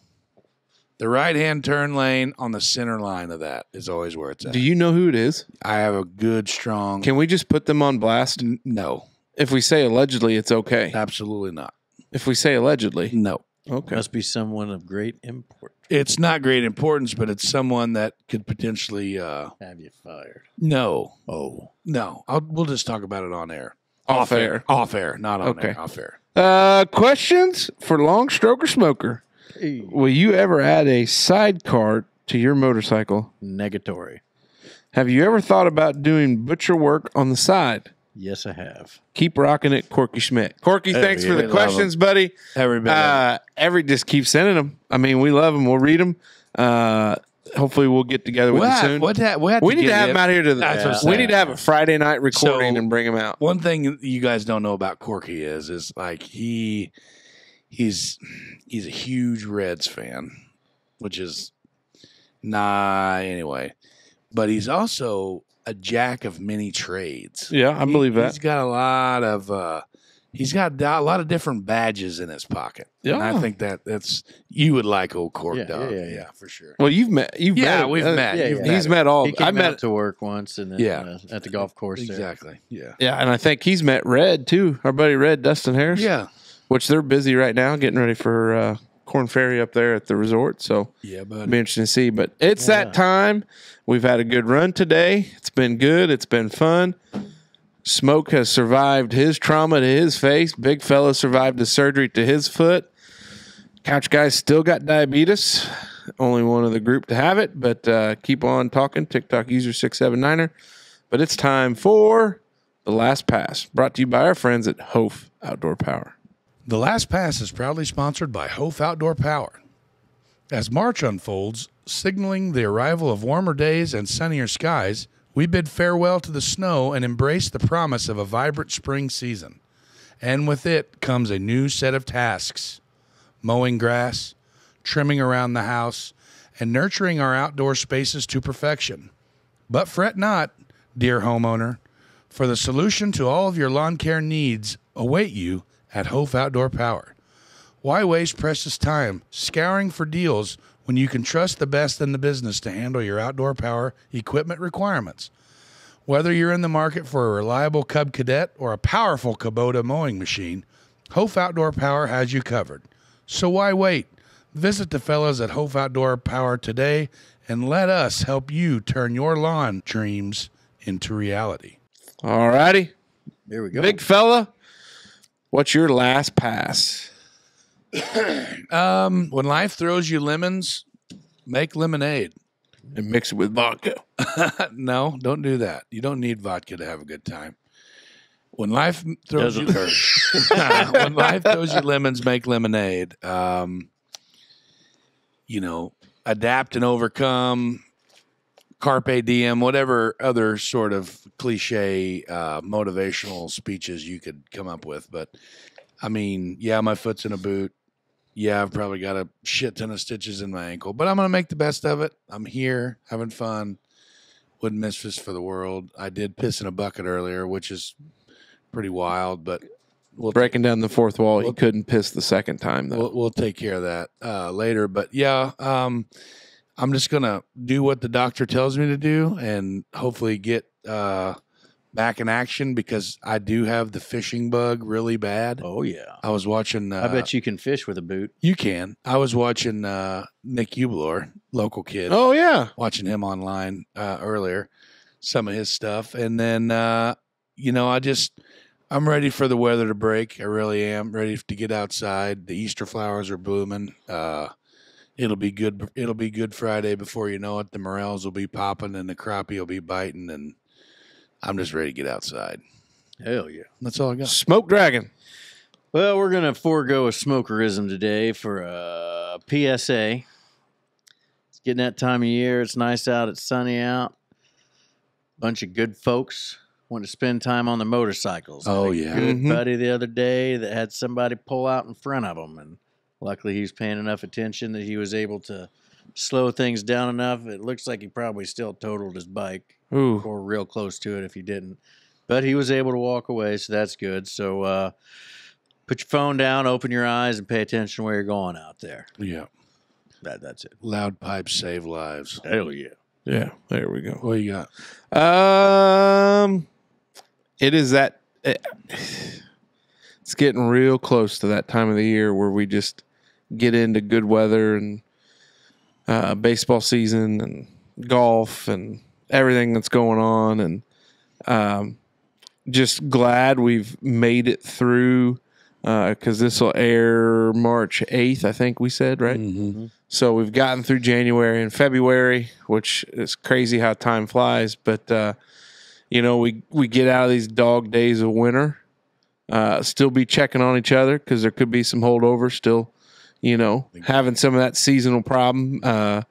the right hand turn lane on the center line of that is always where it's at. Do you know who it is? I have a good, strong. Can we just put them on blast? N- no, If we say allegedly, it's okay. absolutely not. If we say allegedly, No. okay. Must be someone of great import. It's not great importance, but it's someone that could potentially. Uh, Have you fired? no, Oh. no. I'll, we'll just talk about it on air. Off air. Off air, not on Okay. air. Off air. Uh, questions for long stroker smoker. Hey. Will you ever add a sidecar to your motorcycle? Negatory. Have you ever thought about doing butcher work on the side? Yes, I have. Keep rocking it, Corky Schmidt. Corky, thanks for the questions, buddy. Everybody. Uh, every just keep sending them. I mean, we love them. We'll read them. Uh, hopefully, we'll get together with you what, soon. what, ha- what we need to have them out here to the. That's we need to have a Friday night recording So- and bring them out. One thing you guys don't know about Corky is, is like he, he's, he's a huge Reds fan, which is, nah, anyway. But he's also a jack of many trades. Yeah, I He- believe that. He's got a lot of uh he's got a lot of different badges in his pocket. And Yeah. I think that that's you would like old Cork Yeah, Dog. yeah, Yeah, yeah, yeah. for sure. Well, you've met. You've Yeah, met we've Uh, met. yeah, You've yeah. met He's him. met all. He came I out met. to work once and then Yeah. uh, at the golf course there. Exactly. Yeah. Yeah, and I think he's met Red too. Our buddy Red Dustin Harris. Yeah. Which they're busy right now, getting ready for uh, Korn Ferry up there at the resort. So Yeah, but be interesting to see. But it's that time. We've had a good run today. It's been good. It's been fun. Smoke has survived his trauma to his face. Big fella survived the surgery to his foot. Couch guys still got diabetes. Only one of the group to have it, but uh, keep on talking. TikTok user 679er. But it's time for the last pass, brought to you by our friends at Hopf Outdoor Power. The Last Pass is proudly sponsored by Hopf Outdoor Power. As March unfolds, signaling the arrival of warmer days and sunnier skies, we bid farewell to the snow and embrace the promise of a vibrant spring season. And with it comes a new set of tasks mowing grass, trimming around the house, and nurturing our outdoor spaces to perfection. But fret not, dear homeowner, for the solution to all of your lawn care needs await you at Hopf Outdoor Power. Why waste precious time scouring for deals when you can trust the best in the business to handle your outdoor power equipment requirements? Whether you're in the market for a reliable Cub Cadet or a powerful Kubota mowing machine, Hopf Outdoor Power has you covered. So why wait? Visit the fellows at Hopf Outdoor Power today and let us help you turn your lawn dreams into reality. All righty. There we go. Big fella, what's your last pass? Um, when life throws you lemons, make lemonade. And mix it with vodka. no, don't do that. You don't need vodka to have a good time. when life throws you Doesn't when life throws you lemons, make lemonade. Um, you know, adapt and overcome. Carpe diem, whatever other sort of cliche uh, motivational speeches you could come up with. But I mean, yeah, my foot's in a boot. Yeah, I've probably got a shit ton of stitches in my ankle, but I'm going to make the best of it. I'm here having fun. Wouldn't miss this for the world. I did piss in a bucket earlier, which is pretty wild, but we'll Breaking down the fourth wall, he couldn't piss the second time though. We'll, we'll take care of that uh, later. But yeah, um, I'm just gonna do what the doctor tells me to do, and hopefully get uh, back in action because I do have the fishing bug really bad. Oh yeah. I was watching. Uh, I bet you can fish with a boot. you can. I was watching uh, Nick Ublor, local kid, oh yeah, watching him online uh, earlier, some of his stuff, and then uh, you know I just I'm ready for the weather to break. I really am ready to get outside. The Easter flowers are blooming. Uh, it'll be good. It'll be Good Friday before you know it. The morels will be popping and the crappie will be biting, and I'm just ready to get outside. Hell yeah. That's all I got. smoke dragon. Well, we're gonna forego a smokerism today for a PSA. It's getting that time of year. It's nice out. It's sunny out. Bunch of good folks want to spend time on the motorcycles. Oh, a yeah. good Mhm. buddy the other day that had somebody pull out in front of him, and luckily he was paying enough attention that he was able to slow things down enough. It looks like he probably still totaled his bike Ooh, or real close to it if he didn't. But he was able to walk away, so that's good. So uh, put your phone down, open your eyes, and pay attention where you're going out there. Yeah, That that's it. loud pipes save lives. Hell yeah. yeah. There we go. What you got? Um, it is that. eh, it's getting real close to that time of the year where we just get into good weather and uh, baseball season and golf and everything that's going on, and um, just glad we've made it through because this will air March eighth, I think we said, right? Mm-hmm. So we've gotten through January and February, which is crazy how time flies. But uh, you know, we we get out of these dog days of winter. Uh, still be checking on each other because there could be some holdovers. Still, you know, having some of that seasonal problem, uh,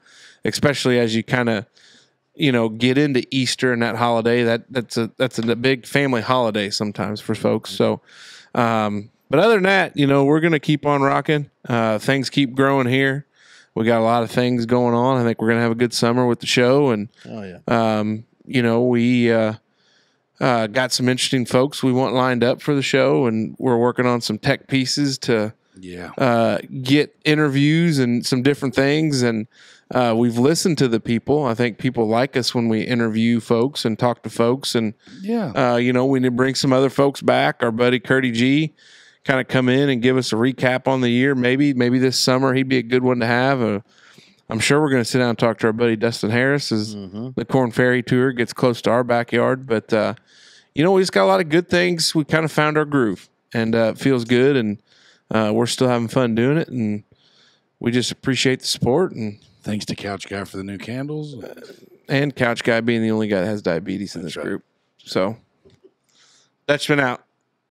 especially as you kind of, you know, get into Easter and that holiday. That that's a that's a big family holiday sometimes for folks. So. Um, but other than that, you know, we're going to keep on rocking. Uh, things keep growing here. We got a lot of things going on. I think we're going to have a good summer with the show. And, Oh yeah. um, you know, we uh, uh, got some interesting folks we want lined up for the show. And we're working on some tech pieces to Yeah. uh, get interviews and some different things. And uh, we've listened to the people. I think people like us when we interview folks and talk to folks. And, Yeah. uh, you know, we need to bring some other folks back. Our buddy Curdy G kind of come in and give us a recap on the year. Maybe, maybe this summer he'd be a good one to have. Uh, I'm sure we're going to sit down and talk to our buddy Dustin Harris as the Korn Ferry Tour gets close to our backyard. But, uh, you know, we just got a lot of good things. We kind of found our groove and uh, it feels good. And uh, we're still having fun doing it. And we just appreciate the support and, Thanks to Couch Guy for the new candles. and Couch Guy being the only guy that has diabetes in That's this right. group. So, that's been out.